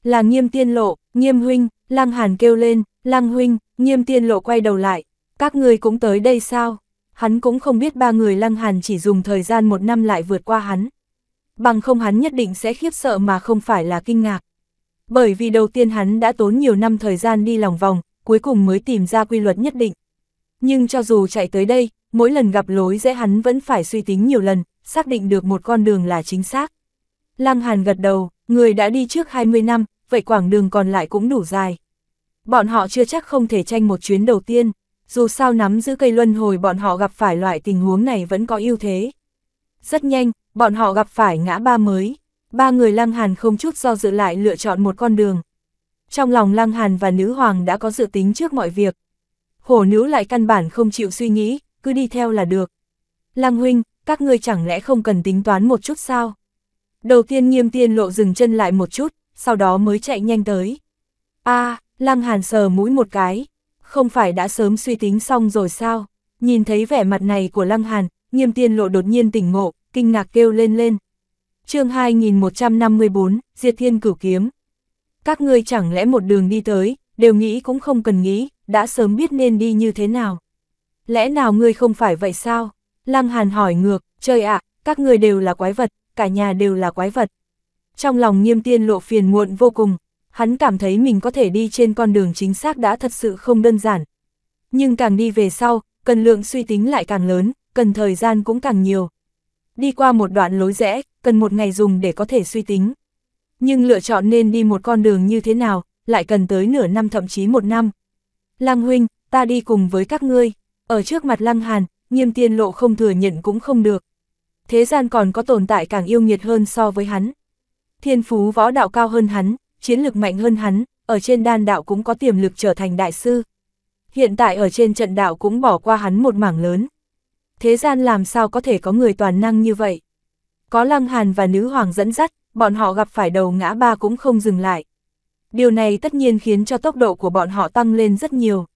Là nghiêm tiên lộ, nghiêm huynh, Lăng Hàn kêu lên, Lăng huynh, nghiêm tiên lộ quay đầu lại, các người cũng tới đây sao? Hắn cũng không biết ba người Lăng Hàn chỉ dùng thời gian một năm lại vượt qua hắn. Bằng không hắn nhất định sẽ khiếp sợ mà không phải là kinh ngạc. Bởi vì đầu tiên hắn đã tốn nhiều năm thời gian đi lòng vòng, cuối cùng mới tìm ra quy luật nhất định. Nhưng cho dù chạy tới đây, mỗi lần gặp lối dễ hắn vẫn phải suy tính nhiều lần, xác định được một con đường là chính xác. Lăng Hàn gật đầu, người đã đi trước 20 năm, vậy quảng đường còn lại cũng đủ dài. Bọn họ chưa chắc không thể tranh một chuyến đầu tiên, dù sao nắm giữ cây luân hồi bọn họ gặp phải loại tình huống này vẫn có ưu thế. Rất nhanh, bọn họ gặp phải ngã ba mới, ba người Lăng Hàn không chút do dự lại lựa chọn một con đường. Trong lòng Lăng Hàn và Nữ Hoàng đã có dự tính trước mọi việc. Hổ nữ lại căn bản không chịu suy nghĩ, cứ đi theo là được. Lăng huynh, các ngươi chẳng lẽ không cần tính toán một chút sao? Đầu tiên nghiêm tiên lộ dừng chân lại một chút, sau đó mới chạy nhanh tới. a Lăng Hàn sờ mũi một cái, không phải đã sớm suy tính xong rồi sao? Nhìn thấy vẻ mặt này của Lăng Hàn, nghiêm tiên lộ đột nhiên tỉnh ngộ, kinh ngạc kêu lên lên. chương 2154, Diệt Thiên Cửu Kiếm. Các ngươi chẳng lẽ một đường đi tới, đều nghĩ cũng không cần nghĩ, đã sớm biết nên đi như thế nào. Lẽ nào ngươi không phải vậy sao? Lăng Hàn hỏi ngược, trời ạ, các ngươi đều là quái vật, cả nhà đều là quái vật. Trong lòng nghiêm tiên lộ phiền muộn vô cùng, hắn cảm thấy mình có thể đi trên con đường chính xác đã thật sự không đơn giản. Nhưng càng đi về sau, cần lượng suy tính lại càng lớn, cần thời gian cũng càng nhiều. Đi qua một đoạn lối rẽ, cần một ngày dùng để có thể suy tính. Nhưng lựa chọn nên đi một con đường như thế nào, lại cần tới nửa năm thậm chí một năm. Lăng huynh, ta đi cùng với các ngươi, ở trước mặt Lăng Hàn, nghiêm tiên lộ không thừa nhận cũng không được. Thế gian còn có tồn tại càng yêu nghiệt hơn so với hắn. Thiên phú võ đạo cao hơn hắn, chiến lực mạnh hơn hắn, ở trên đan đạo cũng có tiềm lực trở thành đại sư. Hiện tại ở trên trận đạo cũng bỏ qua hắn một mảng lớn. Thế gian làm sao có thể có người toàn năng như vậy? Có Lăng Hàn và Nữ Hoàng dẫn dắt, bọn họ gặp phải đầu ngã ba cũng không dừng lại. Điều này tất nhiên khiến cho tốc độ của bọn họ tăng lên rất nhiều.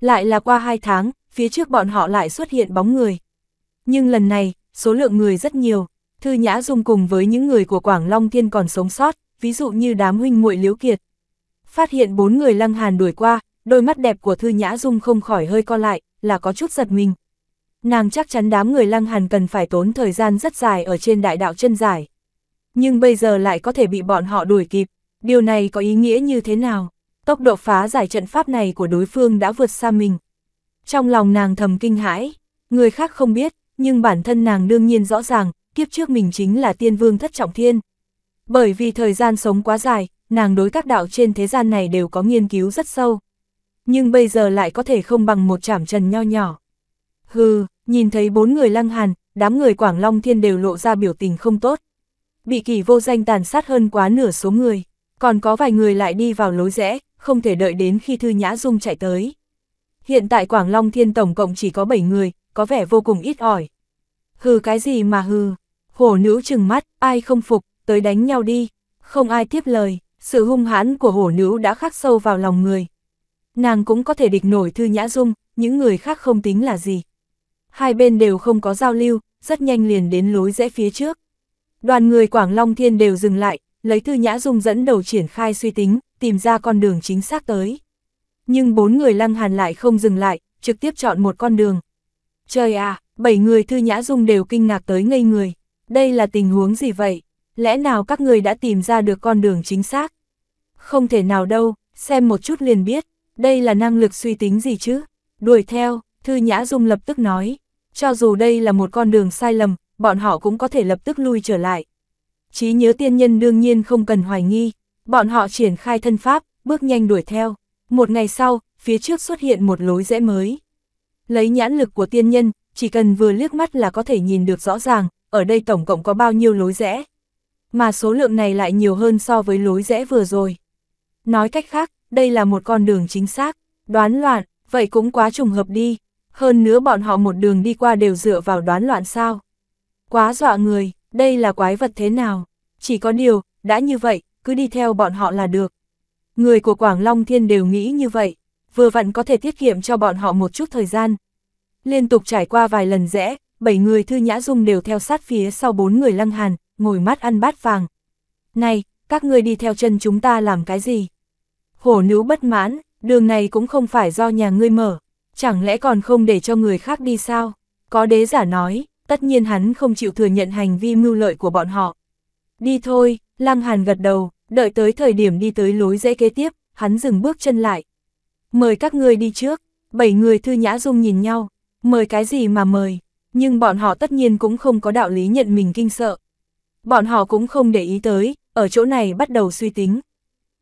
Lại là qua hai tháng, phía trước bọn họ lại xuất hiện bóng người. Nhưng lần này, số lượng người rất nhiều, Thư Nhã Dung cùng với những người của Quảng Long Thiên còn sống sót, ví dụ như đám huynh muội liễu kiệt. Phát hiện bốn người lăng hàn đuổi qua, đôi mắt đẹp của Thư Nhã Dung không khỏi hơi co lại, là có chút giật mình. Nàng chắc chắn đám người lăng hàn cần phải tốn thời gian rất dài ở trên đại đạo chân dài. Nhưng bây giờ lại có thể bị bọn họ đuổi kịp, điều này có ý nghĩa như thế nào? Tốc độ phá giải trận pháp này của đối phương đã vượt xa mình. Trong lòng nàng thầm kinh hãi, người khác không biết, nhưng bản thân nàng đương nhiên rõ ràng, kiếp trước mình chính là tiên vương thất trọng thiên. Bởi vì thời gian sống quá dài, nàng đối các đạo trên thế gian này đều có nghiên cứu rất sâu. Nhưng bây giờ lại có thể không bằng một chảm trần nho nhỏ. Hừ, nhìn thấy bốn người lăng hàn, đám người Quảng Long Thiên đều lộ ra biểu tình không tốt. Bị kỳ vô danh tàn sát hơn quá nửa số người, còn có vài người lại đi vào lối rẽ, không thể đợi đến khi Thư Nhã Dung chạy tới. Hiện tại Quảng Long Thiên tổng cộng chỉ có 7 người, có vẻ vô cùng ít ỏi. Hừ cái gì mà hừ, hổ nữ chừng mắt, ai không phục, tới đánh nhau đi, không ai tiếp lời, sự hung hãn của hổ nữ đã khắc sâu vào lòng người. Nàng cũng có thể địch nổi Thư Nhã Dung, những người khác không tính là gì. Hai bên đều không có giao lưu, rất nhanh liền đến lối rẽ phía trước. Đoàn người Quảng Long Thiên đều dừng lại, lấy Thư Nhã Dung dẫn đầu triển khai suy tính, tìm ra con đường chính xác tới. Nhưng bốn người Lăng Hàn lại không dừng lại, trực tiếp chọn một con đường. Trời à, bảy người Thư Nhã Dung đều kinh ngạc tới ngây người. Đây là tình huống gì vậy? Lẽ nào các người đã tìm ra được con đường chính xác? Không thể nào đâu, xem một chút liền biết. Đây là năng lực suy tính gì chứ? Đuổi theo, Thư Nhã Dung lập tức nói. Cho dù đây là một con đường sai lầm, bọn họ cũng có thể lập tức lui trở lại. Chí nhớ tiên nhân đương nhiên không cần hoài nghi, bọn họ triển khai thân pháp, bước nhanh đuổi theo. Một ngày sau, phía trước xuất hiện một lối rẽ mới. Lấy nhãn lực của tiên nhân, chỉ cần vừa liếc mắt là có thể nhìn được rõ ràng, ở đây tổng cộng có bao nhiêu lối rẽ. Mà số lượng này lại nhiều hơn so với lối rẽ vừa rồi. Nói cách khác, đây là một con đường chính xác, đoán loạn, vậy cũng quá trùng hợp đi. Hơn nữa bọn họ một đường đi qua đều dựa vào đoán loạn sao. Quá dọa người, đây là quái vật thế nào? Chỉ có điều, đã như vậy, cứ đi theo bọn họ là được. Người của Quảng Long Thiên đều nghĩ như vậy, vừa vặn có thể tiết kiệm cho bọn họ một chút thời gian. Liên tục trải qua vài lần rẽ, bảy người Thư Nhã Dung đều theo sát phía sau bốn người Lăng Hàn, ngồi mắt ăn bát vàng. Này, các ngươi đi theo chân chúng ta làm cái gì? Hổ nữ bất mãn, đường này cũng không phải do nhà ngươi mở, chẳng lẽ còn không để cho người khác đi sao? Có đế giả nói, tất nhiên hắn không chịu thừa nhận hành vi mưu lợi của bọn họ. Đi thôi, Lăng Hàn gật đầu, đợi tới thời điểm đi tới lối rẽ kế tiếp, hắn dừng bước chân lại. Mời các ngươi đi trước, bảy người thư nhã dung nhìn nhau, mời cái gì mà mời, nhưng bọn họ tất nhiên cũng không có đạo lý nhận mình kinh sợ. Bọn họ cũng không để ý tới, ở chỗ này bắt đầu suy tính.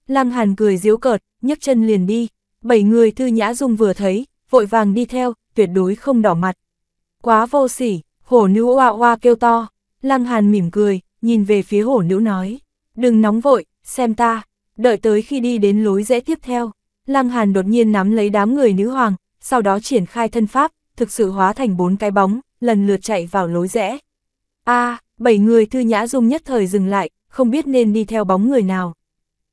Lăng Hàn cười diếu cợt, nhấc chân liền đi, bảy người thư nhã dung vừa thấy, vội vàng đi theo, tuyệt đối không đỏ mặt. Quá vô sỉ, hổ nữ oa oa kêu to, Lăng Hàn mỉm cười, nhìn về phía hổ nữ nói, đừng nóng vội, xem ta, đợi tới khi đi đến lối rẽ tiếp theo. Lăng Hàn đột nhiên nắm lấy đám người nữ hoàng, sau đó triển khai thân pháp, thực sự hóa thành bốn cái bóng, lần lượt chạy vào lối rẽ. a bảy người thư nhã dung nhất thời dừng lại, không biết nên đi theo bóng người nào.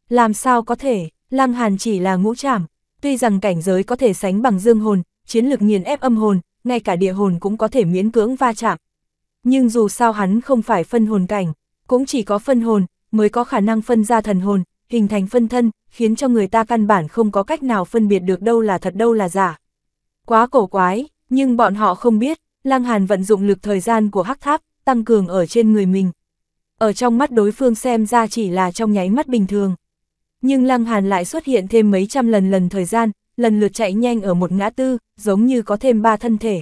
Làm sao có thể, Lăng Hàn chỉ là ngũ trảm, tuy rằng cảnh giới có thể sánh bằng dương hồn, chiến lực nghiền ép âm hồn, ngay cả địa hồn cũng có thể miễn cưỡng va chạm. Nhưng dù sao hắn không phải phân hồn cảnh, cũng chỉ có phân hồn, mới có khả năng phân ra thần hồn, hình thành phân thân, khiến cho người ta căn bản không có cách nào phân biệt được đâu là thật đâu là giả. Quá cổ quái, nhưng bọn họ không biết, Lăng Hàn vận dụng lực thời gian của hắc tháp, tăng cường ở trên người mình. Ở trong mắt đối phương xem ra chỉ là trong nháy mắt bình thường. Nhưng Lăng Hàn lại xuất hiện thêm mấy trăm lần lần thời gian, lần lượt chạy nhanh ở một ngã tư, giống như có thêm ba thân thể.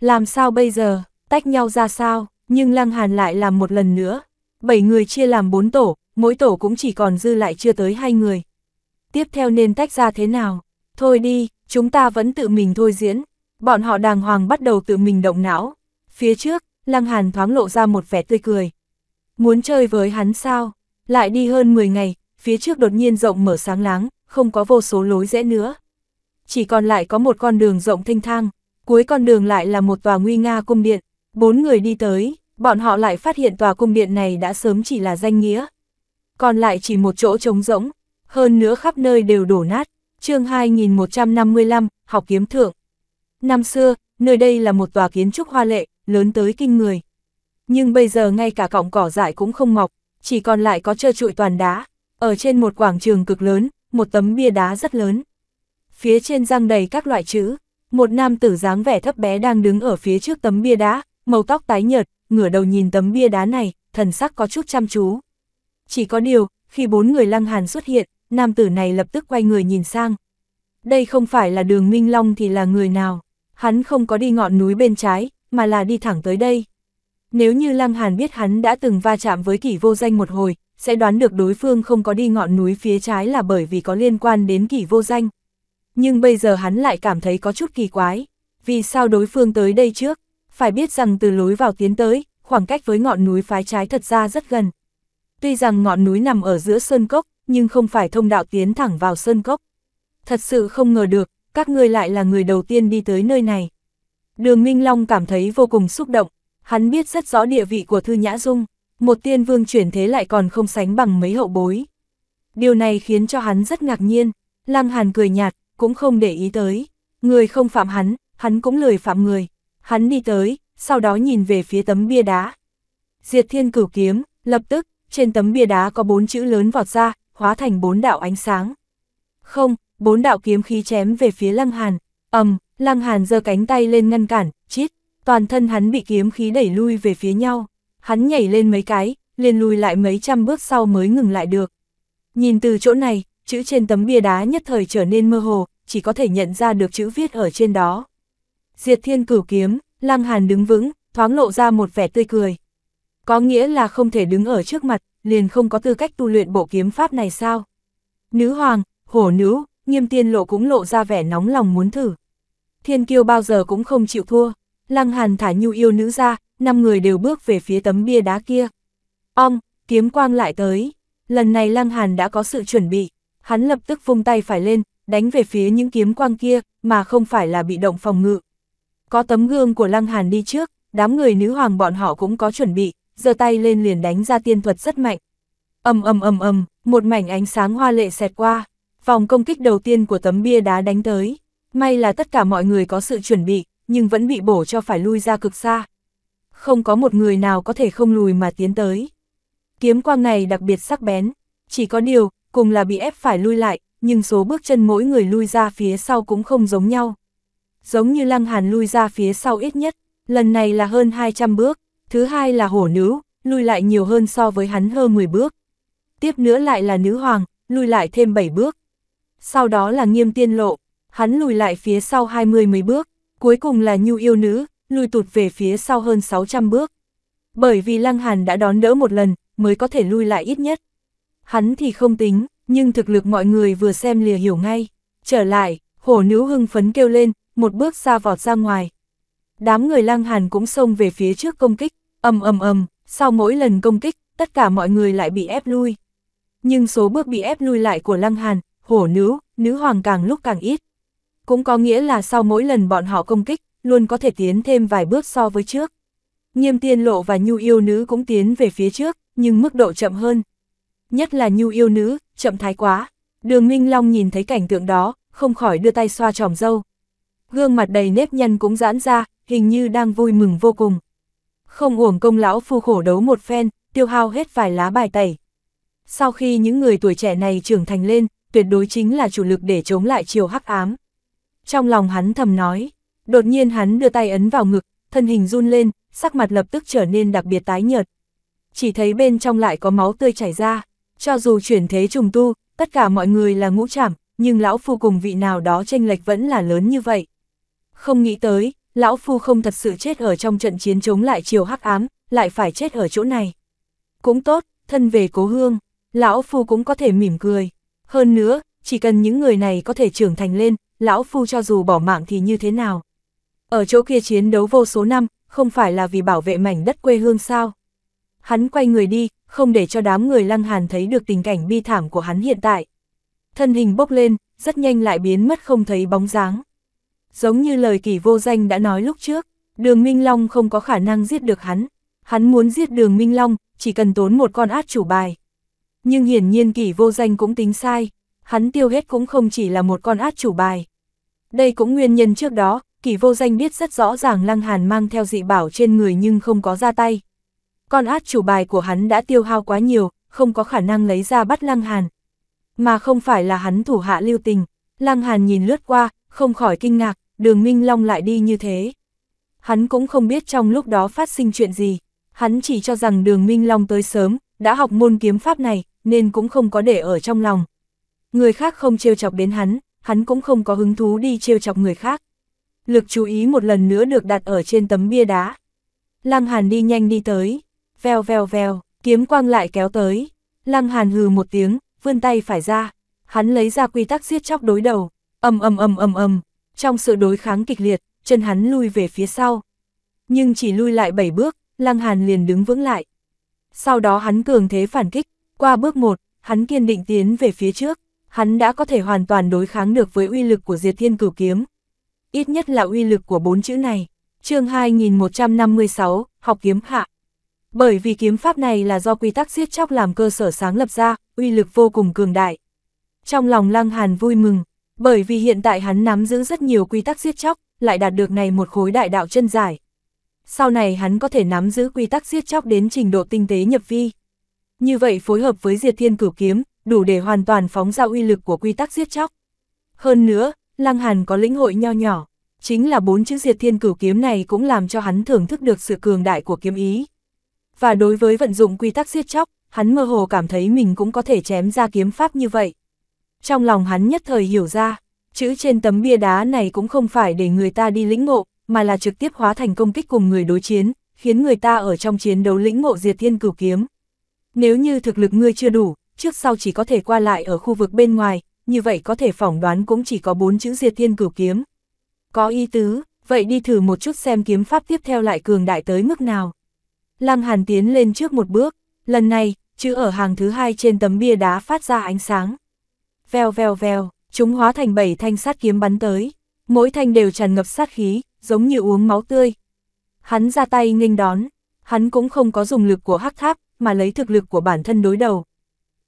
Làm sao bây giờ, tách nhau ra sao, nhưng Lăng Hàn lại làm một lần nữa. Bảy người chia làm bốn tổ, mỗi tổ cũng chỉ còn dư lại chưa tới hai người. Tiếp theo nên tách ra thế nào? Thôi đi, chúng ta vẫn tự mình thôi diễn. Bọn họ đàng hoàng bắt đầu tự mình động não. Phía trước, Lăng Hàn thoáng lộ ra một vẻ tươi cười. Muốn chơi với hắn sao? Lại đi hơn 10 ngày, phía trước đột nhiên rộng mở sáng láng, không có vô số lối rẽ nữa. Chỉ còn lại có một con đường rộng thanh thang, cuối con đường lại là một tòa nguy nga cung điện. Bốn người đi tới, bọn họ lại phát hiện tòa cung điện này đã sớm chỉ là danh nghĩa. Còn lại chỉ một chỗ trống rỗng, hơn nữa khắp nơi đều đổ nát. chương 2155, học kiếm thượng. Năm xưa, nơi đây là một tòa kiến trúc hoa lệ, lớn tới kinh người. Nhưng bây giờ ngay cả cọng cỏ dại cũng không mọc, chỉ còn lại có trơ trụi toàn đá. Ở trên một quảng trường cực lớn, một tấm bia đá rất lớn. Phía trên răng đầy các loại chữ, một nam tử dáng vẻ thấp bé đang đứng ở phía trước tấm bia đá, màu tóc tái nhợt, ngửa đầu nhìn tấm bia đá này, thần sắc có chút chăm chú. Chỉ có điều, khi bốn người lăng hàn xuất hiện, nam tử này lập tức quay người nhìn sang. Đây không phải là đường Minh Long thì là người nào, hắn không có đi ngọn núi bên trái, mà là đi thẳng tới đây. Nếu như Lăng Hàn biết hắn đã từng va chạm với kỷ vô danh một hồi, sẽ đoán được đối phương không có đi ngọn núi phía trái là bởi vì có liên quan đến kỷ vô danh. Nhưng bây giờ hắn lại cảm thấy có chút kỳ quái, vì sao đối phương tới đây trước, phải biết rằng từ lối vào tiến tới, khoảng cách với ngọn núi phái trái thật ra rất gần. Tuy rằng ngọn núi nằm ở giữa sơn cốc, nhưng không phải thông đạo tiến thẳng vào sơn cốc. Thật sự không ngờ được, các ngươi lại là người đầu tiên đi tới nơi này. Đường Minh Long cảm thấy vô cùng xúc động, hắn biết rất rõ địa vị của Thư Nhã Dung, một tiên vương chuyển thế lại còn không sánh bằng mấy hậu bối. Điều này khiến cho hắn rất ngạc nhiên, Lăng Hàn cười nhạt, cũng không để ý tới. Người không phạm hắn, hắn cũng lười phạm người. Hắn đi tới, sau đó nhìn về phía tấm bia đá. Diệt thiên cửu kiếm, lập tức, trên tấm bia đá có bốn chữ lớn vọt ra, hóa thành bốn đạo ánh sáng. Không, bốn đạo kiếm khí chém về phía Lăng Hàn. ầm, um, Lăng Hàn giơ cánh tay lên ngăn cản, chít, toàn thân hắn bị kiếm khí đẩy lui về phía nhau. Hắn nhảy lên mấy cái, liền lùi lại mấy trăm bước sau mới ngừng lại được. Nhìn từ chỗ này, chữ trên tấm bia đá nhất thời trở nên mơ hồ, chỉ có thể nhận ra được chữ viết ở trên đó. Diệt thiên cửu kiếm, Lăng Hàn đứng vững, thoáng lộ ra một vẻ tươi cười. Có nghĩa là không thể đứng ở trước mặt, liền không có tư cách tu luyện bộ kiếm pháp này sao? Nữ hoàng, hổ nữ, nghiêm tiên lộ cũng lộ ra vẻ nóng lòng muốn thử. Thiên kiêu bao giờ cũng không chịu thua. Lăng Hàn thả nhu yêu nữ ra, năm người đều bước về phía tấm bia đá kia. Ong, kiếm quang lại tới. Lần này Lăng Hàn đã có sự chuẩn bị. Hắn lập tức vung tay phải lên, đánh về phía những kiếm quang kia, mà không phải là bị động phòng ngự. Có tấm gương của Lăng Hàn đi trước, đám người nữ hoàng bọn họ cũng có chuẩn bị, giơ tay lên liền đánh ra tiên thuật rất mạnh. ầm ầm ầm ầm, một mảnh ánh sáng hoa lệ xẹt qua, vòng công kích đầu tiên của tấm bia đá đánh tới. May là tất cả mọi người có sự chuẩn bị, nhưng vẫn bị bổ cho phải lui ra cực xa. Không có một người nào có thể không lùi mà tiến tới. Kiếm quang này đặc biệt sắc bén, chỉ có điều, cùng là bị ép phải lui lại, nhưng số bước chân mỗi người lui ra phía sau cũng không giống nhau. Giống như Lăng Hàn lui ra phía sau ít nhất, lần này là hơn 200 bước, thứ hai là hổ nữ, lui lại nhiều hơn so với hắn hơn 10 bước. Tiếp nữa lại là nữ hoàng, lui lại thêm 7 bước. Sau đó là nghiêm tiên lộ, hắn lùi lại phía sau 20 mấy bước, cuối cùng là nhu yêu nữ, lùi tụt về phía sau hơn 600 bước. Bởi vì Lăng Hàn đã đón đỡ một lần, mới có thể lui lại ít nhất. Hắn thì không tính, nhưng thực lực mọi người vừa xem lìa hiểu ngay. Trở lại, hổ nữ hưng phấn kêu lên, một bước xa vọt ra ngoài. Đám người Lăng Hàn cũng xông về phía trước công kích, ầm ầm ầm, sau mỗi lần công kích, tất cả mọi người lại bị ép lui. Nhưng số bước bị ép lui lại của Lăng Hàn, hổ nữ, nữ hoàng càng lúc càng ít. Cũng có nghĩa là sau mỗi lần bọn họ công kích, luôn có thể tiến thêm vài bước so với trước. Nghiêm tiên lộ và nhu yêu nữ cũng tiến về phía trước, nhưng mức độ chậm hơn. Nhất là nhu yêu nữ, chậm thái quá. Đường Minh Long nhìn thấy cảnh tượng đó, không khỏi đưa tay xoa tròm dâu. Gương mặt đầy nếp nhăn cũng giãn ra, hình như đang vui mừng vô cùng. Không uổng công lão phu khổ đấu một phen, tiêu hao hết vài lá bài tẩy. Sau khi những người tuổi trẻ này trưởng thành lên, tuyệt đối chính là chủ lực để chống lại chiều hắc ám. Trong lòng hắn thầm nói, đột nhiên hắn đưa tay ấn vào ngực, thân hình run lên, sắc mặt lập tức trở nên đặc biệt tái nhợt. Chỉ thấy bên trong lại có máu tươi chảy ra, cho dù chuyển thế trùng tu, tất cả mọi người là ngũ trảm, nhưng lão phu cùng vị nào đó tranh lệch vẫn là lớn như vậy. Không nghĩ tới, lão phu không thật sự chết ở trong trận chiến chống lại chiều hắc ám, lại phải chết ở chỗ này. Cũng tốt, thân về cố hương, lão phu cũng có thể mỉm cười. Hơn nữa, chỉ cần những người này có thể trưởng thành lên, lão phu cho dù bỏ mạng thì như thế nào. Ở chỗ kia chiến đấu vô số năm, không phải là vì bảo vệ mảnh đất quê hương sao. Hắn quay người đi, không để cho đám người lăng hàn thấy được tình cảnh bi thảm của hắn hiện tại. Thân hình bốc lên, rất nhanh lại biến mất không thấy bóng dáng. Giống như lời kỳ vô danh đã nói lúc trước, đường Minh Long không có khả năng giết được hắn. Hắn muốn giết đường Minh Long, chỉ cần tốn một con át chủ bài. Nhưng hiển nhiên kỳ vô danh cũng tính sai, hắn tiêu hết cũng không chỉ là một con át chủ bài. Đây cũng nguyên nhân trước đó, kỳ vô danh biết rất rõ ràng Lăng Hàn mang theo dị bảo trên người nhưng không có ra tay. Con át chủ bài của hắn đã tiêu hao quá nhiều, không có khả năng lấy ra bắt Lăng Hàn. Mà không phải là hắn thủ hạ lưu tình, Lăng Hàn nhìn lướt qua, không khỏi kinh ngạc, đường Minh Long lại đi như thế. Hắn cũng không biết trong lúc đó phát sinh chuyện gì, hắn chỉ cho rằng đường Minh Long tới sớm, đã học môn kiếm pháp này, nên cũng không có để ở trong lòng. Người khác không trêu chọc đến hắn, hắn cũng không có hứng thú đi trêu chọc người khác. Lực chú ý một lần nữa được đặt ở trên tấm bia đá. Lăng Hàn đi nhanh đi tới, veo veo veo, kiếm quang lại kéo tới. Lăng Hàn hừ một tiếng, vươn tay phải ra, hắn lấy ra quy tắc giết chóc đối đầu, ầm ầm ầm ầm ầm, trong sự đối kháng kịch liệt, chân hắn lui về phía sau. Nhưng chỉ lui lại 7 bước, Lăng Hàn liền đứng vững lại. Sau đó hắn cường thế phản kích, qua bước 1, hắn kiên định tiến về phía trước, hắn đã có thể hoàn toàn đối kháng được với uy lực của Diệt Thiên Cửu Kiếm. Ít nhất là uy lực của bốn chữ này. chương 2156, học kiếm hạ. Bởi vì kiếm pháp này là do quy tắc giết chóc làm cơ sở sáng lập ra, uy lực vô cùng cường đại. Trong lòng Lăng Hàn vui mừng, bởi vì hiện tại hắn nắm giữ rất nhiều quy tắc giết chóc, lại đạt được này một khối đại đạo chân giải. Sau này hắn có thể nắm giữ quy tắc giết chóc đến trình độ tinh tế nhập vi. Như vậy phối hợp với diệt thiên cửu kiếm, đủ để hoàn toàn phóng ra uy lực của quy tắc giết chóc. Hơn nữa, Lăng Hàn có lĩnh hội nho nhỏ, chính là bốn chữ diệt thiên cửu kiếm này cũng làm cho hắn thưởng thức được sự cường đại của kiếm ý. Và đối với vận dụng quy tắc giết chóc, hắn mơ hồ cảm thấy mình cũng có thể chém ra kiếm pháp như vậy. Trong lòng hắn nhất thời hiểu ra, chữ trên tấm bia đá này cũng không phải để người ta đi lĩnh ngộ, mà là trực tiếp hóa thành công kích cùng người đối chiến, khiến người ta ở trong chiến đấu lĩnh ngộ diệt thiên cửu kiếm. Nếu như thực lực ngươi chưa đủ, trước sau chỉ có thể qua lại ở khu vực bên ngoài, như vậy có thể phỏng đoán cũng chỉ có bốn chữ diệt thiên cửu kiếm. Có ý tứ, vậy đi thử một chút xem kiếm pháp tiếp theo lại cường đại tới mức nào. Lăng Hàn tiến lên trước một bước, lần này, chữ ở hàng thứ hai trên tấm bia đá phát ra ánh sáng. Vèo vèo vèo, chúng hóa thành bảy thanh sát kiếm bắn tới, mỗi thanh đều tràn ngập sát khí, giống như uống máu tươi. Hắn ra tay nghênh đón, hắn cũng không có dùng lực của hắc tháp, mà lấy thực lực của bản thân đối đầu.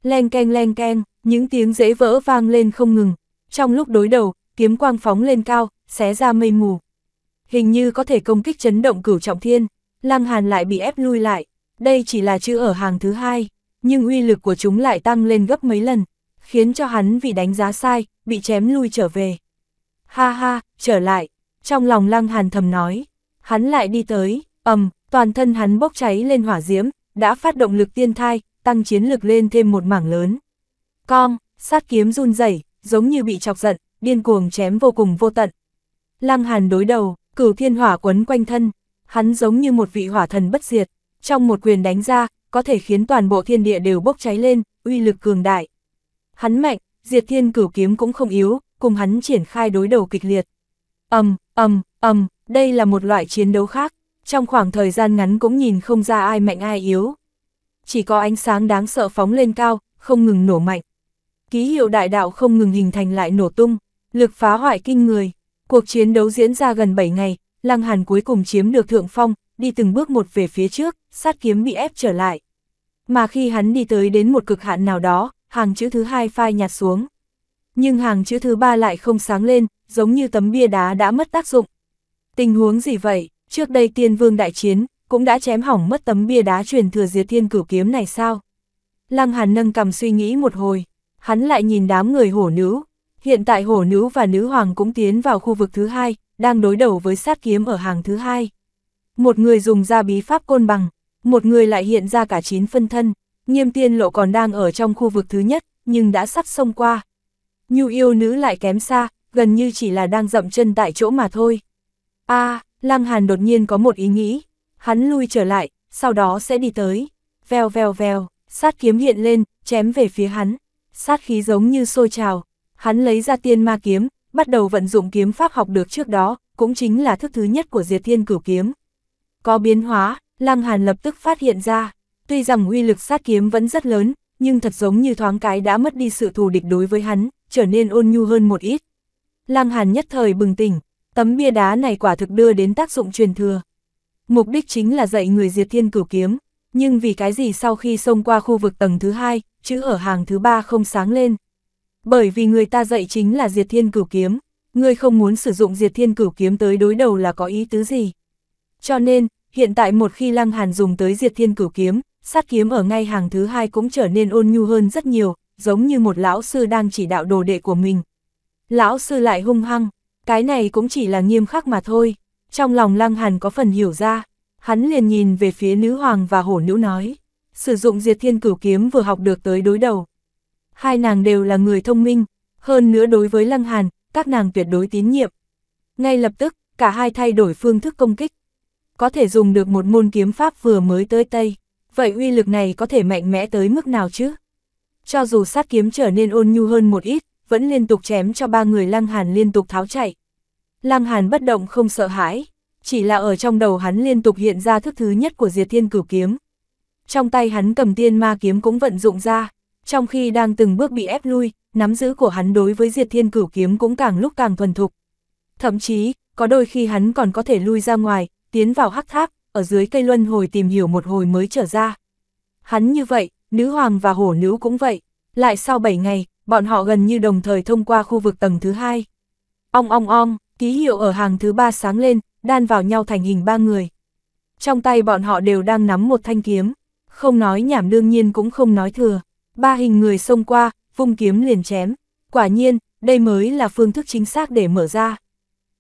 Len keng len keng, những tiếng dễ vỡ vang lên không ngừng. Trong lúc đối đầu, kiếm quang phóng lên cao, xé ra mây mù. Hình như có thể công kích chấn động cửu trọng thiên, Lăng Hàn lại bị ép lui lại. Đây chỉ là chữ ở hàng thứ hai, nhưng uy lực của chúng lại tăng lên gấp mấy lần, khiến cho hắn vì đánh giá sai, bị chém lui trở về. Ha ha, trở lại, trong lòng Lăng Hàn thầm nói, hắn lại đi tới, ầm, toàn thân hắn bốc cháy lên hỏa diễm, đã phát động lực tiên thai, tăng chiến lực lên thêm một mảng lớn. Con, sát kiếm run rẩy, giống như bị chọc giận, điên cuồng chém vô cùng vô tận. Lăng Hàn đối đầu, cửu thiên hỏa quấn quanh thân, hắn giống như một vị hỏa thần bất diệt, trong một quyền đánh ra, có thể khiến toàn bộ thiên địa đều bốc cháy lên, uy lực cường đại. Hắn mạnh, diệt thiên cửu kiếm cũng không yếu, cùng hắn triển khai đối đầu kịch liệt. Ầm, ầm, ầm, đây là một loại chiến đấu khác, trong khoảng thời gian ngắn cũng nhìn không ra ai mạnh ai yếu. Chỉ có ánh sáng đáng sợ phóng lên cao, không ngừng nổ mạnh. Ký hiệu đại đạo không ngừng hình thành lại nổ tung, lực phá hoại kinh người. Cuộc chiến đấu diễn ra gần 7 ngày, Lăng Hàn cuối cùng chiếm được thượng phong, đi từng bước một về phía trước, sát kiếm bị ép trở lại. Mà khi hắn đi tới đến một cực hạn nào đó, hàng chữ thứ hai phai nhạt xuống. nhưng hàng chữ thứ ba lại không sáng lên, giống như tấm bia đá đã mất tác dụng. Tình huống gì vậy, trước đây tiên vương đại chiến, cũng đã chém hỏng mất tấm bia đá truyền thừa diệt thiên cửu kiếm này sao? Lăng Hàn nâng cầm suy nghĩ một hồi, hắn lại nhìn đám người hổ nữ. Hiện tại hổ nữ và nữ hoàng cũng tiến vào khu vực thứ hai, đang đối đầu với sát kiếm ở hàng thứ hai. Một người dùng ra bí pháp côn bằng, một người lại hiện ra cả chín phân thân, nghiêm tiên lộ còn đang ở trong khu vực thứ nhất, nhưng đã sắp xông qua. Nhu yêu nữ lại kém xa, gần như chỉ là đang dậm chân tại chỗ mà thôi. a à, Lăng Hàn đột nhiên có một ý nghĩ, hắn lui trở lại, sau đó sẽ đi tới. Vèo vèo vèo, sát kiếm hiện lên, chém về phía hắn. Sát khí giống như sôi trào. Hắn lấy ra tiên ma kiếm, bắt đầu vận dụng kiếm pháp học được trước đó, cũng chính là thức thứ nhất của diệt thiên cửu kiếm. Có biến hóa, Lăng Hàn lập tức phát hiện ra. Tuy rằng uy lực sát kiếm vẫn rất lớn, nhưng thật giống như thoáng cái đã mất đi sự thù địch đối với hắn, trở nên ôn nhu hơn một ít. Lăng Hàn nhất thời bừng tỉnh, tấm bia đá này quả thực đưa đến tác dụng truyền thừa. Mục đích chính là dạy người diệt thiên cửu kiếm, nhưng vì cái gì sau khi xông qua khu vực tầng thứ hai, chữ ở hàng thứ ba không sáng lên. Bởi vì người ta dạy chính là diệt thiên cửu kiếm, người không muốn sử dụng diệt thiên cửu kiếm tới đối đầu là có ý tứ gì. Cho nên, hiện tại một khi Lăng Hàn dùng tới diệt thiên cửu kiếm, sát kiếm ở ngay hàng thứ hai cũng trở nên ôn nhu hơn rất nhiều, giống như một lão sư đang chỉ đạo đồ đệ của mình. Lão sư lại hung hăng, cái này cũng chỉ là nghiêm khắc mà thôi. Trong lòng Lăng Hàn có phần hiểu ra, hắn liền nhìn về phía nữ hoàng và hổ nữ nói, sử dụng diệt thiên cửu kiếm vừa học được tới đối đầu. Hai nàng đều là người thông minh, hơn nữa đối với Lăng Hàn, các nàng tuyệt đối tín nhiệm. Ngay lập tức, cả hai thay đổi phương thức công kích. Có thể dùng được một môn kiếm pháp vừa mới tới Tây, vậy uy lực này có thể mạnh mẽ tới mức nào chứ? Cho dù sát kiếm trở nên ôn nhu hơn một ít, vẫn liên tục chém cho ba người Lăng Hàn liên tục tháo chạy. Lăng Hàn bất động không sợ hãi, chỉ là ở trong đầu hắn liên tục hiện ra thức thứ nhất của diệt thiên cửu kiếm. Trong tay hắn cầm tiên ma kiếm cũng vận dụng ra, trong khi đang từng bước bị ép lui, nắm giữ của hắn đối với diệt thiên cửu kiếm cũng càng lúc càng thuần thục. Thậm chí, có đôi khi hắn còn có thể lui ra ngoài, tiến vào hắc tháp, ở dưới cây luân hồi tìm hiểu một hồi mới trở ra. Hắn như vậy, nữ hoàng và hổ nữ cũng vậy, lại sau 7 ngày, bọn họ gần như đồng thời thông qua khu vực tầng thứ hai. Ong ong ong, ký hiệu ở hàng thứ ba sáng lên, đan vào nhau thành hình ba người. Trong tay bọn họ đều đang nắm một thanh kiếm, không nói nhảm đương nhiên cũng không nói thừa. Ba hình người xông qua, vung kiếm liền chém. Quả nhiên, đây mới là phương thức chính xác để mở ra.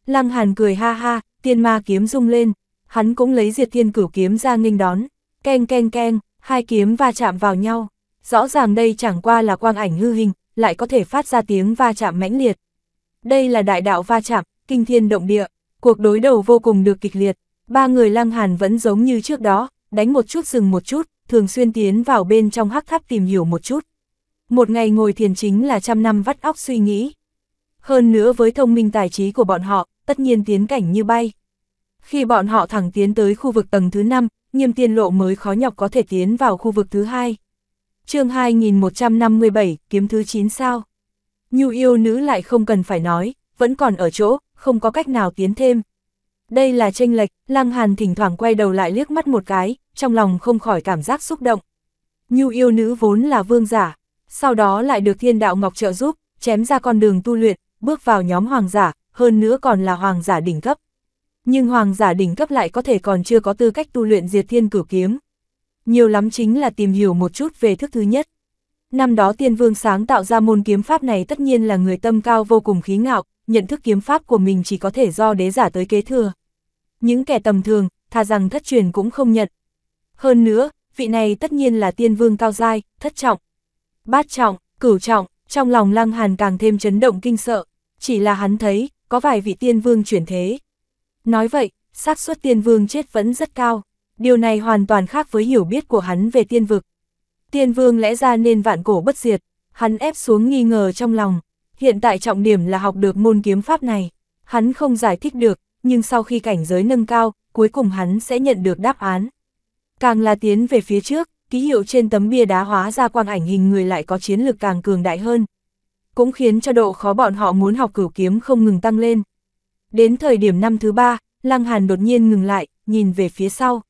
Lăng Hàn cười ha ha, tiên ma kiếm rung lên, hắn cũng lấy diệt thiên cửu kiếm ra nghênh đón. Keng keng keng, hai kiếm va chạm vào nhau. Rõ ràng đây chẳng qua là quang ảnh hư hình, lại có thể phát ra tiếng va chạm mãnh liệt. Đây là đại đạo va chạm, kinh thiên động địa, cuộc đối đầu vô cùng được kịch liệt, ba người lăng hàn vẫn giống như trước đó, đánh một chút dừng một chút, thường xuyên tiến vào bên trong hắc tháp tìm hiểu một chút. Một ngày ngồi thiền chính là trăm năm vắt óc suy nghĩ. Hơn nữa với thông minh tài trí của bọn họ, tất nhiên tiến cảnh như bay. Khi bọn họ thẳng tiến tới khu vực tầng thứ 5, nghiêm tiên lộ mới khó nhọc có thể tiến vào khu vực thứ hai. chương 2157, kiếm thứ 9 sao? Nhu yêu nữ lại không cần phải nói, vẫn còn ở chỗ, không có cách nào tiến thêm. Đây là tranh lệch, Lăng Hàn thỉnh thoảng quay đầu lại liếc mắt một cái, trong lòng không khỏi cảm giác xúc động. Nhu yêu nữ vốn là vương giả, sau đó lại được thiên đạo ngọc trợ giúp, chém ra con đường tu luyện, bước vào nhóm hoàng giả, hơn nữa còn là hoàng giả đỉnh cấp. Nhưng hoàng giả đỉnh cấp lại có thể còn chưa có tư cách tu luyện diệt thiên cửu kiếm. Nhiều lắm chính là tìm hiểu một chút về thức thứ nhất. Năm đó tiên vương sáng tạo ra môn kiếm pháp này tất nhiên là người tâm cao vô cùng khí ngạo, nhận thức kiếm pháp của mình chỉ có thể do đế giả tới kế thừa. Những kẻ tầm thường, thà rằng thất truyền cũng không nhận. Hơn nữa, vị này tất nhiên là tiên vương cao giai, thất trọng, bát trọng, cửu trọng, trong lòng lăng hàn càng thêm chấn động kinh sợ, chỉ là hắn thấy, có vài vị tiên vương chuyển thế. Nói vậy, xác suất tiên vương chết vẫn rất cao, điều này hoàn toàn khác với hiểu biết của hắn về tiên vực. Tiên vương lẽ ra nên vạn cổ bất diệt, hắn ép xuống nghi ngờ trong lòng, hiện tại trọng điểm là học được môn kiếm pháp này. Hắn không giải thích được, nhưng sau khi cảnh giới nâng cao, cuối cùng hắn sẽ nhận được đáp án. Càng là tiến về phía trước, ký hiệu trên tấm bia đá hóa ra quang ảnh hình người lại có chiến lược càng cường đại hơn. Cũng khiến cho độ khó bọn họ muốn học cửu kiếm không ngừng tăng lên. Đến thời điểm năm thứ ba, Lăng Hàn đột nhiên ngừng lại, nhìn về phía sau.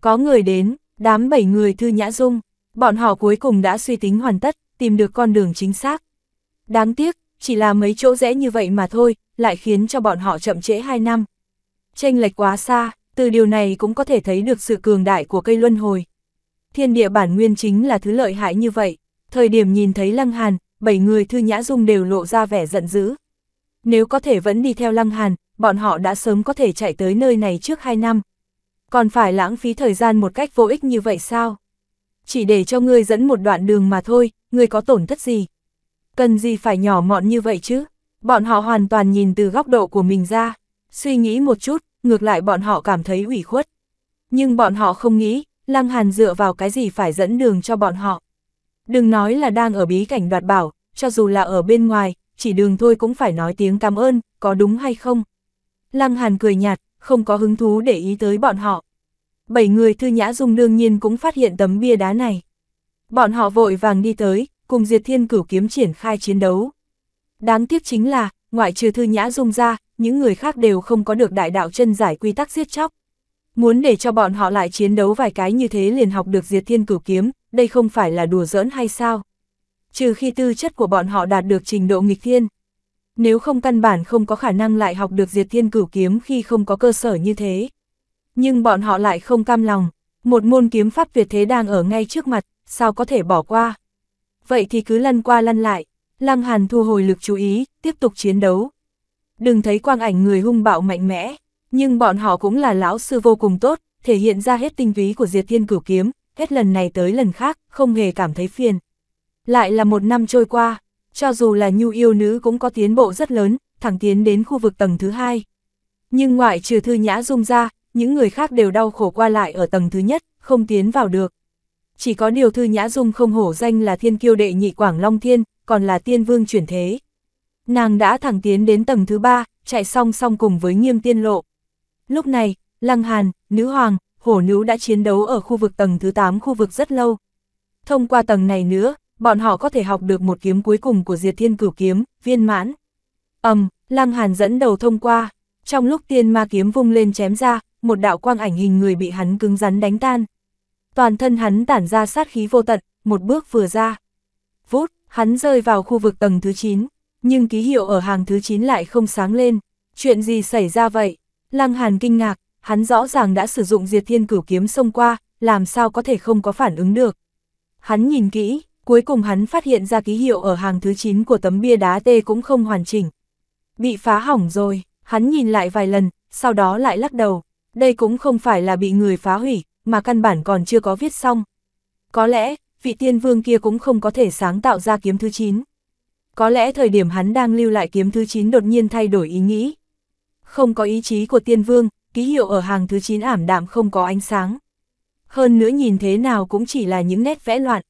Có người đến, đám bảy người thư nhã dung, bọn họ cuối cùng đã suy tính hoàn tất, tìm được con đường chính xác. Đáng tiếc, chỉ là mấy chỗ rẽ như vậy mà thôi, lại khiến cho bọn họ chậm trễ 2 năm. Tranh lệch quá xa, từ điều này cũng có thể thấy được sự cường đại của cây luân hồi. Thiên địa bản nguyên chính là thứ lợi hại như vậy, thời điểm nhìn thấy Lăng Hàn, bảy người Thư Nhã Dung đều lộ ra vẻ giận dữ. Nếu có thể vẫn đi theo Lăng Hàn, bọn họ đã sớm có thể chạy tới nơi này trước 2 năm. Còn phải lãng phí thời gian một cách vô ích như vậy sao? Chỉ để cho ngươi dẫn một đoạn đường mà thôi, ngươi có tổn thất gì? Cần gì phải nhỏ mọn như vậy chứ? Bọn họ hoàn toàn nhìn từ góc độ của mình ra, suy nghĩ một chút, ngược lại bọn họ cảm thấy ủy khuất. Nhưng bọn họ không nghĩ, Lăng Hàn dựa vào cái gì phải dẫn đường cho bọn họ. Đừng nói là đang ở bí cảnh đoạt bảo, cho dù là ở bên ngoài, chỉ đường thôi cũng phải nói tiếng cảm ơn, có đúng hay không? Lăng Hàn cười nhạt, không có hứng thú để ý tới bọn họ. Bảy người thư nhã dung đương nhiên cũng phát hiện tấm bia đá này. Bọn họ vội vàng đi tới, cùng Diệt Thiên Cửu kiếm triển khai chiến đấu. Đáng tiếc chính là, ngoại trừ thư nhã dung ra, những người khác đều không có được đại đạo chân giải quy tắc giết chóc. Muốn để cho bọn họ lại chiến đấu vài cái như thế liền học được Diệt Thiên Cửu kiếm, đây không phải là đùa giỡn hay sao? Trừ khi tư chất của bọn họ đạt được trình độ nghịch thiên. Nếu không căn bản không có khả năng lại học được Diệt Thiên Cửu kiếm khi không có cơ sở như thế. Nhưng bọn họ lại không cam lòng, một môn kiếm pháp tuyệt thế đang ở ngay trước mặt, sao có thể bỏ qua? Vậy thì cứ lăn qua lăn lại, Lăng Hàn thu hồi lực chú ý, tiếp tục chiến đấu. Đừng thấy quang ảnh người hung bạo mạnh mẽ, nhưng bọn họ cũng là lão sư vô cùng tốt, thể hiện ra hết tinh túy của Diệt Thiên Cửu Kiếm, hết lần này tới lần khác, không hề cảm thấy phiền. Lại là một năm trôi qua, cho dù là nhu yêu nữ cũng có tiến bộ rất lớn, thẳng tiến đến khu vực tầng thứ hai. Nhưng ngoại trừ thư nhã dung ra, những người khác đều đau khổ qua lại ở tầng thứ nhất, không tiến vào được. Chỉ có điều thư nhã dung không hổ danh là thiên kiêu đệ nhị Quảng Long Thiên, còn là tiên vương chuyển thế. Nàng đã thẳng tiến đến tầng thứ ba, chạy song song cùng với nghiêm tiên lộ. Lúc này, Lăng Hàn, Nữ Hoàng, Hổ Nữ đã chiến đấu ở khu vực tầng thứ 8 khu vực rất lâu. Thông qua tầng này nữa, bọn họ có thể học được một kiếm cuối cùng của Diệt Thiên Cửu Kiếm, viên mãn. Ầm, um, Lăng Hàn dẫn đầu thông qua, trong lúc tiên ma kiếm vung lên chém ra, một đạo quang ảnh hình người bị hắn cứng rắn đánh tan. Toàn thân hắn tản ra sát khí vô tận, một bước vừa ra. Vút, hắn rơi vào khu vực tầng thứ 9, nhưng ký hiệu ở hàng thứ 9 lại không sáng lên. Chuyện gì xảy ra vậy? Lăng Hàn kinh ngạc, hắn rõ ràng đã sử dụng diệt thiên cửu kiếm xông qua, làm sao có thể không có phản ứng được. Hắn nhìn kỹ, cuối cùng hắn phát hiện ra ký hiệu ở hàng thứ 9 của tấm bia đá T cũng không hoàn chỉnh. Bị phá hỏng rồi, hắn nhìn lại vài lần, sau đó lại lắc đầu. Đây cũng không phải là bị người phá hủy, mà căn bản còn chưa có viết xong. Có lẽ, vị tiên vương kia cũng không có thể sáng tạo ra kiếm thứ 9. Có lẽ thời điểm hắn đang lưu lại kiếm thứ 9 đột nhiên thay đổi ý nghĩ. Không có ý chí của tiên vương, ký hiệu ở hàng thứ 9 ảm đạm không có ánh sáng. Hơn nữa nhìn thế nào cũng chỉ là những nét vẽ loạn.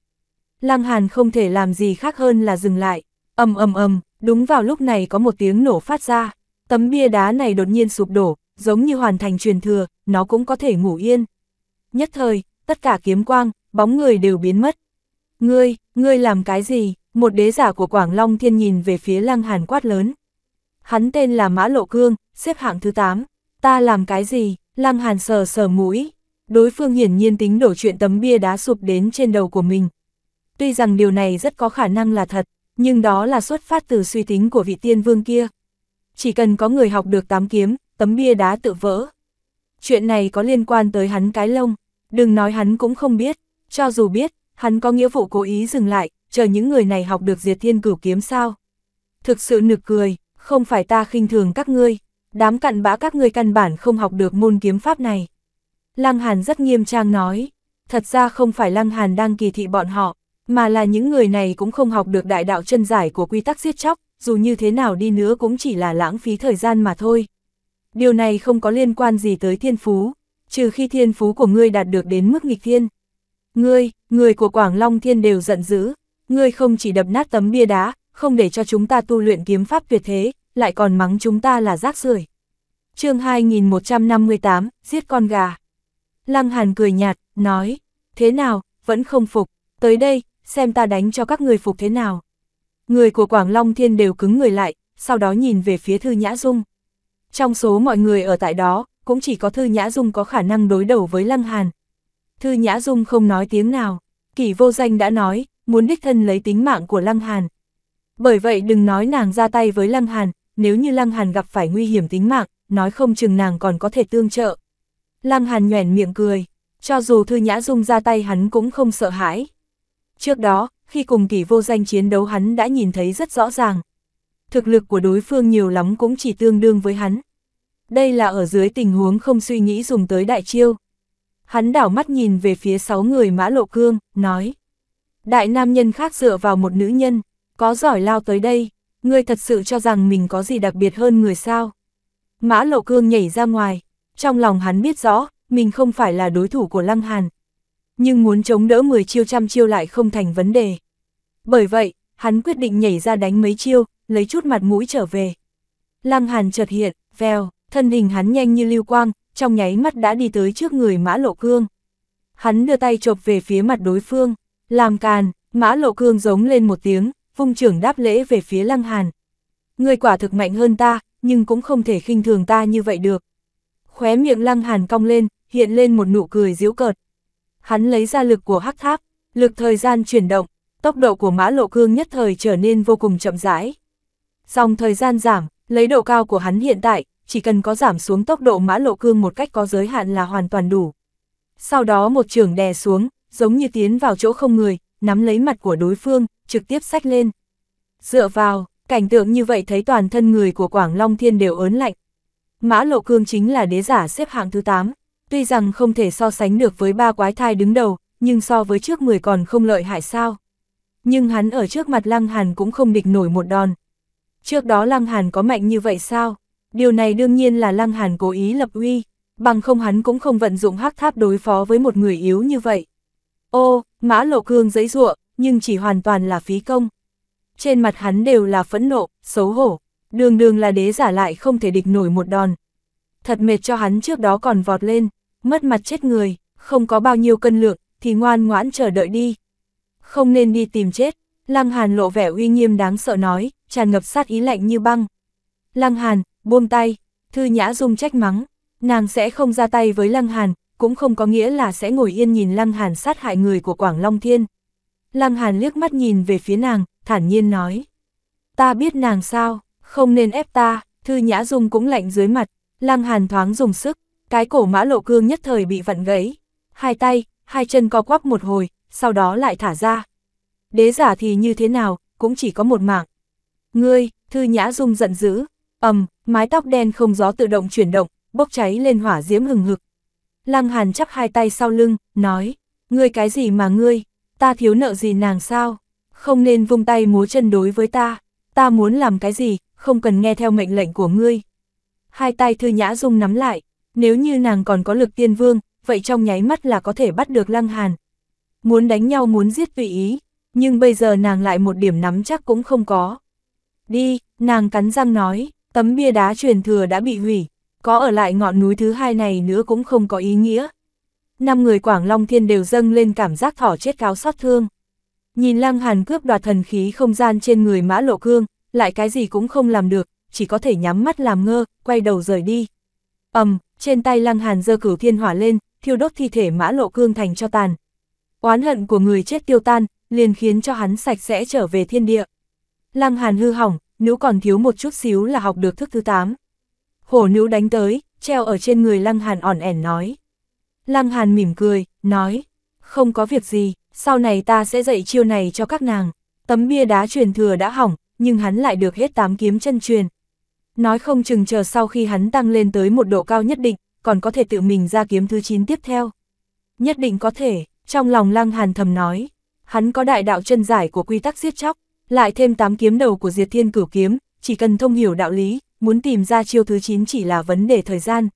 Lăng Hàn không thể làm gì khác hơn là dừng lại. ầm ầm ầm, đúng vào lúc này có một tiếng nổ phát ra. Tấm bia đá này đột nhiên sụp đổ, giống như hoàn thành truyền thừa, nó cũng có thể ngủ yên. Nhất thời, tất cả kiếm quang, bóng người đều biến mất. Ngươi, ngươi làm cái gì? Một đế giả của Quảng Long Thiên nhìn về phía Lăng Hàn quát lớn. Hắn tên là Mã Lộ Cương, xếp hạng thứ 8. Ta làm cái gì? Lăng Hàn sờ sờ mũi. Đối phương hiển nhiên tính đổ chuyện tấm bia đá sụp đến trên đầu của mình. Tuy rằng điều này rất có khả năng là thật, nhưng đó là xuất phát từ suy tính của vị tiên vương kia. Chỉ cần có người học được tám kiếm, tấm bia đá tự vỡ. Chuyện này có liên quan tới hắn cái lông, đừng nói hắn cũng không biết, cho dù biết, hắn có nghĩa vụ cố ý dừng lại, chờ những người này học được diệt thiên cửu kiếm sao. Thực sự nực cười, không phải ta khinh thường các ngươi, đám cặn bã các ngươi căn bản không học được môn kiếm pháp này. Lăng Hàn rất nghiêm trang nói, thật ra không phải Lăng Hàn đang kỳ thị bọn họ, mà là những người này cũng không học được đại đạo chân giải của quy tắc giết chóc, dù như thế nào đi nữa cũng chỉ là lãng phí thời gian mà thôi. Điều này không có liên quan gì tới thiên phú, trừ khi thiên phú của ngươi đạt được đến mức nghịch thiên. Ngươi, người của Quảng Long Thiên đều giận dữ, ngươi không chỉ đập nát tấm bia đá, không để cho chúng ta tu luyện kiếm pháp tuyệt thế, lại còn mắng chúng ta là rác rưởi. chương 2158, giết con gà. Lăng Hàn cười nhạt, nói, thế nào, vẫn không phục, tới đây, xem ta đánh cho các người phục thế nào. Người của Quảng Long Thiên đều cứng người lại, sau đó nhìn về phía Thư Nhã Dung. Trong số mọi người ở tại đó, cũng chỉ có Thư Nhã Dung có khả năng đối đầu với Lăng Hàn. Thư Nhã Dung không nói tiếng nào, kỷ vô danh đã nói, muốn đích thân lấy tính mạng của Lăng Hàn. Bởi vậy đừng nói nàng ra tay với Lăng Hàn, nếu như Lăng Hàn gặp phải nguy hiểm tính mạng, nói không chừng nàng còn có thể tương trợ. Lăng Hàn nhoẻn miệng cười, cho dù Thư Nhã Dung ra tay hắn cũng không sợ hãi. Trước đó, khi cùng kỷ vô danh chiến đấu hắn đã nhìn thấy rất rõ ràng. Thực lực của đối phương nhiều lắm cũng chỉ tương đương với hắn. Đây là ở dưới tình huống không suy nghĩ dùng tới đại chiêu. Hắn đảo mắt nhìn về phía sáu người mã lộ cương, nói. Đại nam nhân khác dựa vào một nữ nhân, có giỏi lao tới đây, ngươi thật sự cho rằng mình có gì đặc biệt hơn người sao. Mã lộ cương nhảy ra ngoài, trong lòng hắn biết rõ, mình không phải là đối thủ của Lăng Hàn. Nhưng muốn chống đỡ 10 chiêu trăm chiêu lại không thành vấn đề. Bởi vậy, hắn quyết định nhảy ra đánh mấy chiêu, lấy chút mặt mũi trở về. Lăng Hàn chợt hiện, vèo, thân hình hắn nhanh như lưu quang, trong nháy mắt đã đi tới trước người Mã Lộ Cương. Hắn đưa tay chộp về phía mặt đối phương, làm càn, Mã Lộ Cương giống lên một tiếng, vung trưởng đáp lễ về phía Lăng Hàn. Người quả thực mạnh hơn ta, nhưng cũng không thể khinh thường ta như vậy được. Khóe miệng Lăng Hàn cong lên, hiện lên một nụ cười giễu cợt. Hắn lấy ra lực của hắc tháp, lực thời gian chuyển động, tốc độ của Mã Lộ Cương nhất thời trở nên vô cùng chậm rãi. Dòng thời gian giảm, lấy độ cao của hắn hiện tại, chỉ cần có giảm xuống tốc độ Mã Lộ Cương một cách có giới hạn là hoàn toàn đủ. Sau đó một trường đè xuống, giống như tiến vào chỗ không người, nắm lấy mặt của đối phương, trực tiếp sách lên. Dựa vào, cảnh tượng như vậy thấy toàn thân người của Quảng Long Thiên đều ớn lạnh. Mã Lộ Cương chính là đế giả xếp hạng thứ 8, tuy rằng không thể so sánh được với ba quái thai đứng đầu, nhưng so với trước 10 còn không lợi hại sao. Nhưng hắn ở trước mặt Lăng Hàn cũng không địch nổi một đòn. Trước đó Lăng Hàn có mạnh như vậy sao? Điều này đương nhiên là Lăng Hàn cố ý lập uy, bằng không hắn cũng không vận dụng hắc tháp đối phó với một người yếu như vậy. Ô, Mã Lộ Cương giấy ruộng, nhưng chỉ hoàn toàn là phí công. Trên mặt hắn đều là phẫn nộ, xấu hổ, đường đường là đế giả lại không thể địch nổi một đòn. Thật mệt cho hắn trước đó còn vọt lên, mất mặt chết người, không có bao nhiêu cân lượng, thì ngoan ngoãn chờ đợi đi. Không nên đi tìm chết, Lăng Hàn lộ vẻ uy nghiêm đáng sợ nói, tràn ngập sát ý lạnh như băng. Lăng Hàn, buông tay, Thư Nhã Dung trách mắng, nàng sẽ không ra tay với Lăng Hàn, cũng không có nghĩa là sẽ ngồi yên nhìn Lăng Hàn sát hại người của Quảng Long Thiên. Lăng Hàn liếc mắt nhìn về phía nàng, thản nhiên nói. Ta biết nàng sao, không nên ép ta, Thư Nhã Dung cũng lạnh dưới mặt, Lăng Hàn thoáng dùng sức, cái cổ mã lộ cương nhất thời bị vặn gãy. Hai tay, hai chân co quắp một hồi, sau đó lại thả ra. Đế giả thì như thế nào, cũng chỉ có một mạng. Ngươi, Thư Nhã Dung giận dữ, ầm, mái tóc đen không gió tự động chuyển động, bốc cháy lên hỏa diễm hừng hực. Lăng Hàn chắp hai tay sau lưng, nói, ngươi cái gì mà ngươi, ta thiếu nợ gì nàng sao, không nên vung tay múa chân đối với ta, ta muốn làm cái gì, không cần nghe theo mệnh lệnh của ngươi. Hai tay Thư Nhã Dung nắm lại, nếu như nàng còn có lực tiên vương, vậy trong nháy mắt là có thể bắt được Lăng Hàn. Muốn đánh nhau muốn giết tùy ý, nhưng bây giờ nàng lại một điểm nắm chắc cũng không có. Đi, nàng cắn răng nói, tấm bia đá truyền thừa đã bị hủy, có ở lại ngọn núi thứ hai này nữa cũng không có ý nghĩa. Năm người Quảng Long Thiên đều dâng lên cảm giác thỏ chết cáo xót thương. Nhìn Lăng Hàn cướp đoạt thần khí không gian trên người Mã Lộ Cương, lại cái gì cũng không làm được, chỉ có thể nhắm mắt làm ngơ, quay đầu rời đi. ầm, um, trên tay Lăng Hàn giơ cửu thiên hỏa lên, thiêu đốt thi thể Mã Lộ Cương thành cho tàn. Oán hận của người chết tiêu tan, liền khiến cho hắn sạch sẽ trở về thiên địa. Lăng Hàn hư hỏng, nữ còn thiếu một chút xíu là học được thức thứ 8. Hổ nữ đánh tới, treo ở trên người Lăng Hàn ỏn ẻn nói. Lăng Hàn mỉm cười, nói, không có việc gì, sau này ta sẽ dạy chiêu này cho các nàng. Tấm bia đá truyền thừa đã hỏng, nhưng hắn lại được hết tám kiếm chân truyền. Nói không chừng chờ sau khi hắn tăng lên tới một độ cao nhất định, còn có thể tự mình ra kiếm thứ 9 tiếp theo. Nhất định có thể, trong lòng Lăng Hàn thầm nói, hắn có đại đạo chân giải của quy tắc giết chóc, lại thêm 8 kiếm đầu của Diệt Thiên Cửu Kiếm, chỉ cần thông hiểu đạo lý, muốn tìm ra chiêu thứ 9 chỉ là vấn đề thời gian.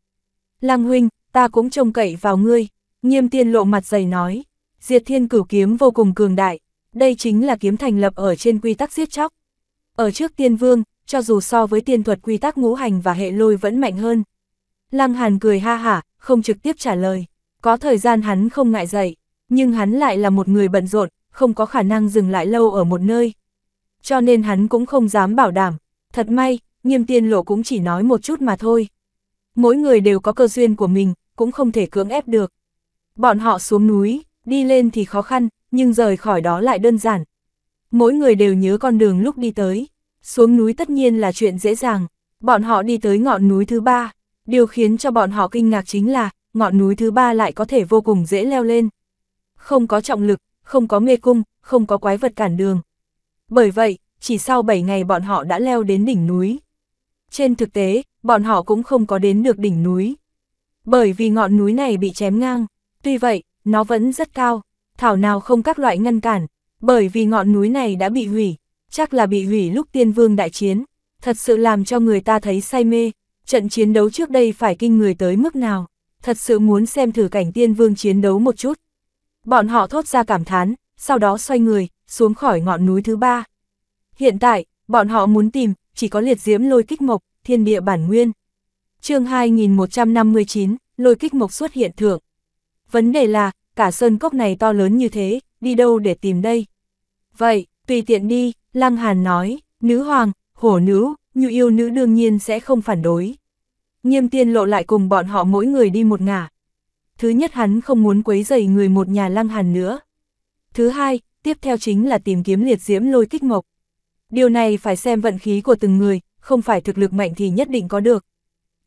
Lăng huynh, ta cũng trông cậy vào ngươi, nghiêm tiên lộ mặt dày nói, Diệt Thiên Cửu Kiếm vô cùng cường đại, đây chính là kiếm thành lập ở trên quy tắc giết chóc. Ở trước tiên vương, cho dù so với tiên thuật quy tắc ngũ hành và hệ lôi vẫn mạnh hơn. Lăng Hàn cười ha hả, không trực tiếp trả lời, có thời gian hắn không ngại dậy, nhưng hắn lại là một người bận rộn, không có khả năng dừng lại lâu ở một nơi. Cho nên hắn cũng không dám bảo đảm, thật may, nghiêm tiên lộ cũng chỉ nói một chút mà thôi. Mỗi người đều có cơ duyên của mình, cũng không thể cưỡng ép được. Bọn họ xuống núi, đi lên thì khó khăn, nhưng rời khỏi đó lại đơn giản. mỗi người đều nhớ con đường lúc đi tới. Xuống núi tất nhiên là chuyện dễ dàng, bọn họ đi tới ngọn núi thứ ba. Điều khiến cho bọn họ kinh ngạc chính là, ngọn núi thứ ba lại có thể vô cùng dễ leo lên. Không có trọng lực, không có mê cung, không có quái vật cản đường. Bởi vậy, chỉ sau 7 ngày bọn họ đã leo đến đỉnh núi. Trên thực tế, bọn họ cũng không có đến được đỉnh núi. Bởi vì ngọn núi này bị chém ngang, tuy vậy, nó vẫn rất cao, thảo nào không các loại ngăn cản, bởi vì ngọn núi này đã bị hủy, chắc là bị hủy lúc tiên vương đại chiến, thật sự làm cho người ta thấy say mê, trận chiến đấu trước đây phải kinh người tới mức nào, thật sự muốn xem thử cảnh tiên vương chiến đấu một chút. Bọn họ thốt ra cảm thán, sau đó xoay người, xuống khỏi ngọn núi thứ ba. Hiện tại, bọn họ muốn tìm, chỉ có liệt diễm lôi kích mộc, thiên địa bản nguyên. chương 2159, lôi kích mộc xuất hiện thượng. Vấn đề là, cả sơn cốc này to lớn như thế, đi đâu để tìm đây? Vậy, tùy tiện đi, Lăng Hàn nói, nữ hoàng, hổ nữ, nhu yêu nữ đương nhiên sẽ không phản đối. Nghiêm tiên lộ lại cùng bọn họ mỗi người đi một ngả. Thứ nhất hắn không muốn quấy rầy người một nhà Lăng Hàn nữa. Thứ hai, tiếp theo chính là tìm kiếm liệt diễm lôi kích mộc. Điều này phải xem vận khí của từng người, không phải thực lực mạnh thì nhất định có được.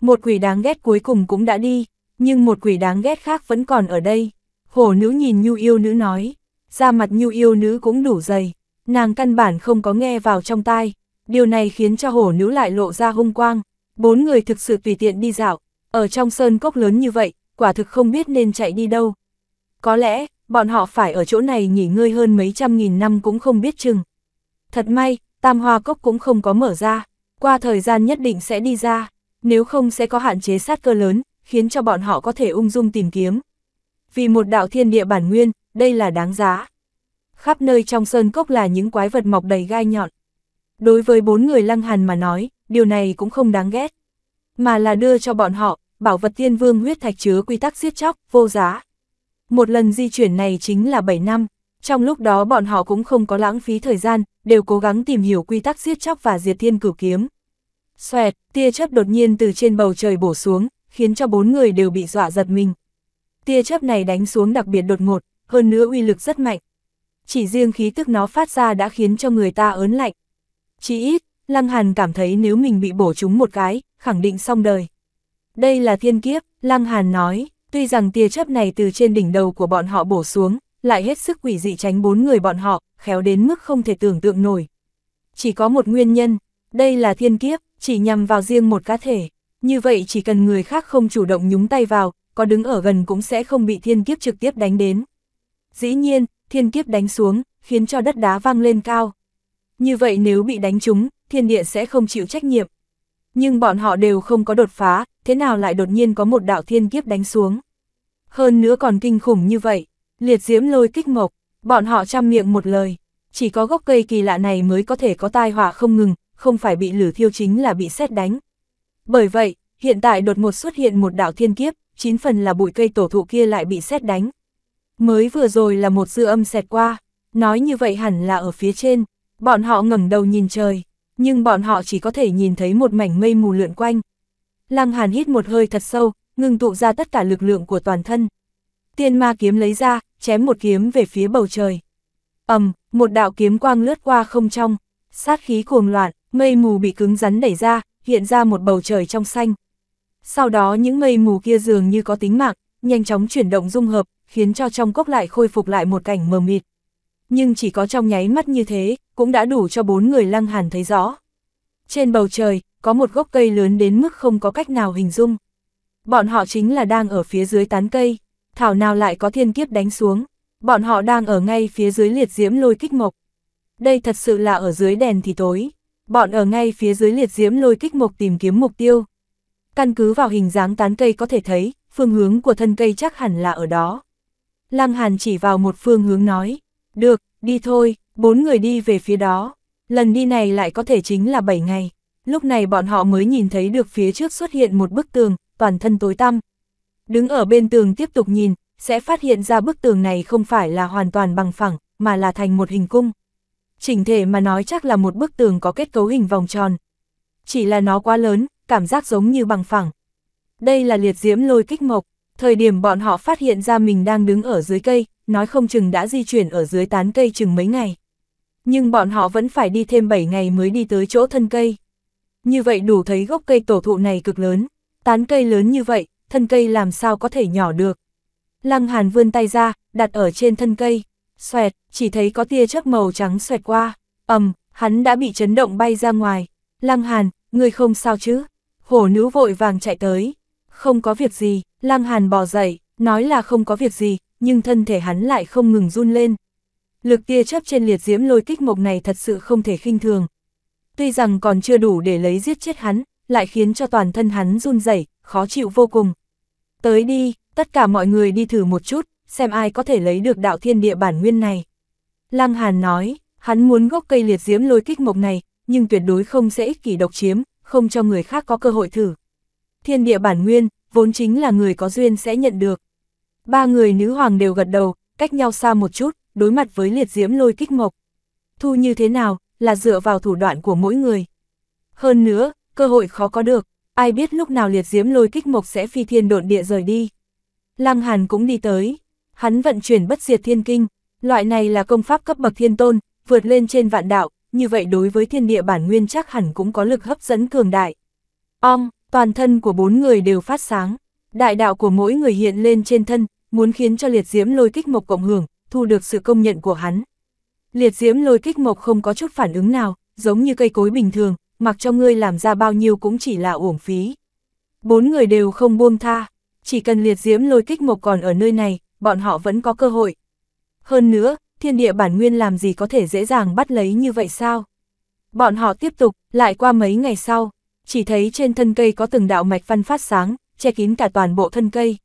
Một quỷ đáng ghét cuối cùng cũng đã đi, nhưng một quỷ đáng ghét khác vẫn còn ở đây. Hổ nữ nhìn nhu yêu nữ nói, da mặt nhu yêu nữ cũng đủ dày, nàng căn bản không có nghe vào trong tai. Điều này khiến cho hổ nữ lại lộ ra hung quang. Bốn người thực sự tùy tiện đi dạo, ở trong sơn cốc lớn như vậy, quả thực không biết nên chạy đi đâu. Có lẽ, bọn họ phải ở chỗ này nghỉ ngơi hơn mấy trăm nghìn năm cũng không biết chừng. Thật may, tam hoa cốc cũng không có mở ra, qua thời gian nhất định sẽ đi ra, nếu không sẽ có hạn chế sát cơ lớn, khiến cho bọn họ có thể ung dung tìm kiếm. Vì một đạo thiên địa bản nguyên, đây là đáng giá. Khắp nơi trong sơn cốc là những quái vật mọc đầy gai nhọn. Đối với bốn người lăng hàn mà nói, điều này cũng không đáng ghét. Mà là đưa cho bọn họ, bảo vật thiên vương huyết thạch chứa quy tắc giết chóc, vô giá. Một lần di chuyển này chính là 7 năm, trong lúc đó bọn họ cũng không có lãng phí thời gian, đều cố gắng tìm hiểu quy tắc giết chóc và diệt thiên cửu kiếm. Xoẹt, tia chớp đột nhiên từ trên bầu trời bổ xuống, khiến cho bốn người đều bị dọa giật mình. Tia chớp này đánh xuống đặc biệt đột ngột, hơn nữa uy lực rất mạnh. Chỉ riêng khí tức nó phát ra đã khiến cho người ta ớn lạnh. Chỉ ít, Lăng Hàn cảm thấy nếu mình bị bổ trúng một cái, khẳng định xong đời. Đây là thiên kiếp, Lăng Hàn nói, tuy rằng tia chớp này từ trên đỉnh đầu của bọn họ bổ xuống, lại hết sức quỷ dị tránh bốn người bọn họ, khéo đến mức không thể tưởng tượng nổi. Chỉ có một nguyên nhân, đây là thiên kiếp, chỉ nhằm vào riêng một cá thể, như vậy chỉ cần người khác không chủ động nhúng tay vào, có đứng ở gần cũng sẽ không bị thiên kiếp trực tiếp đánh đến. Dĩ nhiên, thiên kiếp đánh xuống, khiến cho đất đá văng lên cao. Như vậy nếu bị đánh trúng, thiên địa sẽ không chịu trách nhiệm. Nhưng bọn họ đều không có đột phá, thế nào lại đột nhiên có một đạo thiên kiếp đánh xuống. Hơn nữa còn kinh khủng như vậy, liệt diễm lôi kích mộc, bọn họ chăm miệng một lời, chỉ có gốc cây kỳ lạ này mới có thể có tai họa không ngừng, không phải bị lửa thiêu chính là bị xét đánh. Bởi vậy, hiện tại đột ngột xuất hiện một đạo thiên kiếp, chín phần là bụi cây tổ thụ kia lại bị xét đánh. Mới vừa rồi là một dư âm xẹt qua, nói như vậy hẳn là ở phía trên, bọn họ ngẩng đầu nhìn trời, nhưng bọn họ chỉ có thể nhìn thấy một mảnh mây mù lượn quanh. Lăng Hàn hít một hơi thật sâu, ngừng tụ ra tất cả lực lượng của toàn thân. Tiên ma kiếm lấy ra, chém một kiếm về phía bầu trời. ầm, một đạo kiếm quang lướt qua không trong, sát khí cuồng loạn, mây mù bị cứng rắn đẩy ra, hiện ra một bầu trời trong xanh. Sau đó những mây mù kia dường như có tính mạng, nhanh chóng chuyển động dung hợp, khiến cho trong cốc lại khôi phục lại một cảnh mờ mịt. Nhưng chỉ có trong nháy mắt như thế, cũng đã đủ cho bốn người lăng hàn thấy rõ. Trên bầu trời, có một gốc cây lớn đến mức không có cách nào hình dung. Bọn họ chính là đang ở phía dưới tán cây, thảo nào lại có thiên kiếp đánh xuống, bọn họ đang ở ngay phía dưới liệt diễm lôi kích mộc. Đây thật sự là ở dưới đèn thì tối, bọn ở ngay phía dưới liệt diễm lôi kích mộc tìm kiếm mục tiêu. Căn cứ vào hình dáng tán cây có thể thấy, phương hướng của thân cây chắc hẳn là ở đó. Lăng Hàn chỉ vào một phương hướng nói, được, đi thôi, bốn người đi về phía đó. Lần đi này lại có thể chính là 7 ngày. Lúc này bọn họ mới nhìn thấy được phía trước xuất hiện một bức tường, toàn thân tối tăm. Đứng ở bên tường tiếp tục nhìn, sẽ phát hiện ra bức tường này không phải là hoàn toàn bằng phẳng, mà là thành một hình cung. Chỉnh thể mà nói chắc là một bức tường có kết cấu hình vòng tròn. Chỉ là nó quá lớn, cảm giác giống như bằng phẳng. Đây là liệt diễm lôi kích mộc, thời điểm bọn họ phát hiện ra mình đang đứng ở dưới cây, nói không chừng đã di chuyển ở dưới tán cây chừng mấy ngày. nhưng bọn họ vẫn phải đi thêm 7 ngày mới đi tới chỗ thân cây. Như vậy đủ thấy gốc cây tổ thụ này cực lớn, tán cây lớn như vậy, thân cây làm sao có thể nhỏ được. Lăng Hàn vươn tay ra, đặt ở trên thân cây, xoẹt, chỉ thấy có tia chớp màu trắng xoẹt qua, ầm, hắn đã bị chấn động bay ra ngoài. Lăng Hàn, người không sao chứ? Hổ nữ vội vàng chạy tới. Không có việc gì, Lăng Hàn bò dậy, nói là không có việc gì, nhưng thân thể hắn lại không ngừng run lên. Lực tia chớp trên liệt diễm lôi kích mộc này thật sự không thể khinh thường. Tuy rằng còn chưa đủ để lấy giết chết hắn, lại khiến cho toàn thân hắn run rẩy, khó chịu vô cùng. Tới đi, tất cả mọi người đi thử một chút, xem ai có thể lấy được đạo thiên địa bản nguyên này. Lăng Hàn nói, hắn muốn gốc cây liệt diễm lôi kích mộc này, nhưng tuyệt đối không sẽ ích kỷ độc chiếm, không cho người khác có cơ hội thử. Thiên địa bản nguyên, vốn chính là người có duyên sẽ nhận được. Ba người nữ hoàng đều gật đầu, cách nhau xa một chút, đối mặt với liệt diễm lôi kích mộc. Thu như thế nào, là dựa vào thủ đoạn của mỗi người. Hơn nữa, cơ hội khó có được, ai biết lúc nào liệt diễm lôi kích mộc sẽ phi thiên độn địa rời đi. Lăng Hàn cũng đi tới, hắn vận chuyển bất diệt thiên kinh, loại này là công pháp cấp bậc thiên tôn, vượt lên trên vạn đạo, như vậy đối với thiên địa bản nguyên chắc hẳn cũng có lực hấp dẫn cường đại. Om, toàn thân của bốn người đều phát sáng, đại đạo của mỗi người hiện lên trên thân, muốn khiến cho liệt diễm lôi kích mộc cộng hưởng, thu được sự công nhận của hắn. Liệt diễm lôi kích mộc không có chút phản ứng nào, giống như cây cối bình thường, mặc cho ngươi làm ra bao nhiêu cũng chỉ là uổng phí. Bốn người đều không buông tha, chỉ cần liệt diễm lôi kích mộc còn ở nơi này, bọn họ vẫn có cơ hội. Hơn nữa, thiên địa bản nguyên làm gì có thể dễ dàng bắt lấy như vậy sao? Bọn họ tiếp tục, lại qua mấy ngày sau, chỉ thấy trên thân cây có từng đạo mạch văn phát sáng, che kín cả toàn bộ thân cây.